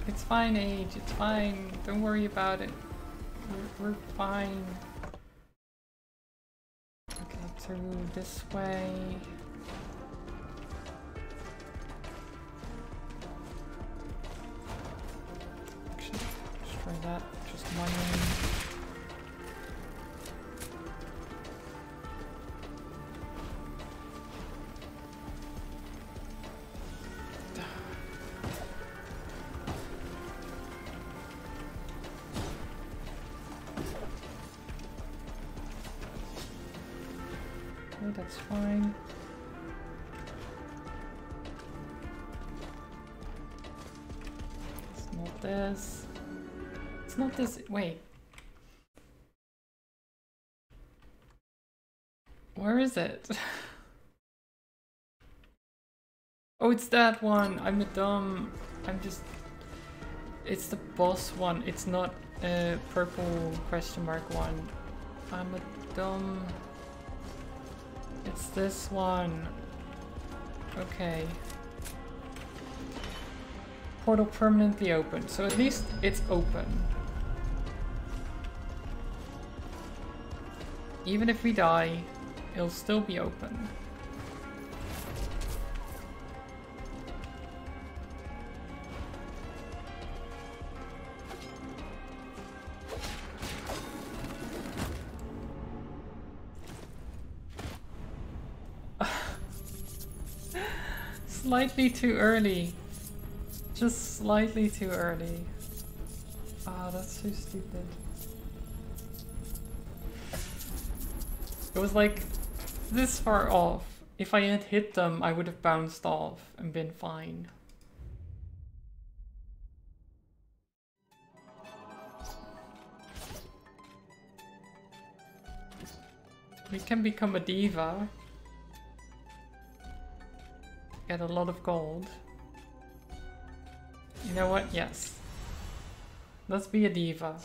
It's fine, Age. It's fine. Don't worry about it. We're, we're fine. Okay, through this way. Not this. Wait. Where is it? oh, it's that one. I'm a dumb. I'm just. It's the boss one. It's not a purple question mark one. I'm a dumb. It's this one. Okay. Portal permanently open. So at least it's open. Even if we die, it'll still be open. slightly too early. Just slightly too early. Ah, oh, that's so stupid. It was like this far off. If I had hit them, I would have bounced off and been fine. We can become a diva. Get a lot of gold. You know what? Yes. Let's be a diva.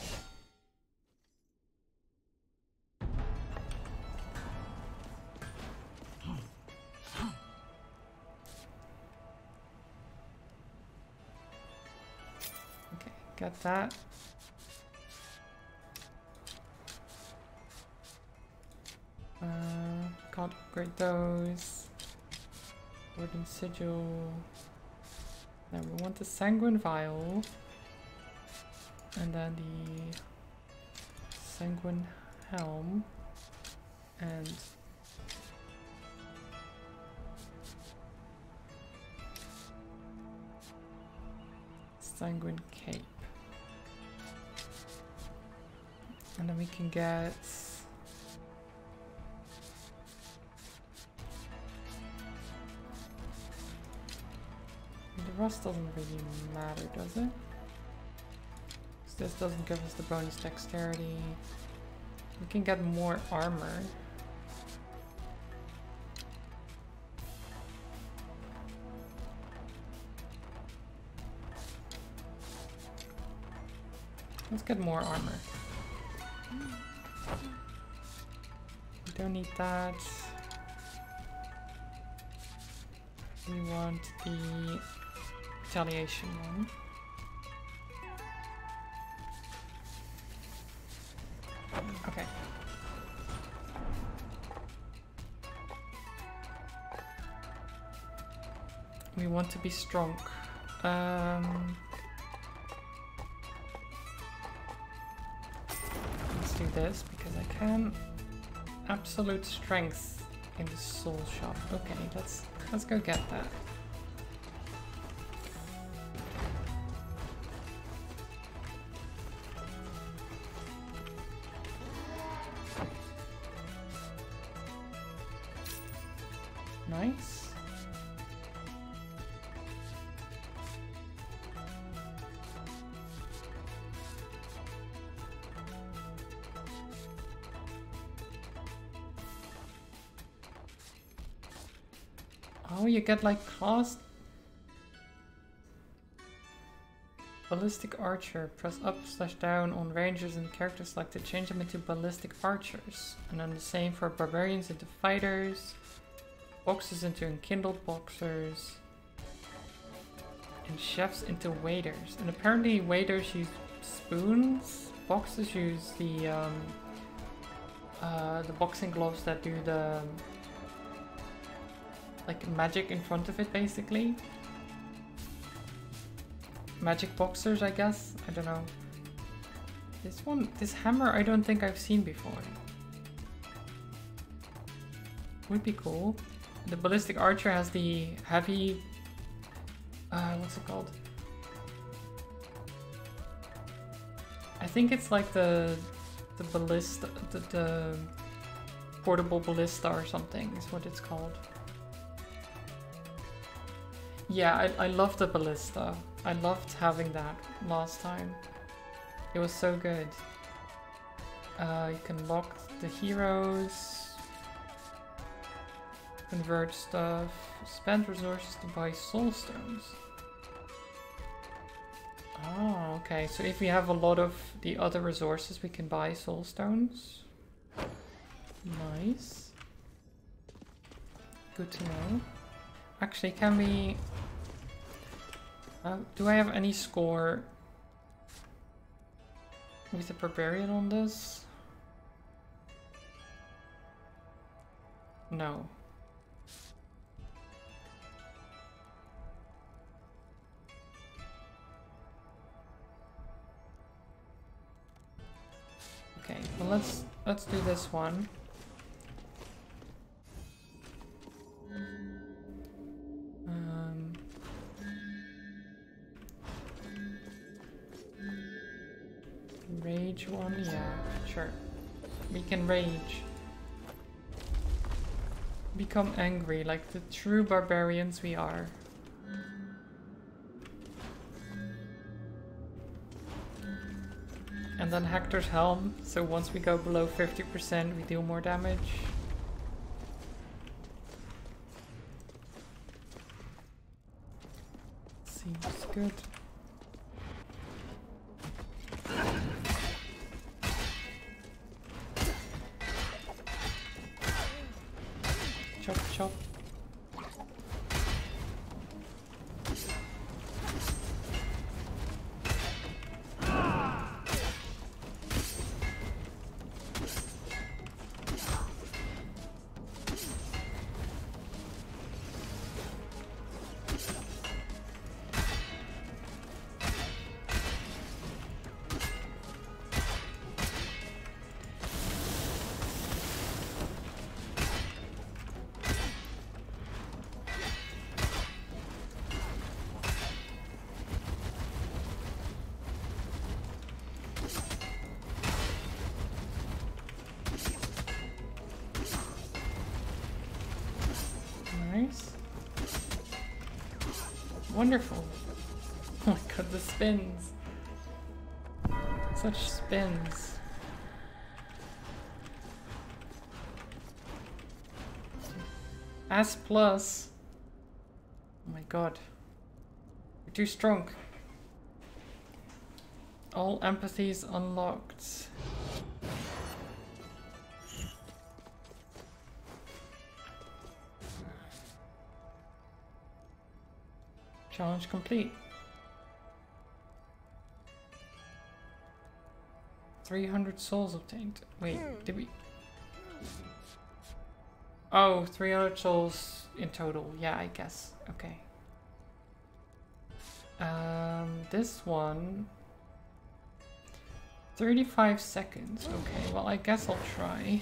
That. Uh, can't upgrade those. Wooden sigil. Then we want the sanguine vial. And then the sanguine helm. And sanguine cape. And then we can get The rust doesn't really matter, does it? This doesn't give us the bonus dexterity. We can get more armor. Let's get more armor. Don't need that. we want the retaliation one. Okay. We want to be strong. Um, let's do this because I can. Absolute strength in the soul shop. Okay, let's let's go get that. Get like class Ballistic Archer. Press up slash down on rangers and characters like to Change them into ballistic archers. And then the same for barbarians into fighters. Boxers into enkindled boxers. And chefs into waiters. And apparently waiters use spoons. Boxers use the um, uh, the boxing gloves that do the like magic in front of it basically. Magic boxers, I guess. I don't know. This one, this hammer, I don't think I've seen before. Would be cool. The ballistic archer has the heavy. Uh, what's it called? I think it's like the the ballista, the, the portable ballista or something is what it's called. Yeah, I, I love the ballista. I loved having that last time. It was so good. Uh, you can lock the heroes, convert stuff, spend resources to buy soul stones. Oh, okay. So if we have a lot of the other resources, we can buy soul stones. Nice. Good to know. Actually, can we... Uh, do I have any score with the barbarian on this? No. Okay, well let's let's do this one. Um, rage one, yeah, sure. We can rage. Become angry like the true barbarians we are. And then Hector's Helm, so once we go below 50% we deal more damage. Seems good. Spins. S plus. Oh my god. You're too strong. All empathies unlocked. Challenge complete. 300 souls obtained. Wait, did we... Oh, 300 souls in total. Yeah, I guess. Okay. Um, this one... 35 seconds. Okay, well I guess I'll try.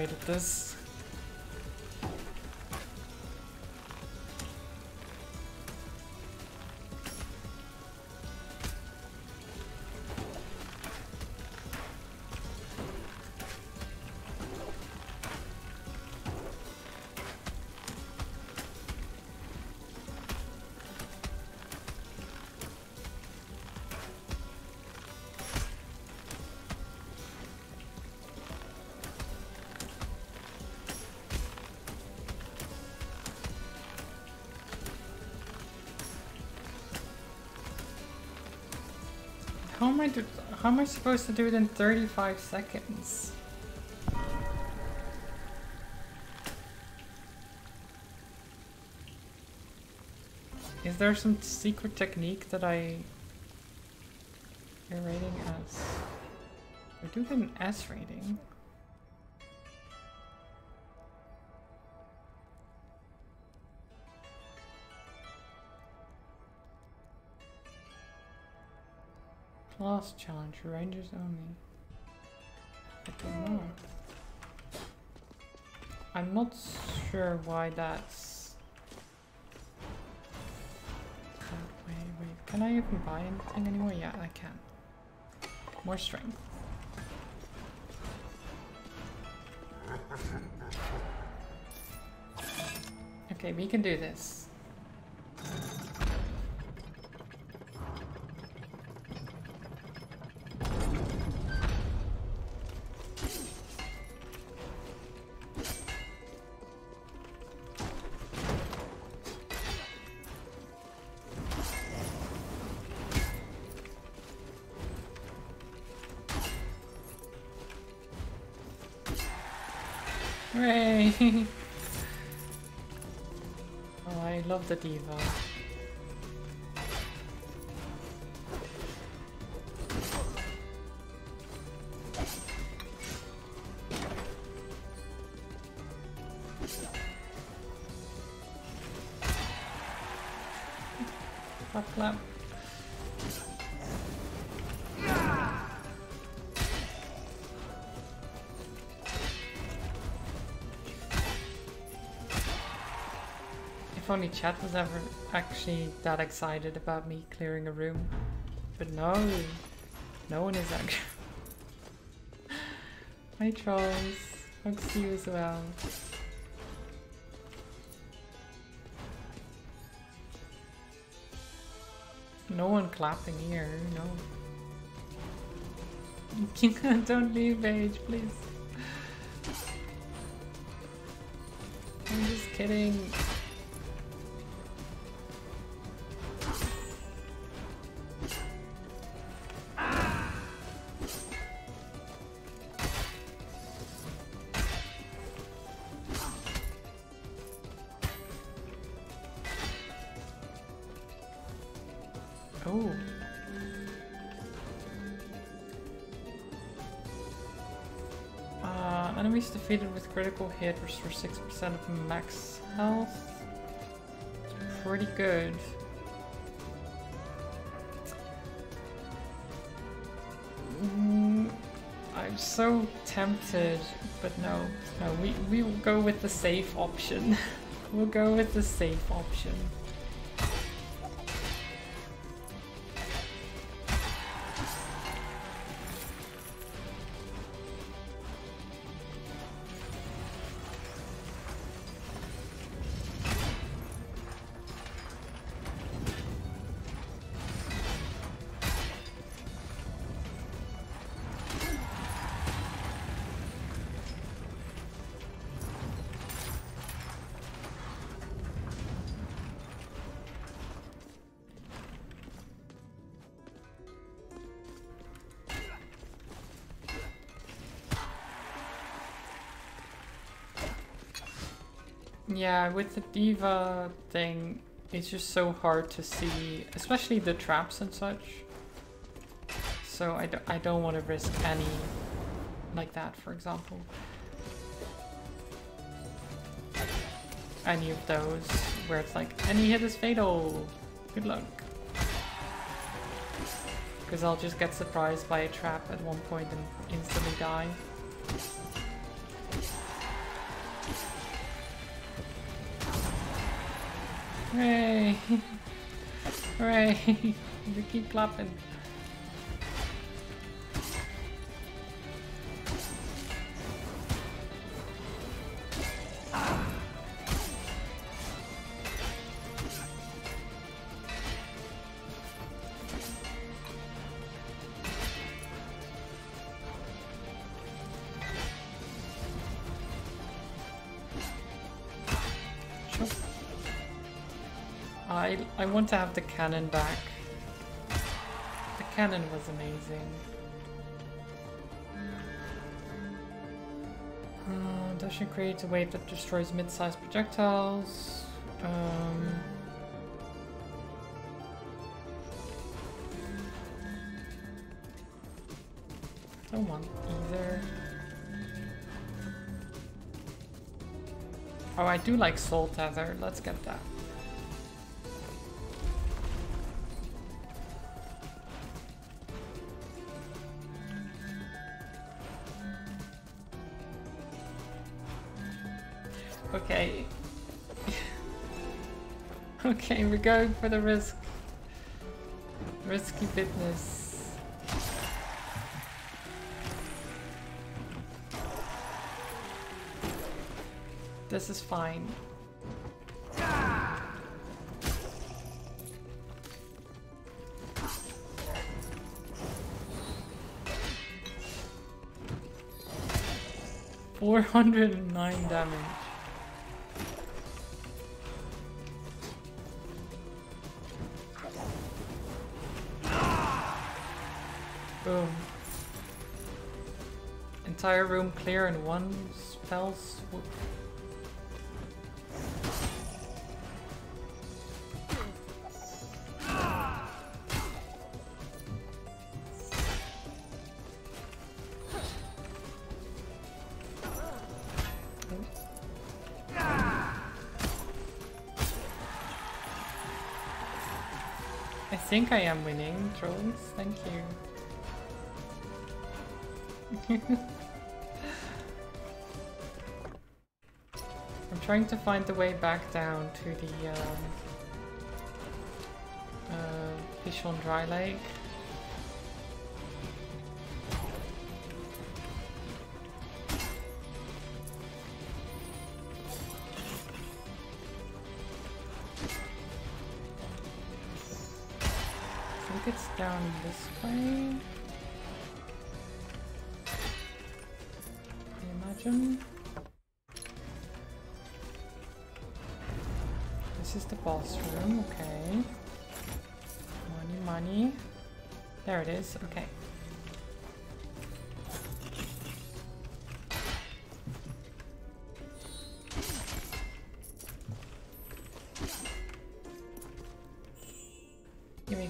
Great at this. I do how am I supposed to do it in 35 seconds? Is there some secret technique that I your rating as I do get an S rating. Lost challenge, rangers only. I don't know. I'm not sure why that's... wait, wait, can I even buy anything anymore? Yeah, I can. More strength. Okay, we can do this. The only chat was ever actually that excited about me clearing a room. But no, no one is actually. Hi Charles, hope to you as well. No one clapping here, no. Don't leave, Age, please. Defeated with critical hit, restore 6% of max health. It's pretty good. Mm, I'm so tempted, but no, no, we, we will go with the safe option. we'll go with the safe option. Yeah, with the diva thing, it's just so hard to see, especially the traps and such. So I, do, I don't want to risk any like that, for example. Any of those where it's like, any hit is fatal. Good luck. Because I'll just get surprised by a trap at one point and instantly die. Hooray! Hooray! we keep clapping. Want to have the cannon back. The cannon was amazing. Uh, Dashing creates a wave that destroys mid-sized projectiles. Um, don't want either. Oh, I do like Soul Tether. Let's get that. Going for the risk. Risky business. This is fine. Four hundred and nine damage. Entire room clear in one spell swoop. I think I am winning, trolls. Thank you. trying to find the way back down to the um, uh, Dry Lake.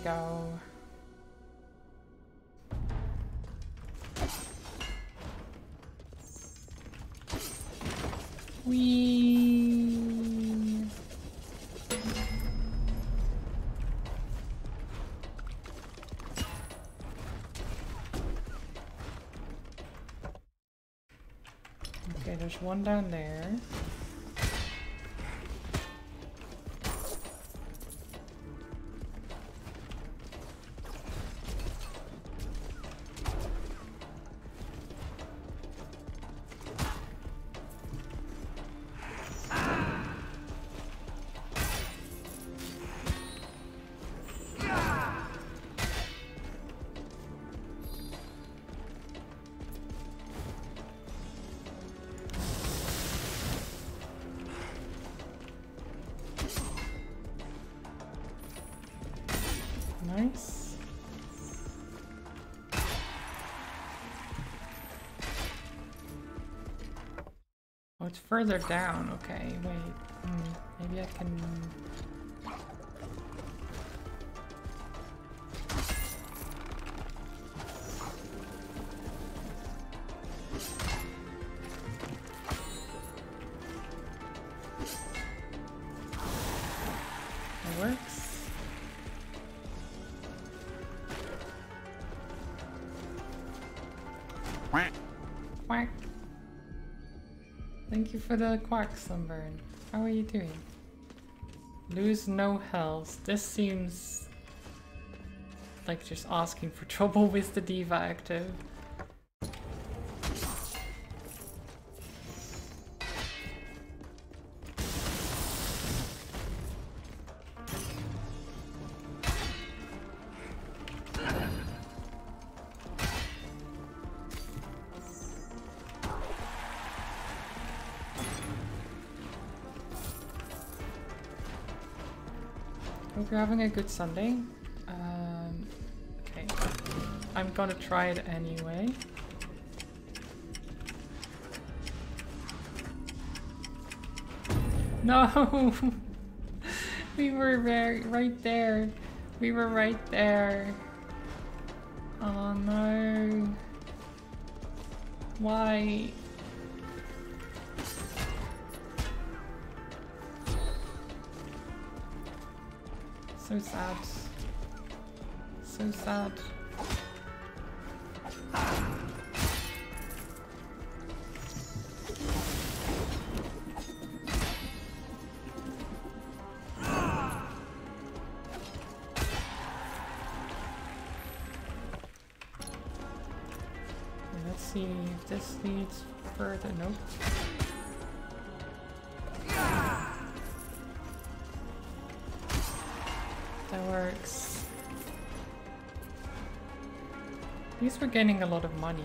Here we go. one down there. Further down. Okay, wait. Hmm, maybe I can... Thank you for the quark Sunburn. How are you doing? Lose no health. This seems like just asking for trouble with the diva active. You're having a good Sunday. Um, okay, I'm gonna try it anyway. No! we were very right there. We were right there. Oh no. Why? So sad. So sad. Let's see if this leads further. Nope. At least we're gaining a lot of money.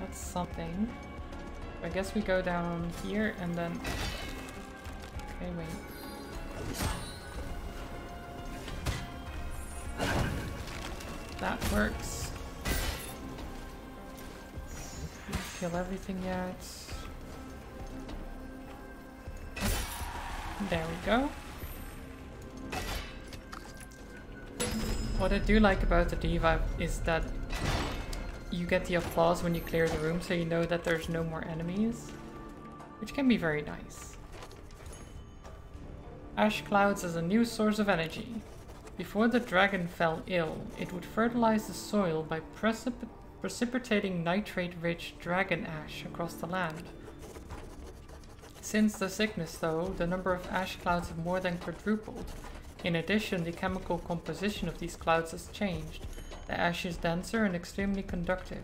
That's something. I guess we go down here and then... Okay, wait. That works. Kill everything yet. There we go. What I do like about the Diva is that you get the applause when you clear the room so you know that there's no more enemies, which can be very nice. Ash clouds as a new source of energy. Before the dragon fell ill, it would fertilize the soil by precip precipitating nitrate-rich dragon ash across the land. Since the sickness though, the number of ash clouds have more than quadrupled, in addition, the chemical composition of these clouds has changed. The ash is denser and extremely conductive.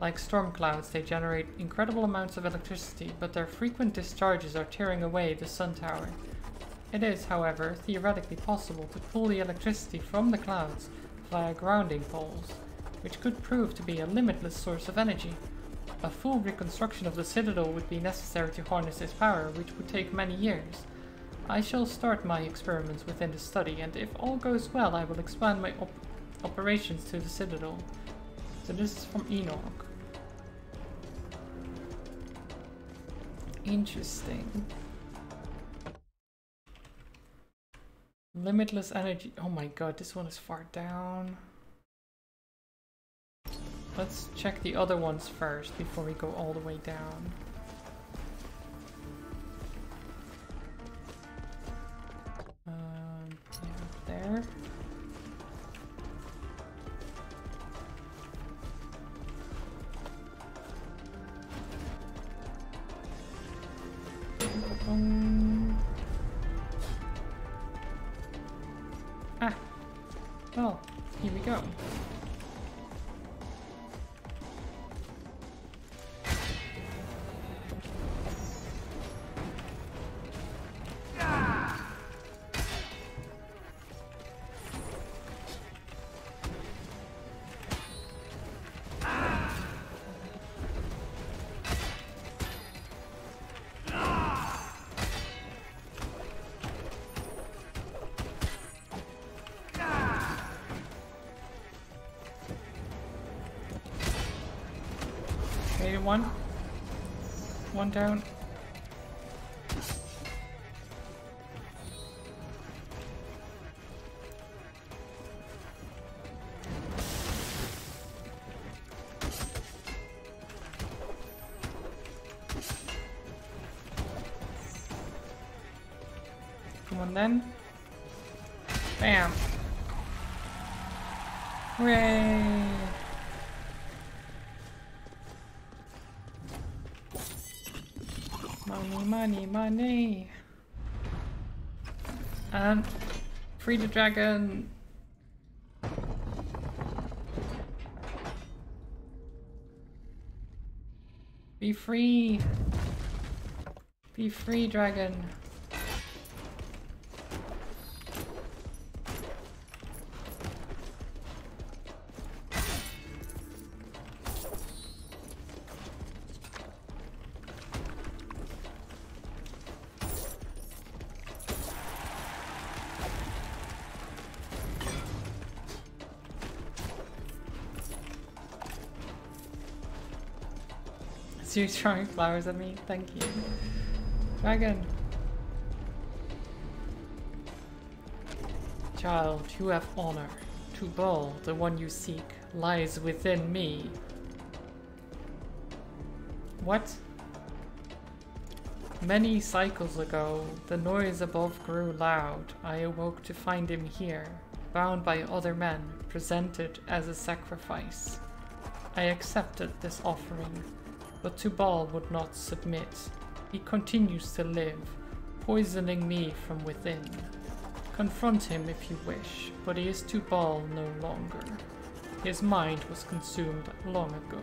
Like storm clouds, they generate incredible amounts of electricity, but their frequent discharges are tearing away the sun tower. It is, however, theoretically possible to pull the electricity from the clouds via grounding poles, which could prove to be a limitless source of energy. A full reconstruction of the citadel would be necessary to harness this power, which would take many years. I shall start my experiments within the study, and if all goes well, I will expand my op operations to the Citadel. So this is from Enoch. Interesting. Limitless energy. Oh my god, this one is far down. Let's check the other ones first before we go all the way down. Um, one. down. Come on then. Money, money. And free the dragon. Be free. Be free, dragon. You're throwing flowers at me? Thank you. Dragon. Child, you have honor. Tubal, the one you seek, lies within me. What? Many cycles ago, the noise above grew loud. I awoke to find him here, bound by other men, presented as a sacrifice. I accepted this offering, but Tubal would not submit. He continues to live, poisoning me from within. Confront him if you wish, but he is Tubal no longer. His mind was consumed long ago,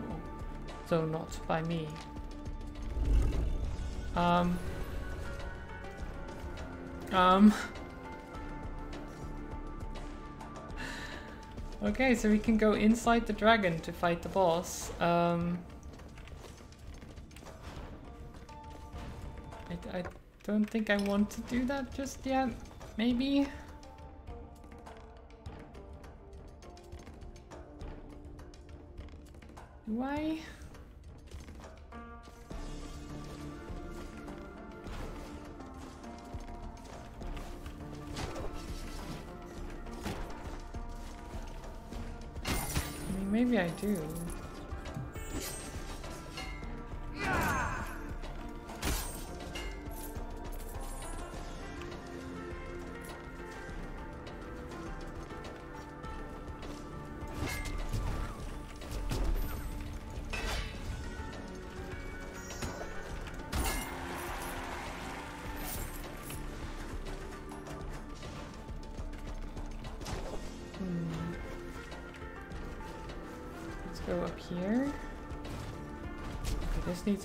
though not by me. Um. Um. Okay, so we can go inside the dragon to fight the boss. Um. Don't think I want to do that just yet. Maybe?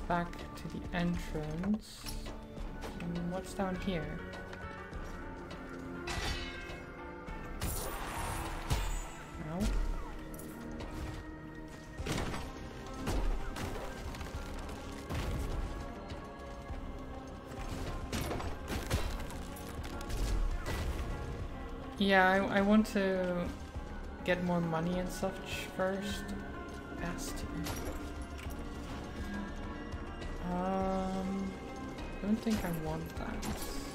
Back to the entrance. And what's down here? No. Yeah, I, I want to get more money and such first. Bastion. Think I want that.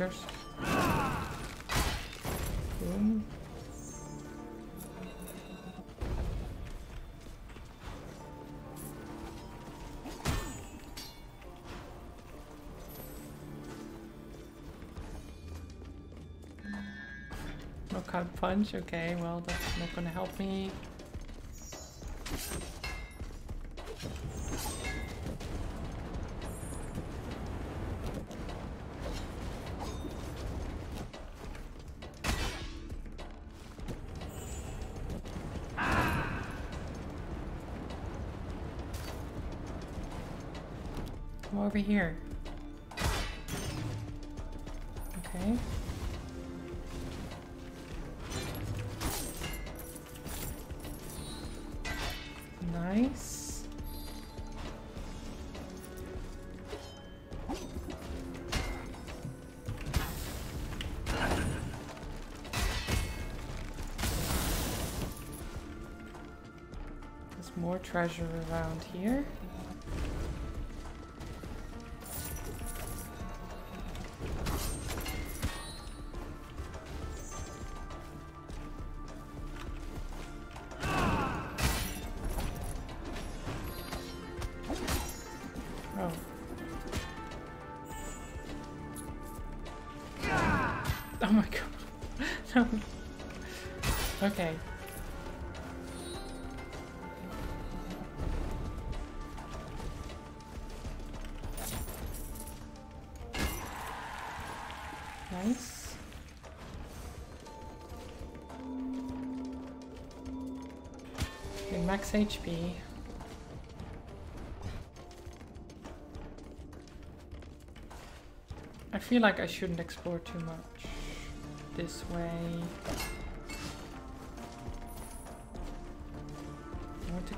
There's... Boom. Knockout punch, okay, well that's not gonna help me. Over here. Okay. Nice. There's more treasure around here. Okay. Nice. Okay, max HP. I feel like I shouldn't explore too much this way.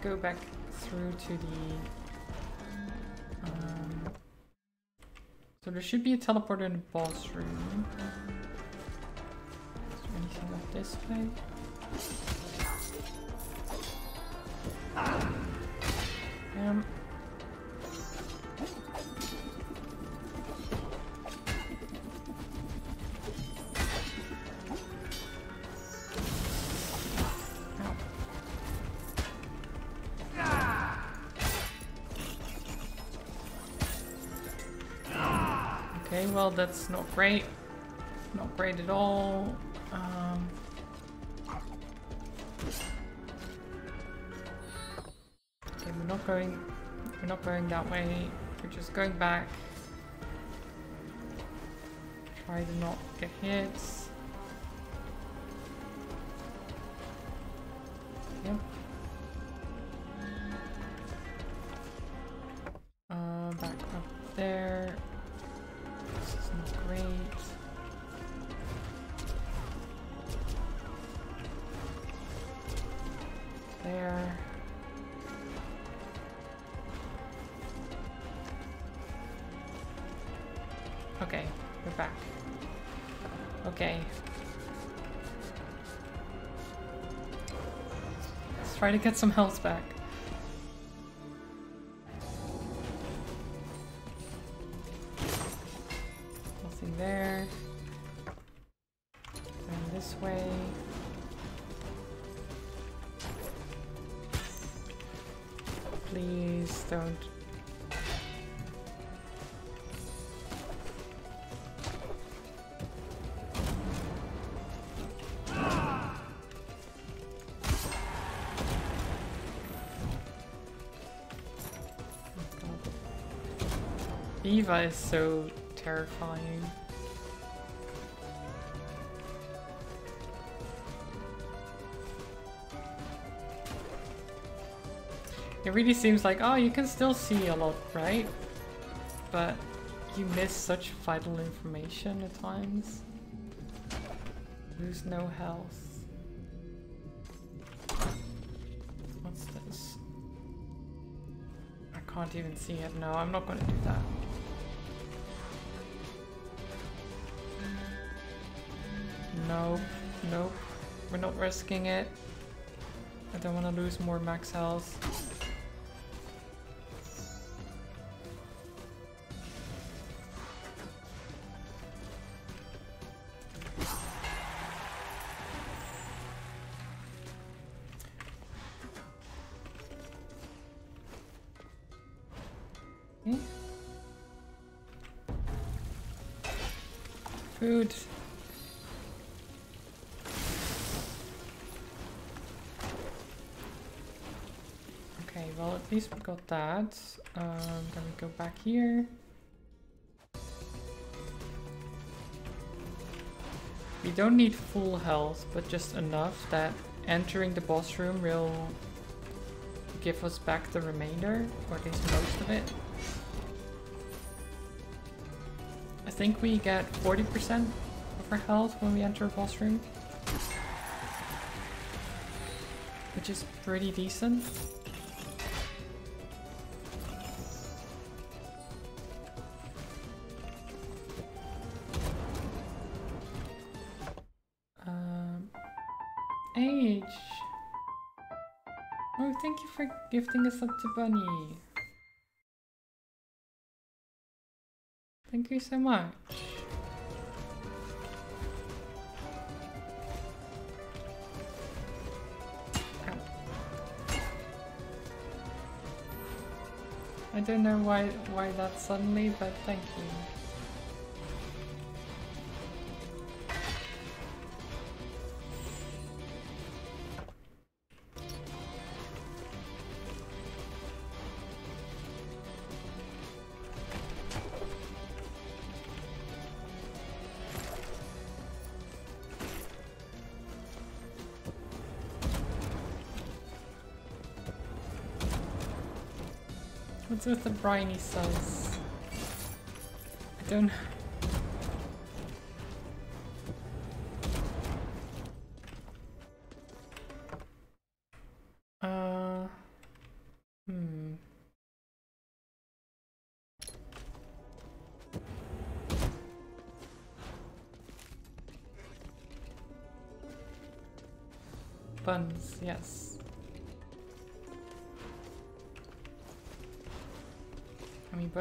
Go back through to the... Um, so there should be a teleporter in the boss room. Is there anything up this way? Well that's not great. Not great at all. Um, okay, we're not going. We're not going that way. We're just going back. Try to not get hits. To get some health back. Nothing there. Going this way. Please don't. Eva is so terrifying. It really seems like, oh, you can still see a lot, right? But you miss such vital information at times. Lose no health. What's this? I can't even see it. No, I'm not going to do that. Risking it. I don't want to lose more max health. Least we got that. Um, then we go back here. We don't need full health, but just enough that entering the boss room will give us back the remainder, or at least most of it. I think we get 40% of our health when we enter a boss room. Which is pretty decent. To Bunny. Thank you so much. I don't know why why that suddenly, but thank you. What's with the briny sauce? I don't know. Uh, hmm. Buns, yes.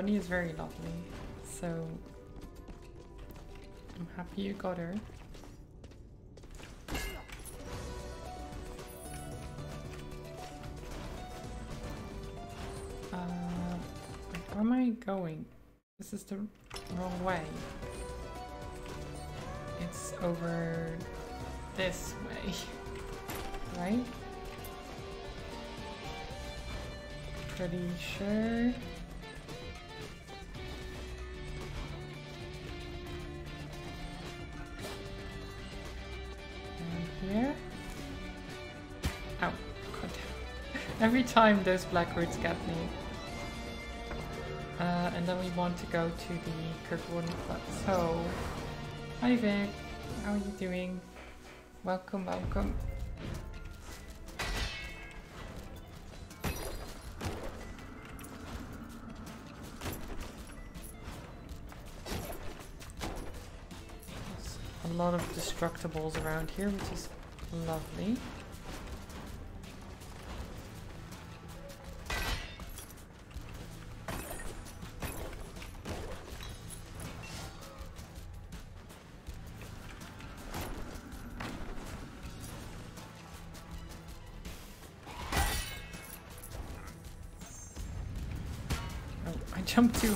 Bunny is very lovely, so I'm happy you got her. Uh, where am I going? This is the wrong way. It's over this way, right? Pretty sure. Every time those black roots get me. Uh, and then we want to go to the Kirkwood Club. So, Hi Vic, how are you doing? Welcome, welcome. There's a lot of destructibles around here, which is lovely.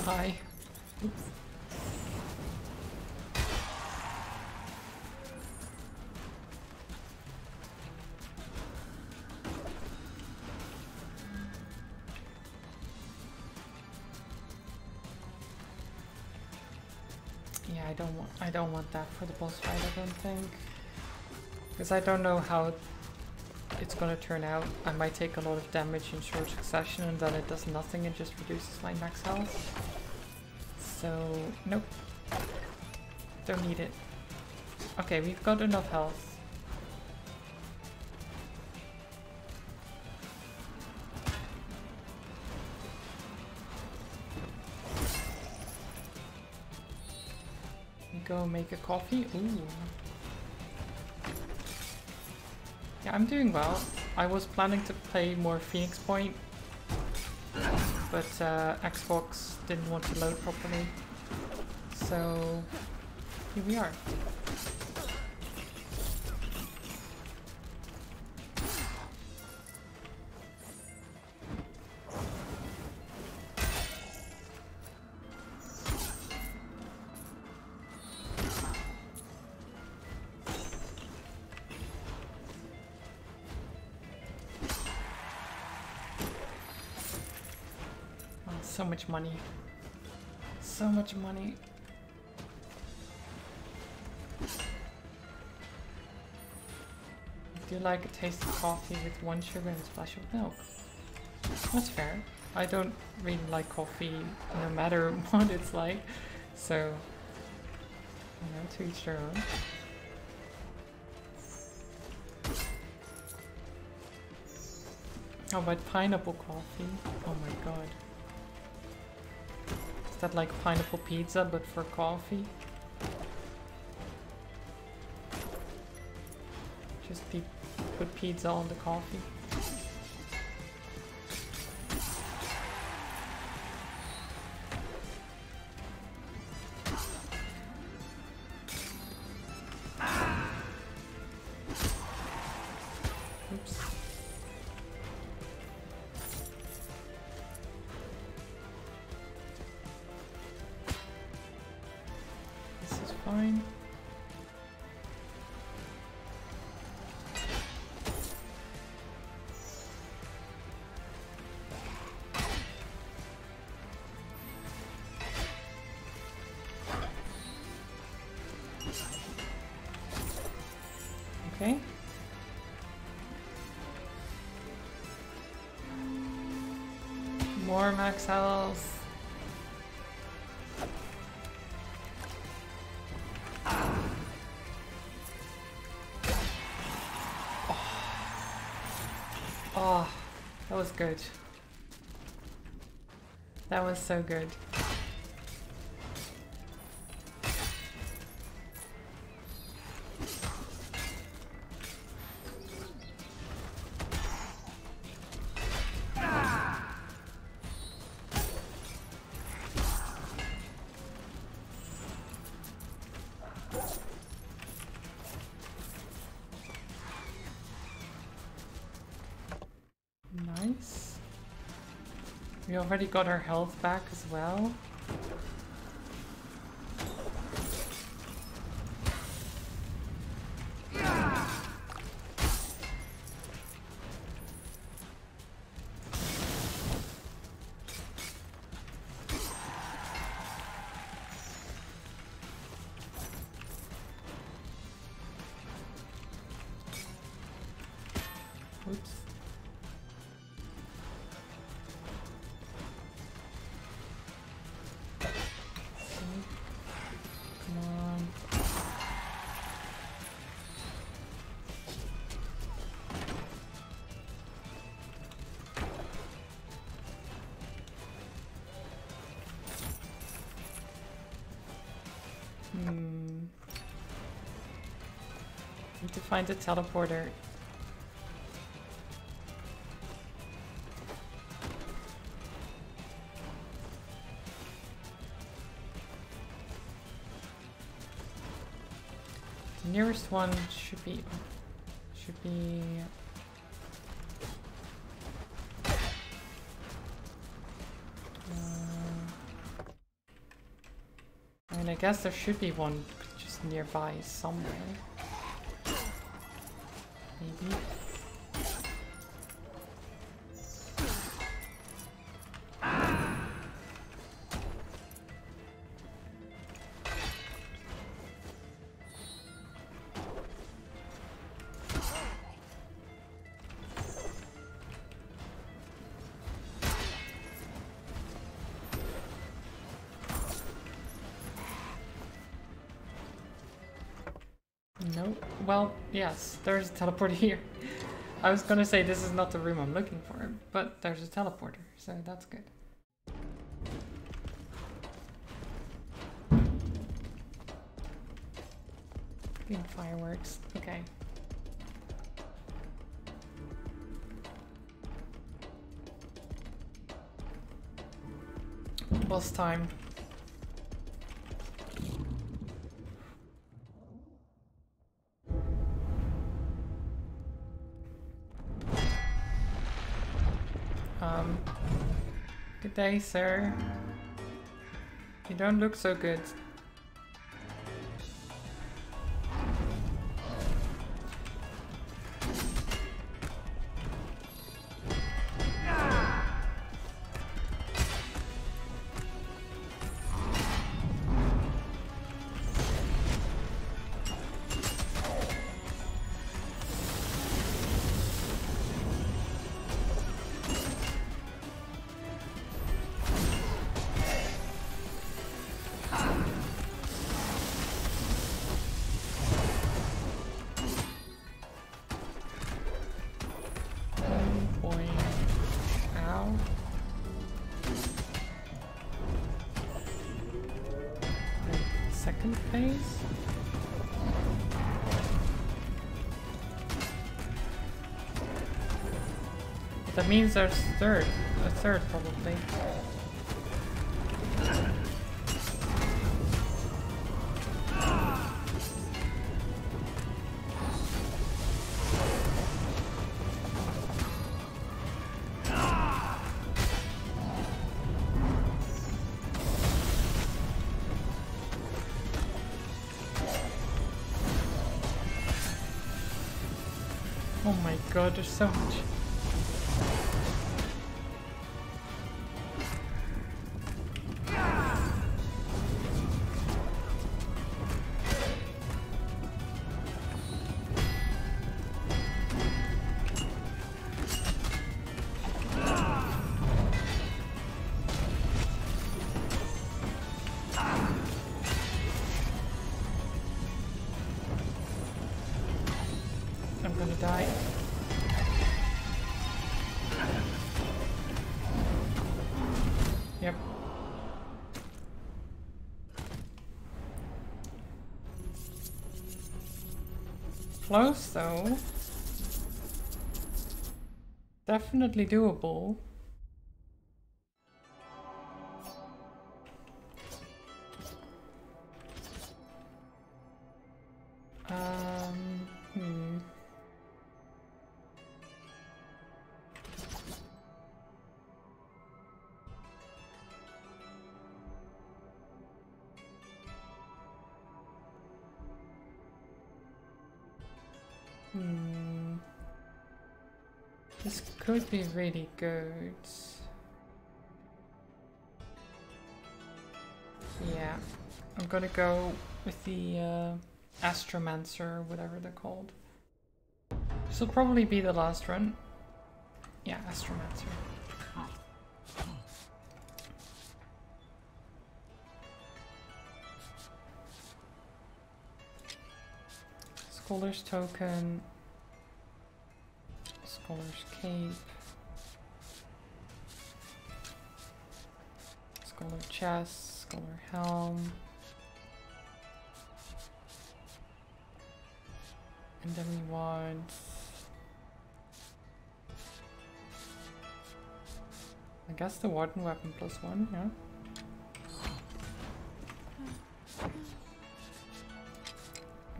High. Yeah, I don't want I don't want that for the boss fight, I don't think. Because I don't know how it's gonna turn out. I might take a lot of damage in short succession and then it does nothing and just reduces my max health. So, nope. Don't need it. Okay, we've got enough health. Go make a coffee. Ooh. Yeah, I'm doing well. I was planning to play more Phoenix Point, but uh, Xbox didn't want to load properly. So here we are. Money. So much money. Do like a taste of coffee with one sugar and a splash of milk. That's fair. I don't really like coffee no matter what it's like, so know, to each their own. Oh, but pineapple coffee. Oh my god. Is that like pineapple pizza but for coffee? Just put pizza on the coffee. Good. That was so good. Already got our health back as well. Find a teleporter. The nearest one should be should be uh, I guess there should be one just nearby somewhere. Mm-hmm. well, yes, there's a teleporter here. I was gonna say this is not the room I'm looking for, but there's a teleporter, so that's good. Green fireworks, okay. Boss time. Day, sir. You don't look so good. That means there's third, a third probably. Oh my god, there's so Close though. Definitely doable. Could be really good. Yeah, I'm gonna go with the uh, Astromancer, whatever they're called. This will probably be the last run. Yeah, Astromancer. Scholar's Token. Scholar's Cape. Scholar Chest. Scholar Helm. And then we want... I guess the Warden Weapon plus one, yeah?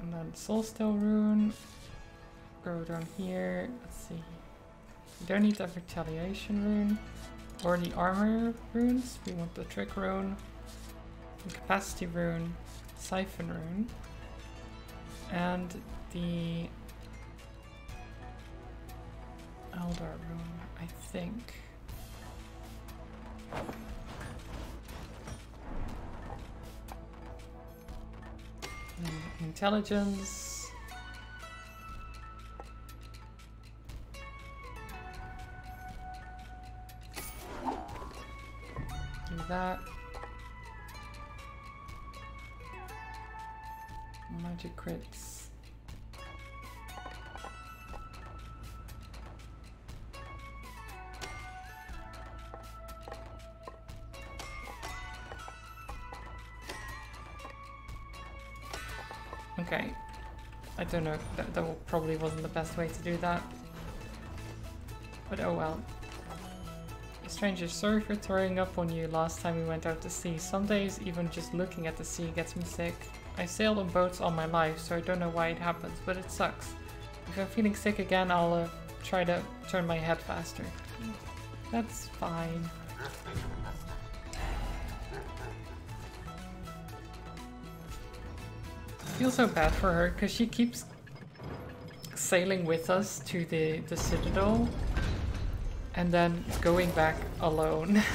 And then Soulsteal Rune. Go down here. Let's see. We don't need the Retaliation Rune. Or the Armor Runes. We want the Trick Rune. The capacity Rune. Siphon Rune. And the Eldar Rune, I think. intelligence. Know. That, that probably wasn't the best way to do that. But oh well. Stranger, sorry for throwing up on you last time we went out to sea. Some days even just looking at the sea gets me sick. I sailed on boats all my life, so I don't know why it happens, but it sucks. If I'm feeling sick again, I'll uh, try to turn my head faster. That's fine. I feel so bad for her because she keeps sailing with us to the, the Citadel and then going back alone.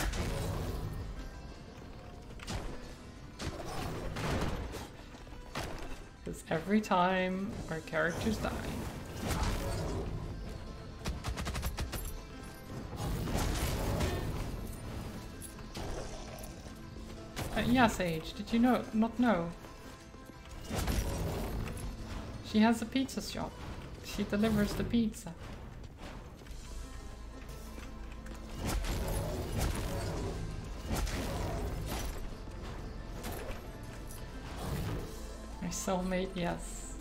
Because every time our characters die. Uh, yeah, Sage, did you know not know? She has a pizza shop. She delivers the pizza. My soulmate, yes.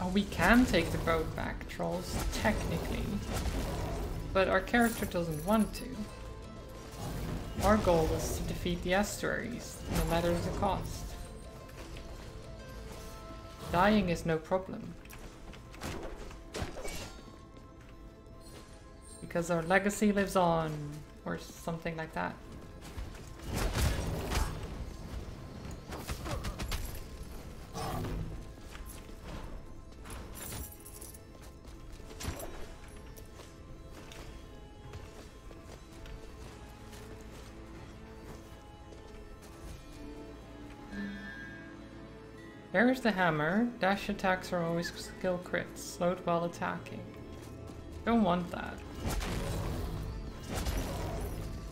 Oh, we can take the boat back, trolls, technically. But our character doesn't want to. Our goal is to defeat the estuaries, no matter the cost. Dying is no problem. Because our legacy lives on, or something like that. There's the hammer. Dash attacks are always skill crits, slowed while attacking. Don't want that.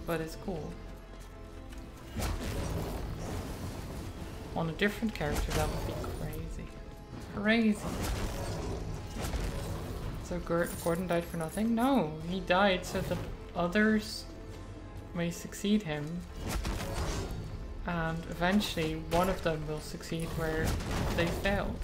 But it's cool. On a different character that would be crazy. Crazy. So Gordon died for nothing? No, he died so the others may succeed him and eventually one of them will succeed where they failed.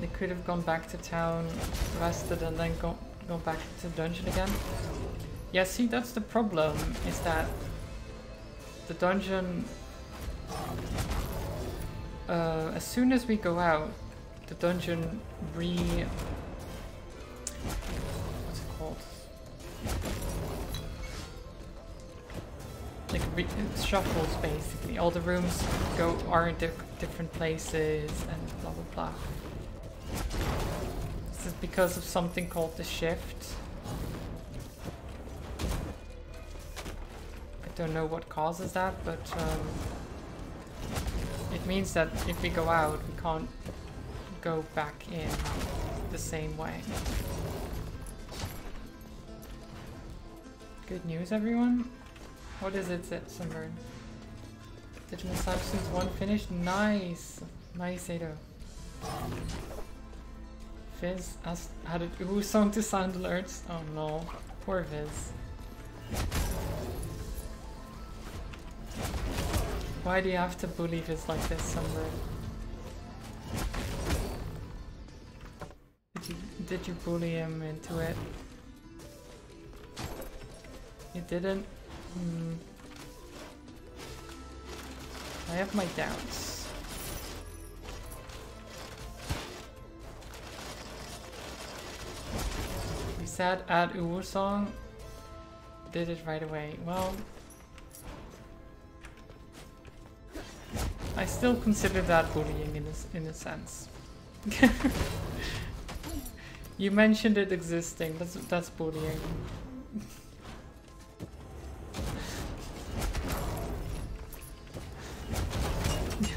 They could have gone back to town, rested and then go, go back to the dungeon again. Yeah, see that's the problem, is that the dungeon uh, as soon as we go out the dungeon re... What's it called? Like re shuffles basically. All the rooms go are in di different places and blah blah blah. This is because of something called the shift. I don't know what causes that, but um, it means that if we go out, we can't go back in the same way. Good news, everyone? What is it, Sunburn? Digimon Substance 1 finished? Nice! Nice, Ado. Fizz ooh song to sound alerts. Oh no, poor Viz. Why do you have to bully Viz like this, Sunburn? Did you bully him into it? You didn't? Hmm. I have my doubts. We said add Uwu song. Did it right away. Well, I still consider that bullying in a, in a sense. You mentioned it existing. That's that's bullying.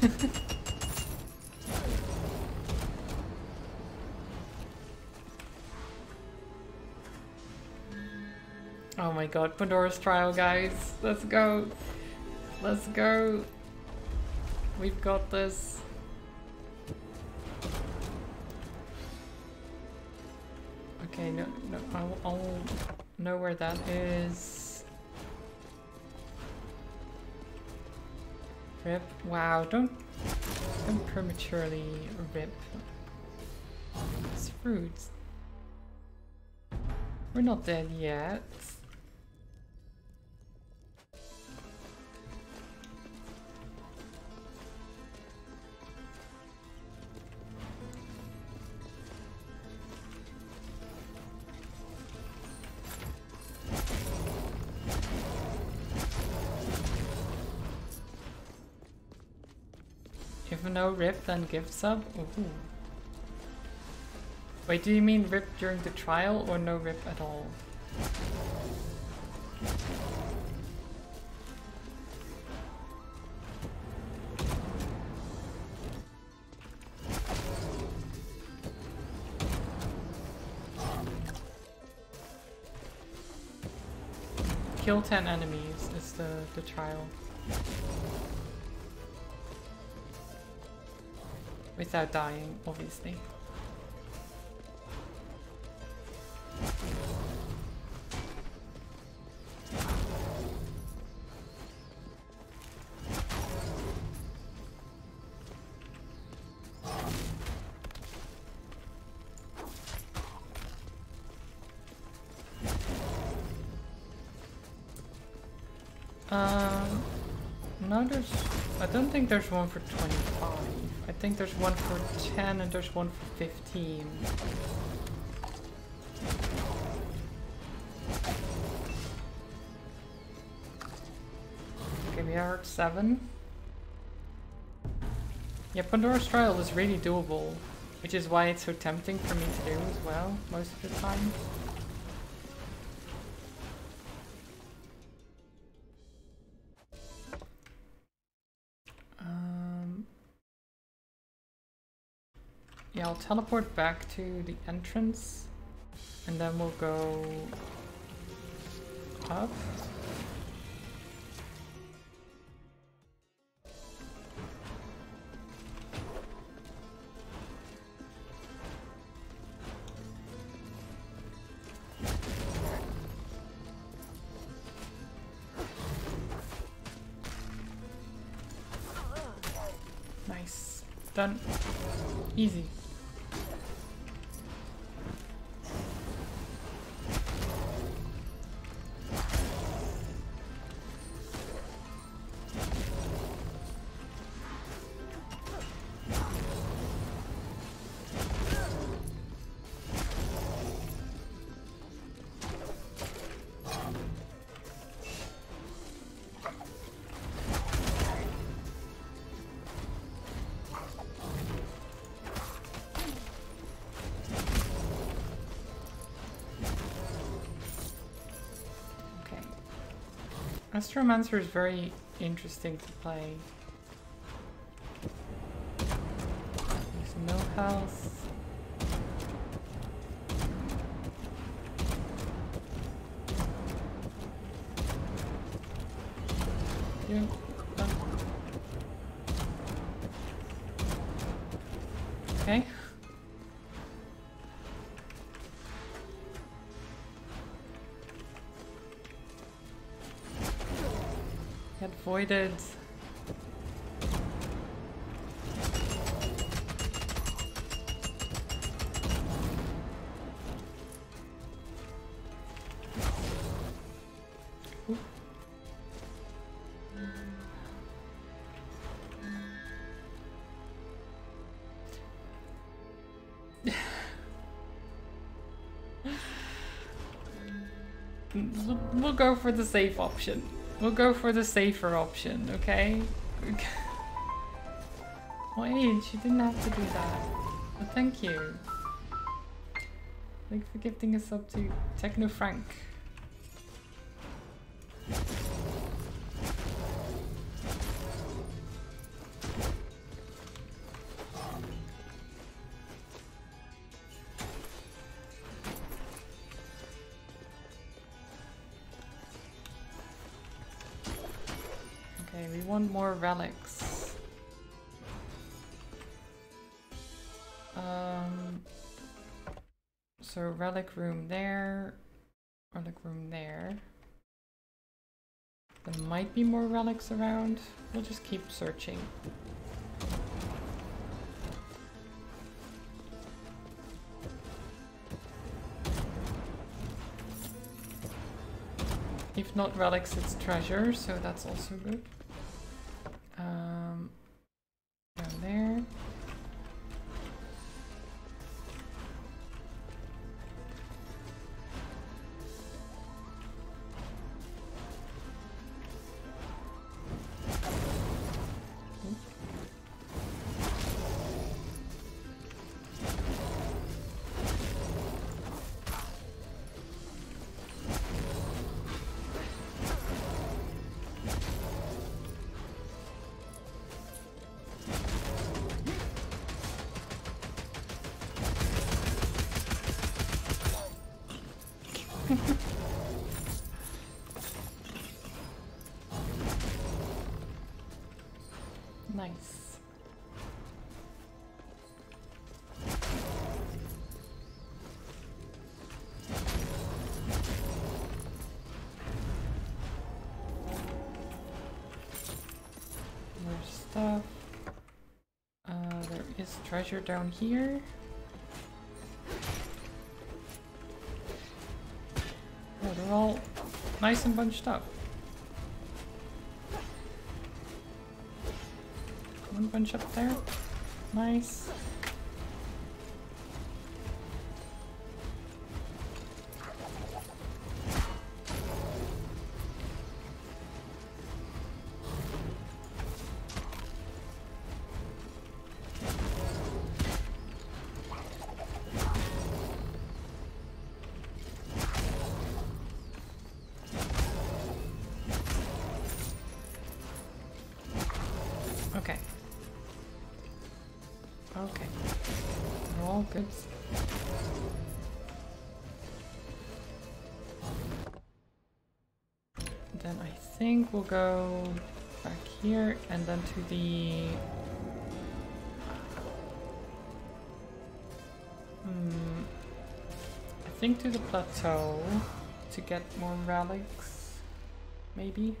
oh my god, Pandora's Trial, guys. Let's go. Let's go. We've got this. Okay, no, no, I'll, I'll know where that is. Rip. Wow, don't, don't prematurely rip. these fruits. We're not dead yet. No rip then give sub? Ooh. Wait, do you mean rip during the trial or no rip at all? kill 10 enemies is the, the trial. Without dying, obviously. Um, no, there's. I don't think there's one for 25. I think there's one for 10 and there's one for 15. Okay, we are at 7. Yeah, Pandora's Trial is really doable, which is why it's so tempting for me to do as well, most of the time. Yeah, I'll teleport back to the entrance and then we'll go up. Astromancer is very interesting to play. Get voided. Oop. We'll- We'll go for the safe option. We'll go for the safer option, okay? Wait, she didn't have to do that. But thank you. Thank you for gifting us up to Techno Frank. Relic room there, relic room there. There might be more relics around. We'll just keep searching. If not relics, it's treasure, so that's also good. There's treasure down here. Oh, they're all nice and bunched up. One bunch up there. Nice. We'll go back here and then to the... Hmm, I think to the plateau to get more relics, maybe?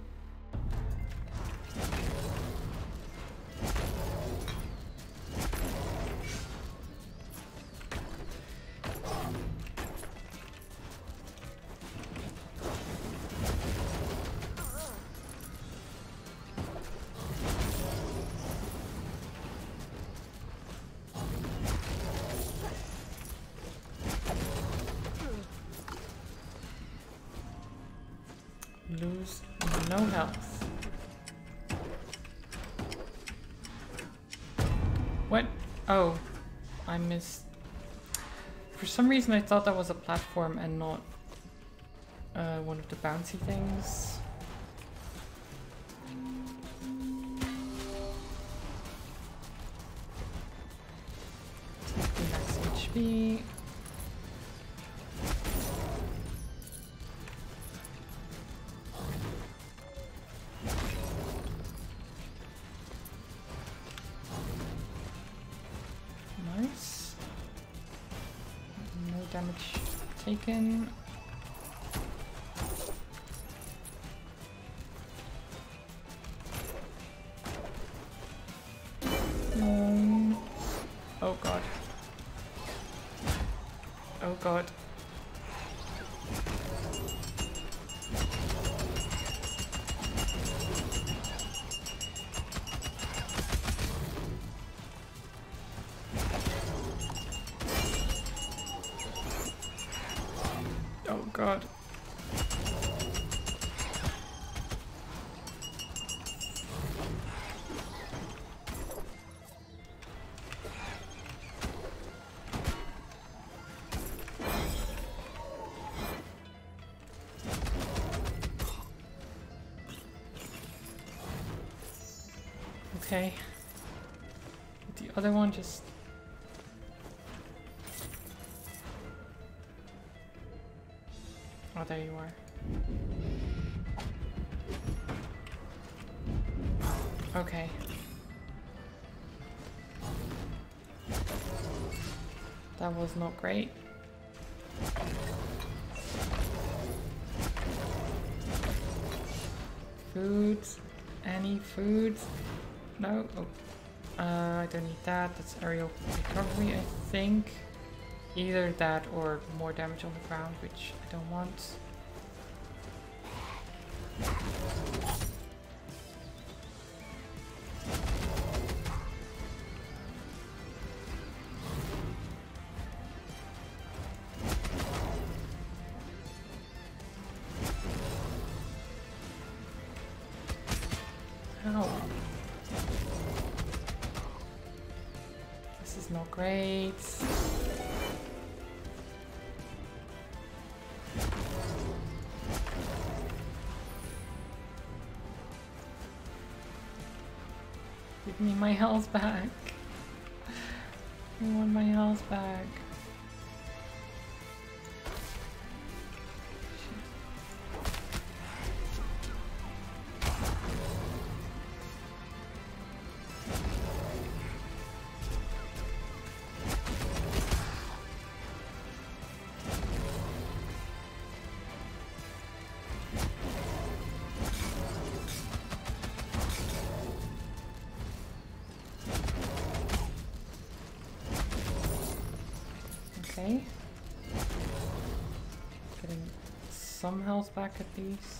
Reason I thought that was a platform and not uh, one of the bouncy things. Okay. The other one just... Oh, there you are. Okay. That was not great. Foods? Any foods? No? Oh. Uh, I don't need that. That's aerial recovery, I think. Either that or more damage on the ground, which I don't want. Health back. Some health back at least.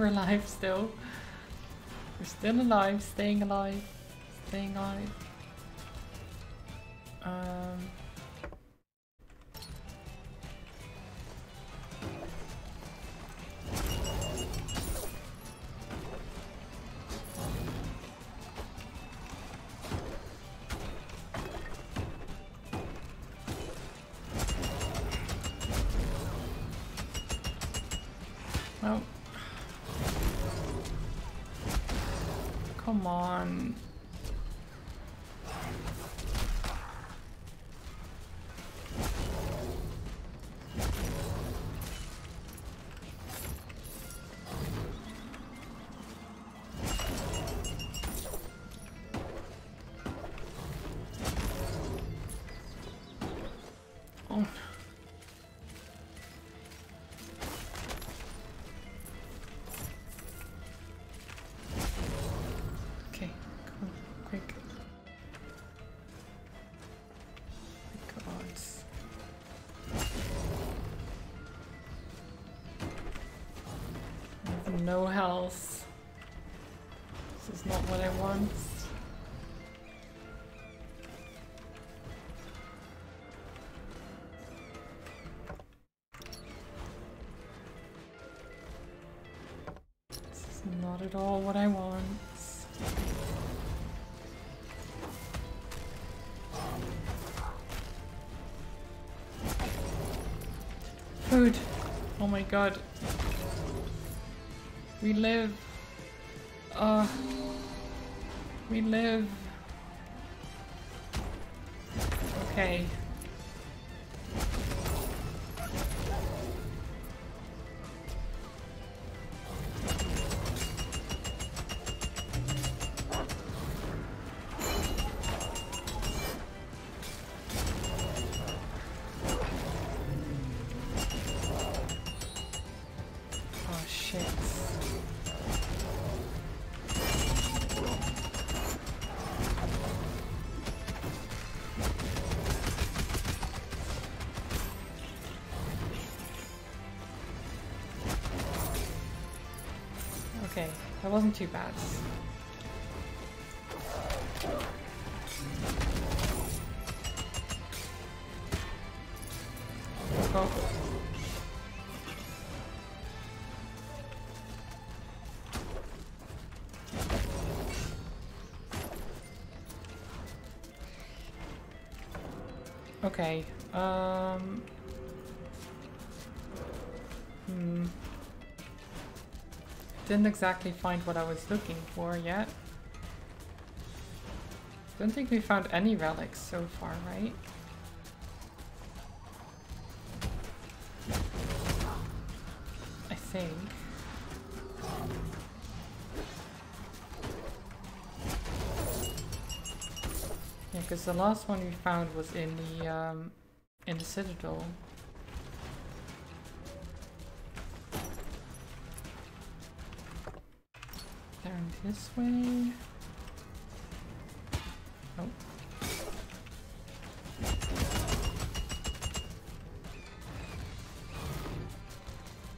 We're, alive still. We're still alive, staying alive, staying alive. on no health. This is not what I want. This is not at all what I want. Food. Oh my god. We live. Uh. We live. Okay. Too bad. Oh. Okay. Um. Hmm. Didn't exactly find what I was looking for yet. Don't think we found any relics so far, right? I think. Yeah, because the last one we found was in the um, in the citadel. This way. Oh.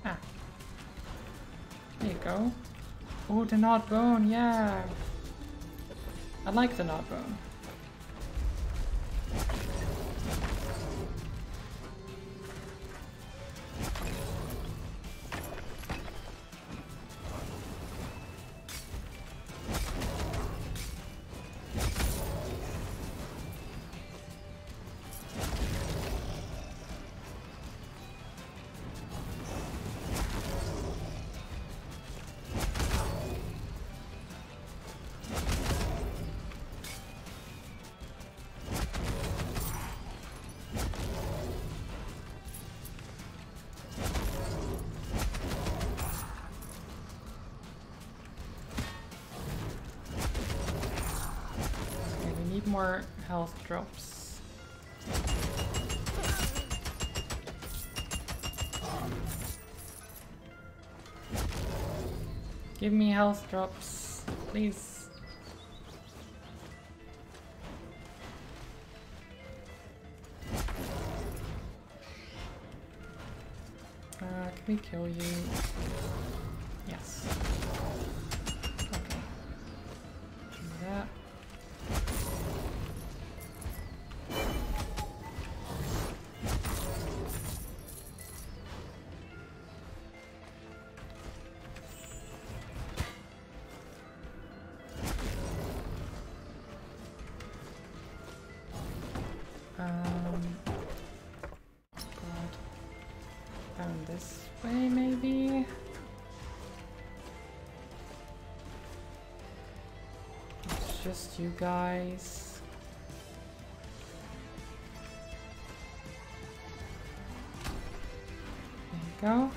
Ah. There you go. Oh, the Gnawed Bone, yeah. I like the Gnawed Bone. Health drops, please. Uh, can we kill you? This way, maybe? It's just you guys. There you go.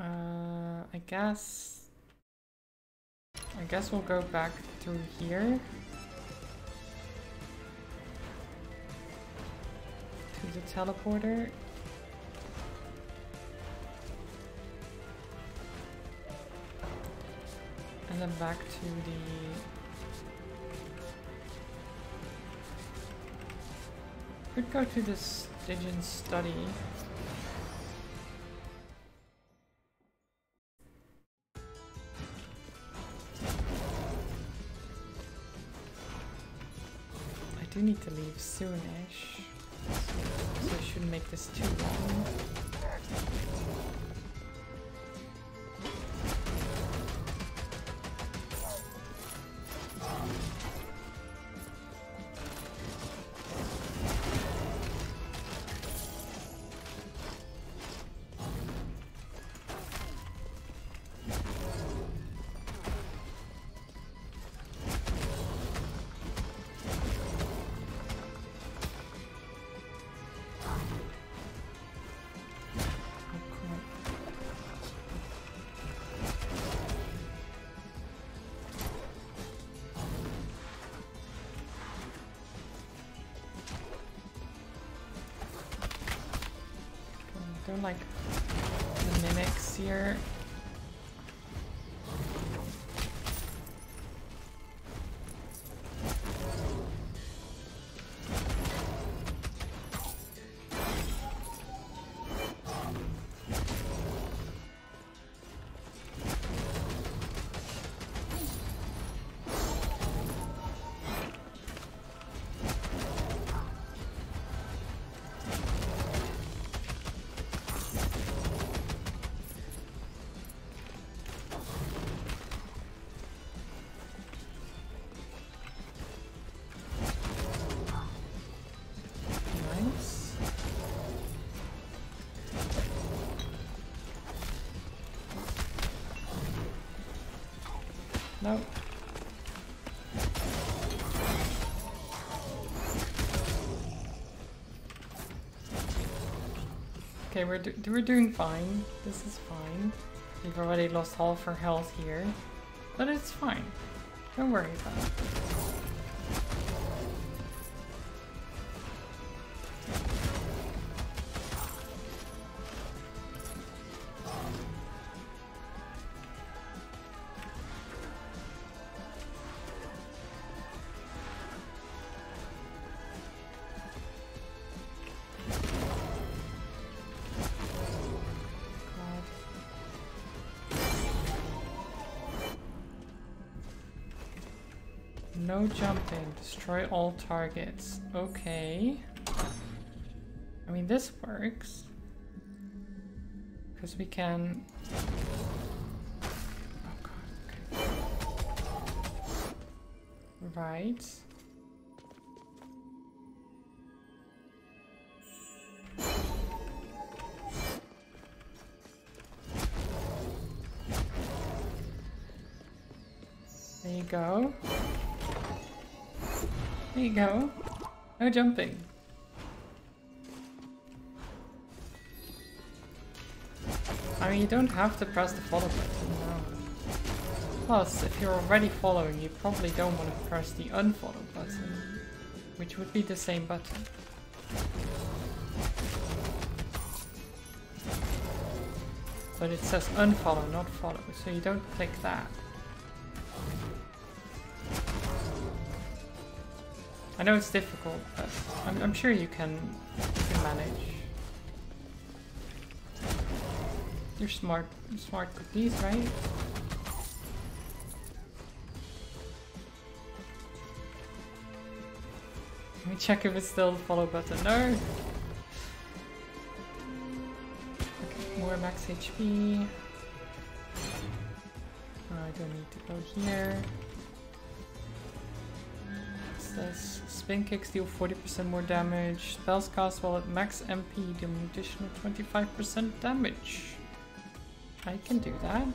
Uh, I guess... I guess we'll go back through here. Teleporter. And then back to the... Could go to the Stygian study. I do need to leave soonish, so I shouldn't make this too long. Don't like the mimics here. Okay, we're, do we're doing fine. This is fine. We've already lost half our health here. But it's fine. Don't worry about it. No jumping. Destroy all targets. Okay. I mean, this works. Because we can... Oh god, okay. Right. There you go. No jumping. I mean, you don't have to press the follow button, no. Plus, if you're already following, you probably don't want to press the unfollow button, which would be the same button. But it says unfollow, not follow, so you don't click that. Know it's difficult, but I'm, I'm sure you can, you can manage. You're smart, smart cookies, right? Let me check if it's still the follow button. No! more max HP. Oh, I don't need to go here. Spin kicks deal 40% more damage. Spells cast while at max MP deal an additional 25% damage. I can do that.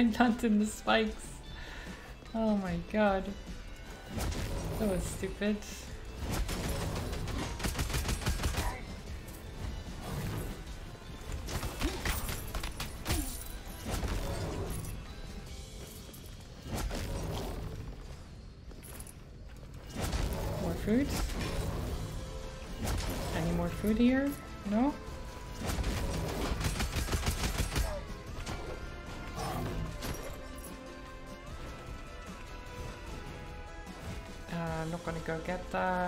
Why did I land in the spikes? Oh my god. That was stupid.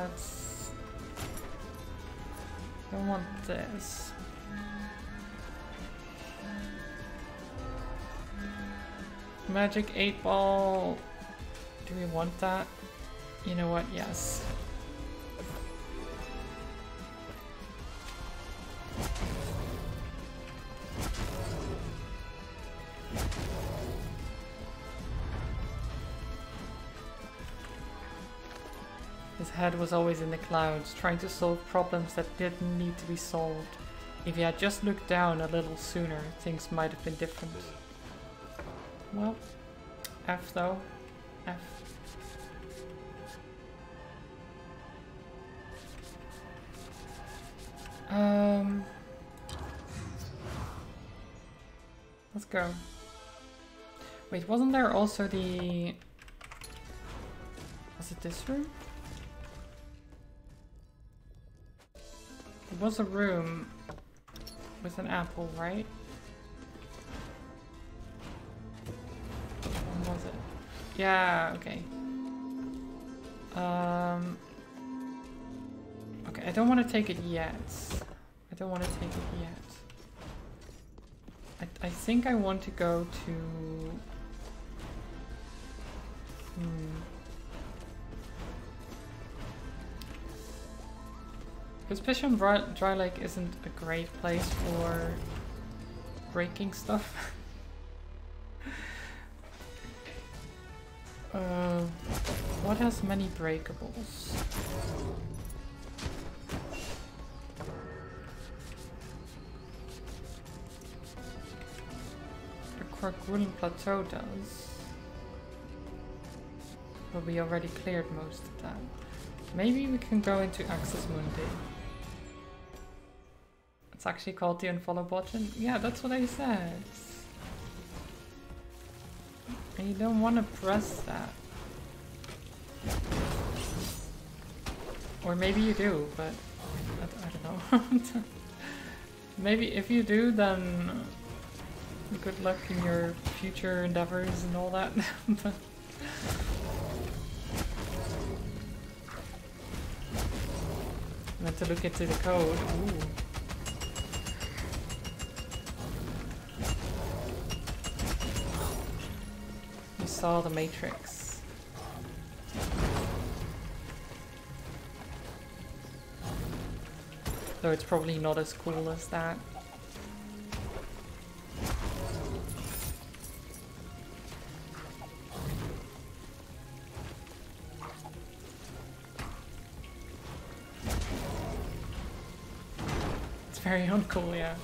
Get that. Don't want this. Magic 8 ball. Do we want that? You know what? Yes. Head was always in the clouds, trying to solve problems that didn't need to be solved. If he had just looked down a little sooner, things might have been different. Well, F though. F. Um... Let's go. Wait, wasn't there also the... Was it this room? Was a room with an apple, right? When was it? Yeah, okay. Um, okay, I don't want to take it yet. I don't want to take it yet. I, I think I want to go to... Hmm. Pishon Dry Lake isn't a great place for breaking stuff. uh, what has many breakables? The Kerguelen Plateau does. But we already cleared most of that. Maybe we can go into Axis Mundi. It's actually called the unfollow button. Yeah, that's what I said. And you don't want to press that. Or maybe you do, but I, I don't know. maybe if you do, then good luck in your future endeavors and all that. meant to look into the code. Ooh. saw the Matrix. Though it's probably not as cool as that. It's very uncool, yeah.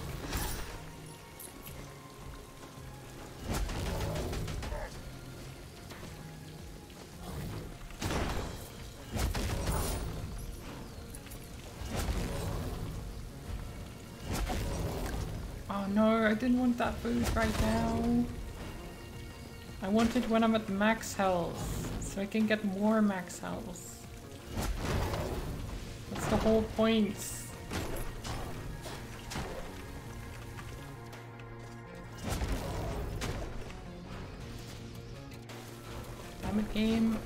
That food right now. I want it when I'm at max health, so I can get more max health. That's the whole point. Damn it, game.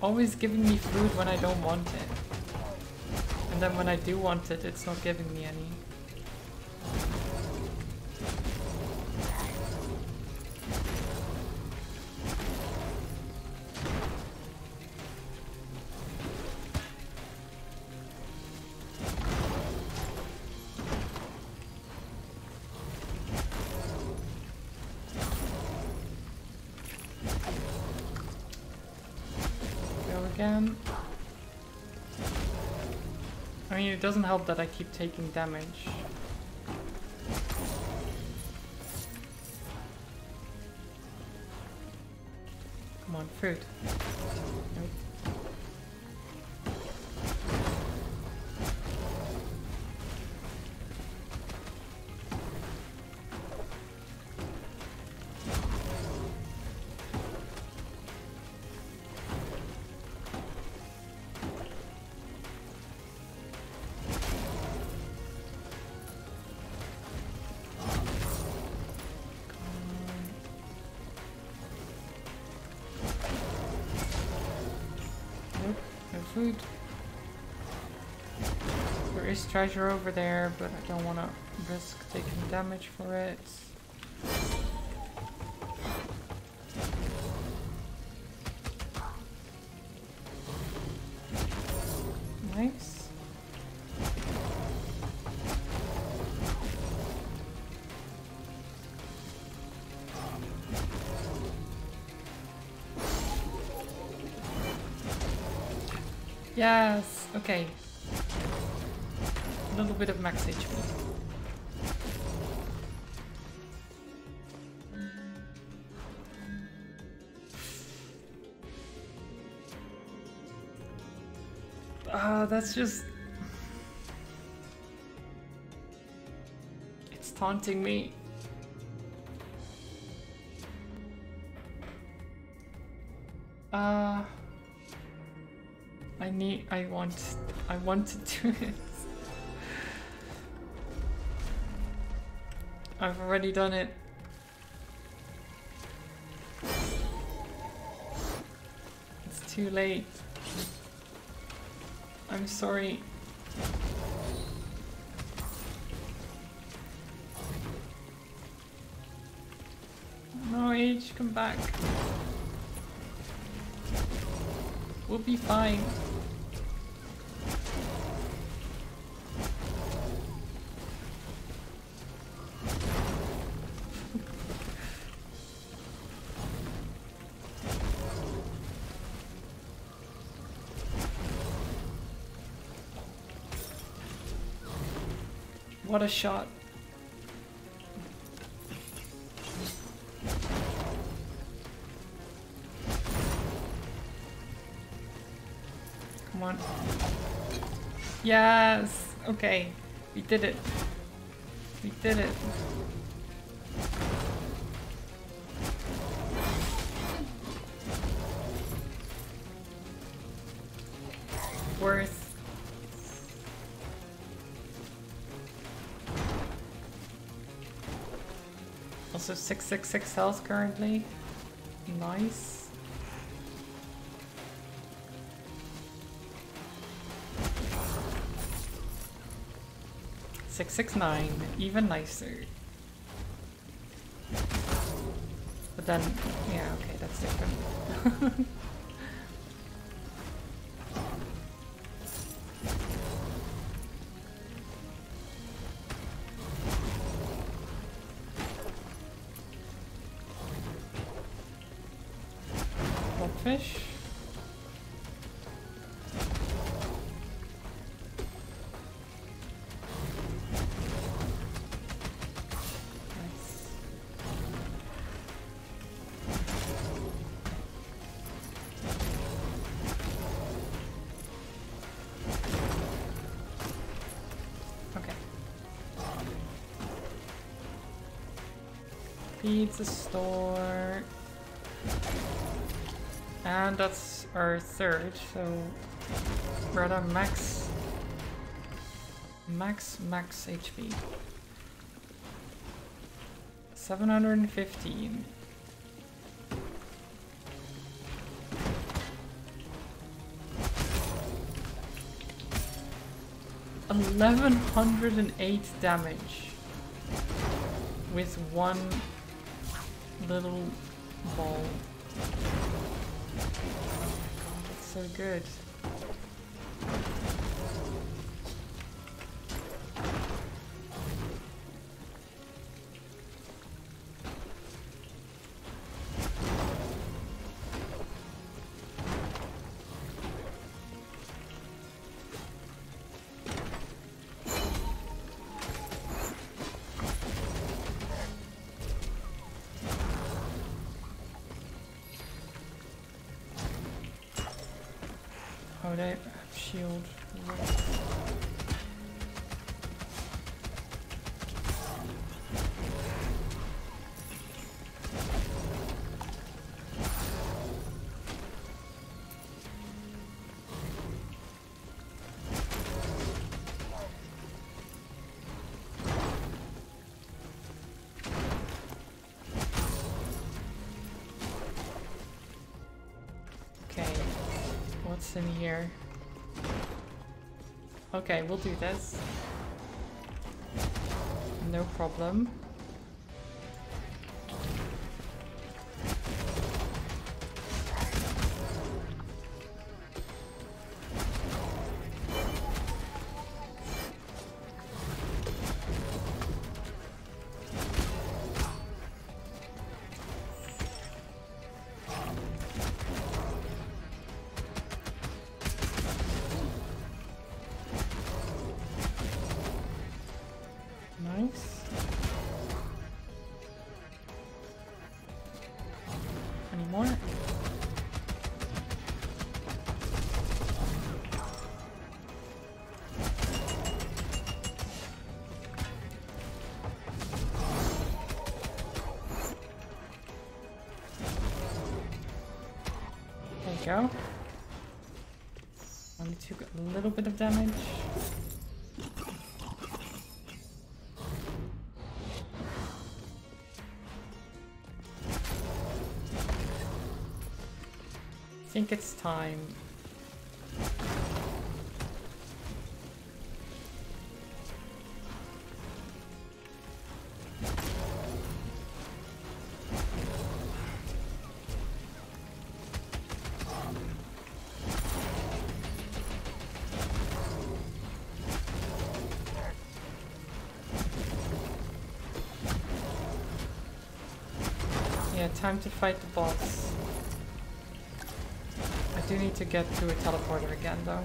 Always giving me food when I don't want it. And then when I do want it, it's not giving me any. Doesn't help that I keep taking damage. Treasure over there, but I don't want to risk taking damage for it. Nice. Yes, okay. A little bit of max HP. Ah, that's just... It's taunting me. Uh... I need, I want, I want to do it. I've already done it. It's too late. I'm sorry. No, Age, come back. We'll be fine. A shot. Come on. Yes! Okay. We did it. We did it. Also 666 health currently. Nice. Six six nine, even nicer. But then, yeah, okay, that's different. Pizza store. And that's our third, so we're max, max, max HP. 715. Eleven hundred and eight damage with one little ball. God, that's so good. Oh, they have shield. In here? Okay, we'll do this. No problem. Damage. I think it's time. Time to fight the boss. I do need to get to a teleporter again though.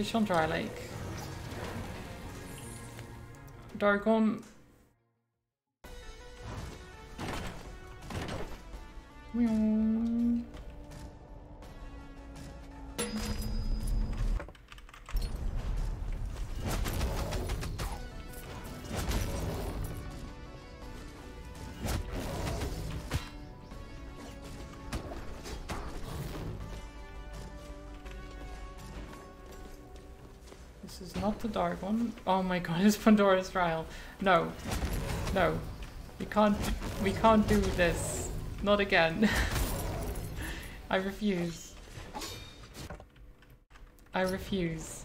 Pishon dry lake. Dargon. The dark one. Oh my god, it's Pandora's trial. No. No. We can't we can't do this. Not again. I refuse. I refuse.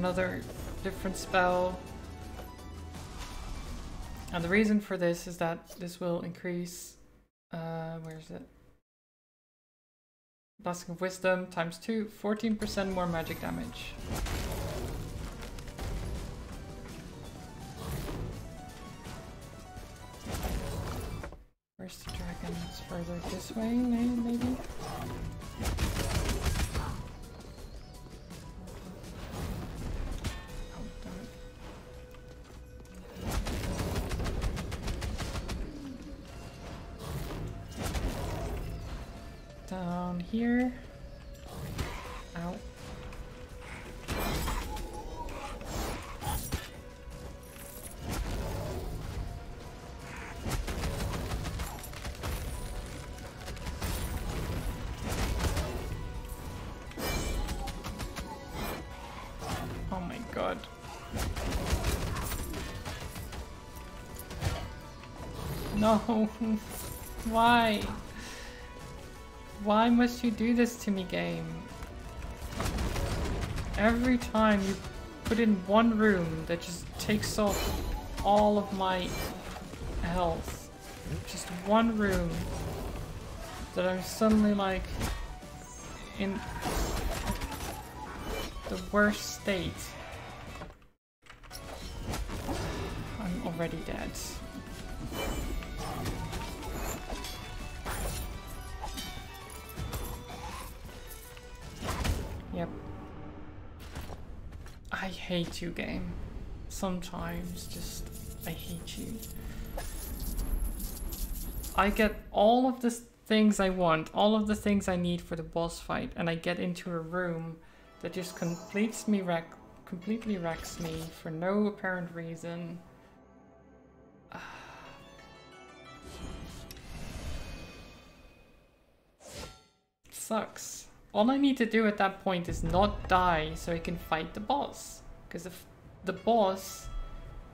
Another different spell. And the reason for this is that this will increase, uh, where is it? Blessing of Wisdom times 2, 14% more magic damage. Why? Why must you do this to me, game? Every time you put in one room that just takes off all of my health. Just one room that I'm suddenly like in the worst state. Hate you, game. Sometimes, just, I hate you. I get all of the things I want, all of the things I need for the boss fight, and I get into a room that just completes me wreck, completely wrecks me for no apparent reason. sucks. All I need to do at that point is not die so I can fight the boss. Because if the boss,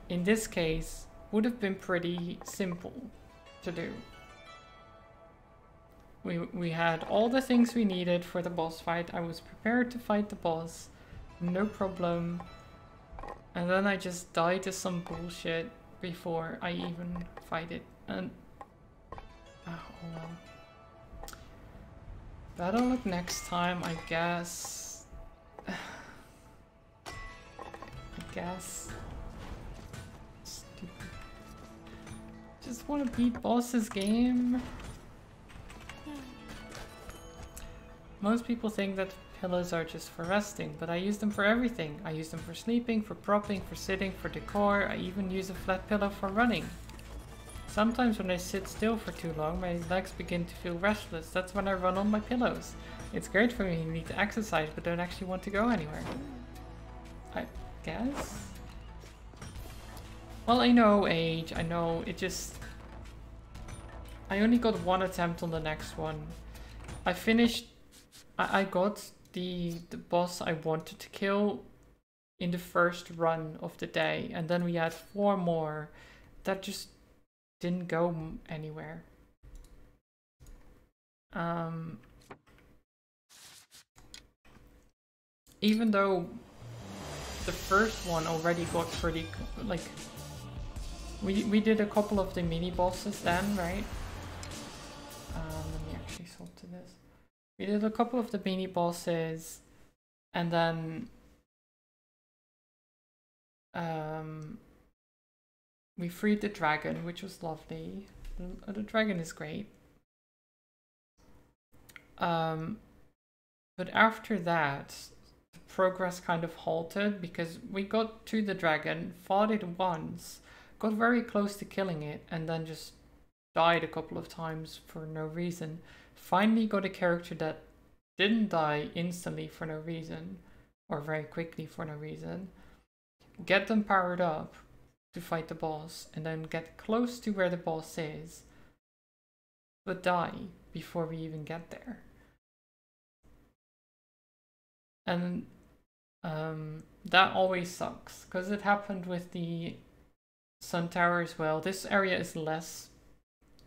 in this case, would have been pretty simple to do. We, we had all the things we needed for the boss fight. I was prepared to fight the boss. No problem. And then I just died to some bullshit before I even fight it. And... Ah, oh, well. Battle it next time, I guess. guess. Stupid. Just want to beat boss's game. Most people think that pillows are just for resting, but I use them for everything. I use them for sleeping, for propping, for sitting, for decor. I even use a flat pillow for running. Sometimes when I sit still for too long, my legs begin to feel restless. That's when I run on my pillows. It's great for me who need to exercise but don't actually want to go anywhere. I guess? Well, I know age, I know, it just... I only got one attempt on the next one. I finished... I, I got the, the boss I wanted to kill in the first run of the day, and then we had four more that just didn't go anywhere. Um, even though the first one already got pretty, like, we, we did a couple of the mini bosses then, right? Um, let me actually swap to this. We did a couple of the mini bosses and then um, we freed the dragon, which was lovely. The, the dragon is great. Um, but after that, progress kind of halted because we got to the dragon, fought it once, got very close to killing it, and then just died a couple of times for no reason. Finally got a character that didn't die instantly for no reason, or very quickly for no reason. Get them powered up to fight the boss, and then get close to where the boss is. but die before we even get there. And um, that always sucks because it happened with the Sun Tower as well. This area is less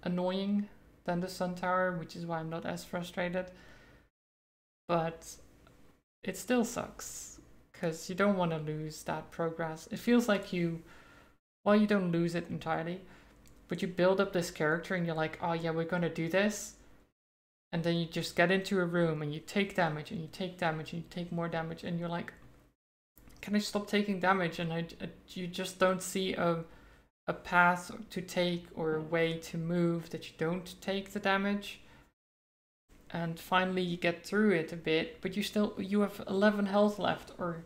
annoying than the Sun Tower, which is why I'm not as frustrated. But it still sucks because you don't want to lose that progress. It feels like you, well, you don't lose it entirely, but you build up this character and you're like, oh yeah, we're going to do this. And then you just get into a room and you take damage and you take damage and you take more damage and you're like, can I stop taking damage? And I, you just don't see a, a path to take or a way to move that you don't take the damage. And finally you get through it a bit, but you still, you have 11 health left or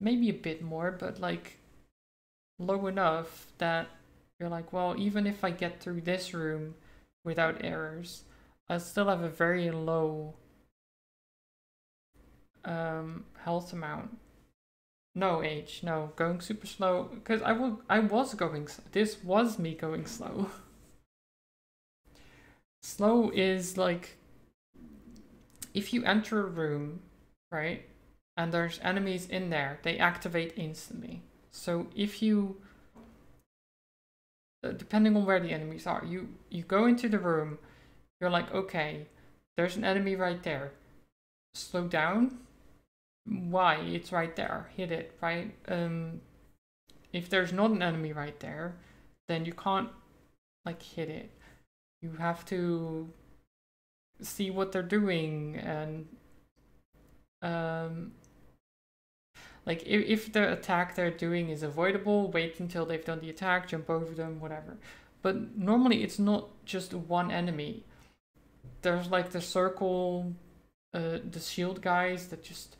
maybe a bit more, but like low enough that you're like, well, even if I get through this room without errors, I still have a very low um, health amount. No age, no, going super slow, because I, will, I was going, this was me going slow. slow is like, if you enter a room, right, and there's enemies in there, they activate instantly. So if you, uh, depending on where the enemies are, you, you go into the room, you're like, okay, there's an enemy right there. Slow down, why it's right there hit it right? Um if there's not an enemy right there then you can't like hit it. You have to see what they're doing and um like if, if the attack they're doing is avoidable wait until they've done the attack jump over them whatever. But normally it's not just one enemy. There's like the circle uh, the shield guys that just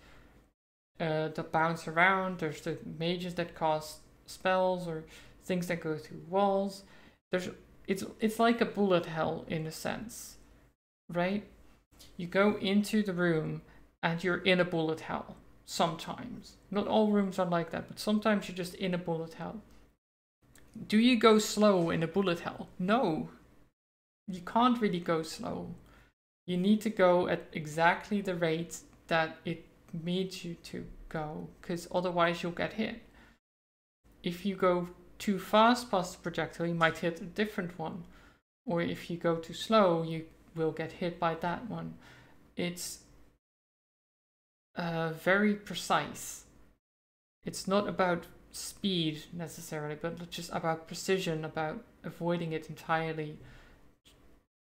uh, that bounce around. There's the mages that cast spells or things that go through walls. There's it's it's like a bullet hell in a sense, right? You go into the room and you're in a bullet hell sometimes. Not all rooms are like that, but sometimes you're just in a bullet hell. Do you go slow in a bullet hell? No. You can't really go slow. You need to go at exactly the rate that it made you to go because otherwise you'll get hit. If you go too fast past the projectile, you might hit a different one. Or if you go too slow, you will get hit by that one. It's uh, very precise. It's not about speed necessarily, but just about precision, about avoiding it entirely.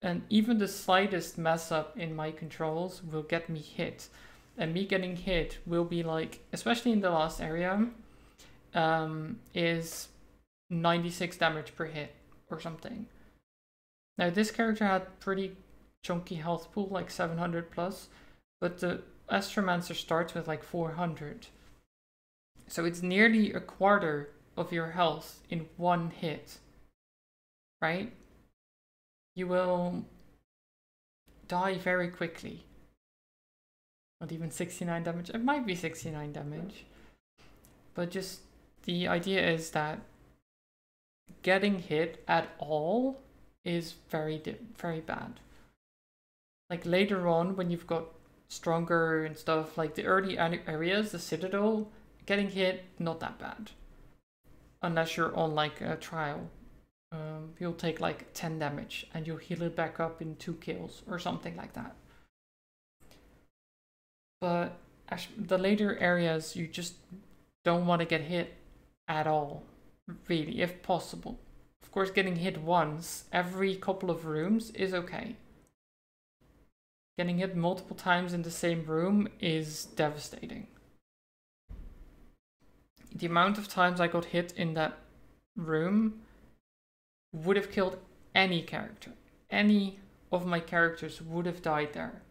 And even the slightest mess up in my controls will get me hit and me getting hit will be like, especially in the last area, um, is 96 damage per hit or something. Now this character had pretty chunky health pool, like 700 plus, but the Astromancer starts with like 400. So it's nearly a quarter of your health in one hit, right? You will die very quickly. Not even 69 damage. It might be 69 damage. But just the idea is that getting hit at all is very very bad. Like later on when you've got stronger and stuff, like the early areas, the Citadel, getting hit, not that bad. Unless you're on like a trial. Um, you'll take like 10 damage and you'll heal it back up in two kills or something like that but the later areas you just don't want to get hit at all really if possible. Of course getting hit once every couple of rooms is okay. Getting hit multiple times in the same room is devastating. The amount of times i got hit in that room would have killed any character. Any of my characters would have died there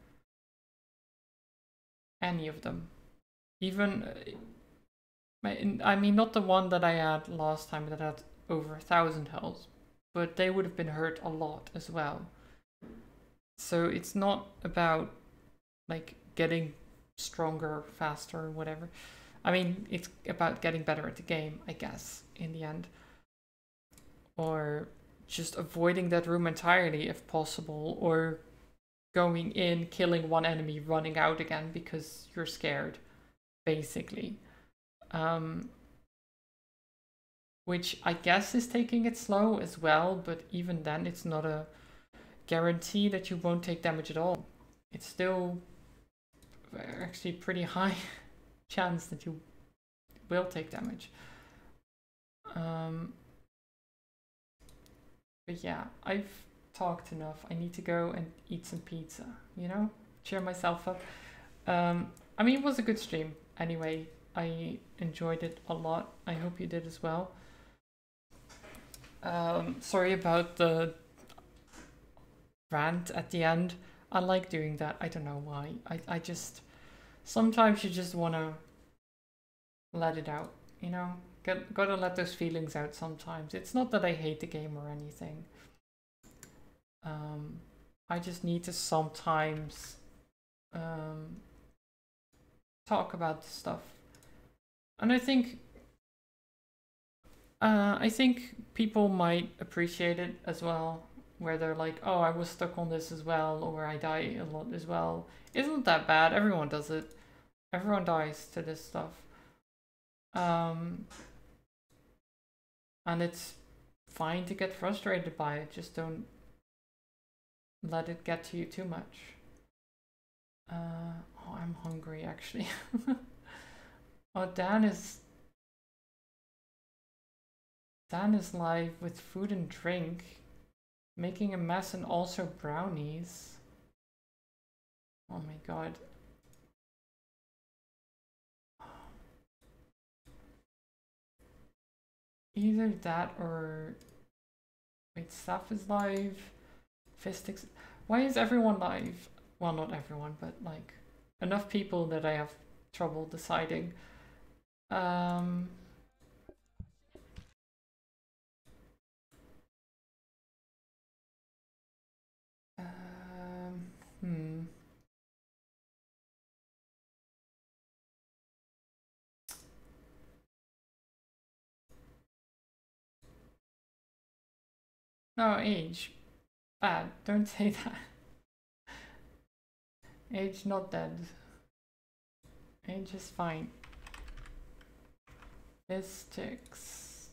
any of them. Even, uh, I mean, not the one that I had last time that had over a thousand health, but they would have been hurt a lot as well. So it's not about like getting stronger, faster, or whatever. I mean, it's about getting better at the game, I guess, in the end. Or just avoiding that room entirely if possible, or going in, killing one enemy, running out again because you're scared, basically. Um, which I guess is taking it slow as well, but even then it's not a guarantee that you won't take damage at all. It's still actually pretty high chance that you will take damage. Um, but yeah, I've talked enough. I need to go and eat some pizza, you know? Cheer myself up. Um, I mean, it was a good stream. Anyway, I enjoyed it a lot. I hope you did as well. Um, sorry about the rant at the end. I like doing that. I don't know why. I, I just... Sometimes you just want to let it out, you know? Got, gotta let those feelings out sometimes. It's not that I hate the game or anything. Um, I just need to sometimes um, talk about stuff. And I think uh, I think people might appreciate it as well, where they're like, oh, I was stuck on this as well, or I die a lot as well. Isn't that bad? Everyone does it. Everyone dies to this stuff. Um, and it's fine to get frustrated by it, just don't let it get to you too much. Uh, oh, I'm hungry actually. oh, Dan is Dan is live with food and drink, making a mess and also brownies. Oh my god. Either that or... Wait, Saf is live. Why is everyone live? Well, not everyone, but like enough people that I have trouble deciding. Um... Um, hmm. No, age. Bad. Don't say that. Age not dead. Age is fine. Vistix.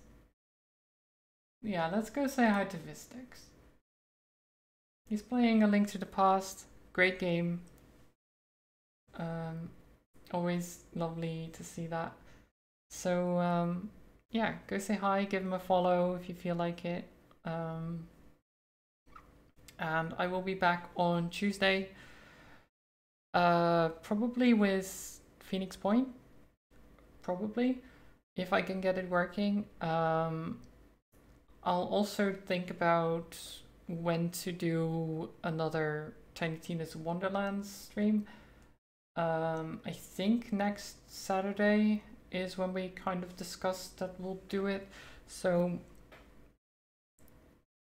Yeah, let's go say hi to Vistix. He's playing A Link to the Past. Great game. Um, always lovely to see that. So, um, yeah, go say hi, give him a follow if you feel like it. Um, and I will be back on Tuesday, uh, probably with Phoenix Point, probably, if I can get it working. Um, I'll also think about when to do another Tiny Tina's Wonderland stream. Um, I think next Saturday is when we kind of discussed that we'll do it. So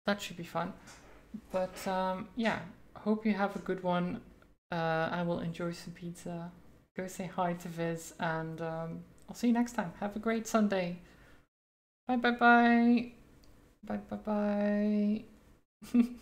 that should be fun. But um, yeah, hope you have a good one. Uh, I will enjoy some pizza. Go say hi to Viz, and um, I'll see you next time. Have a great Sunday. Bye bye bye. Bye bye bye.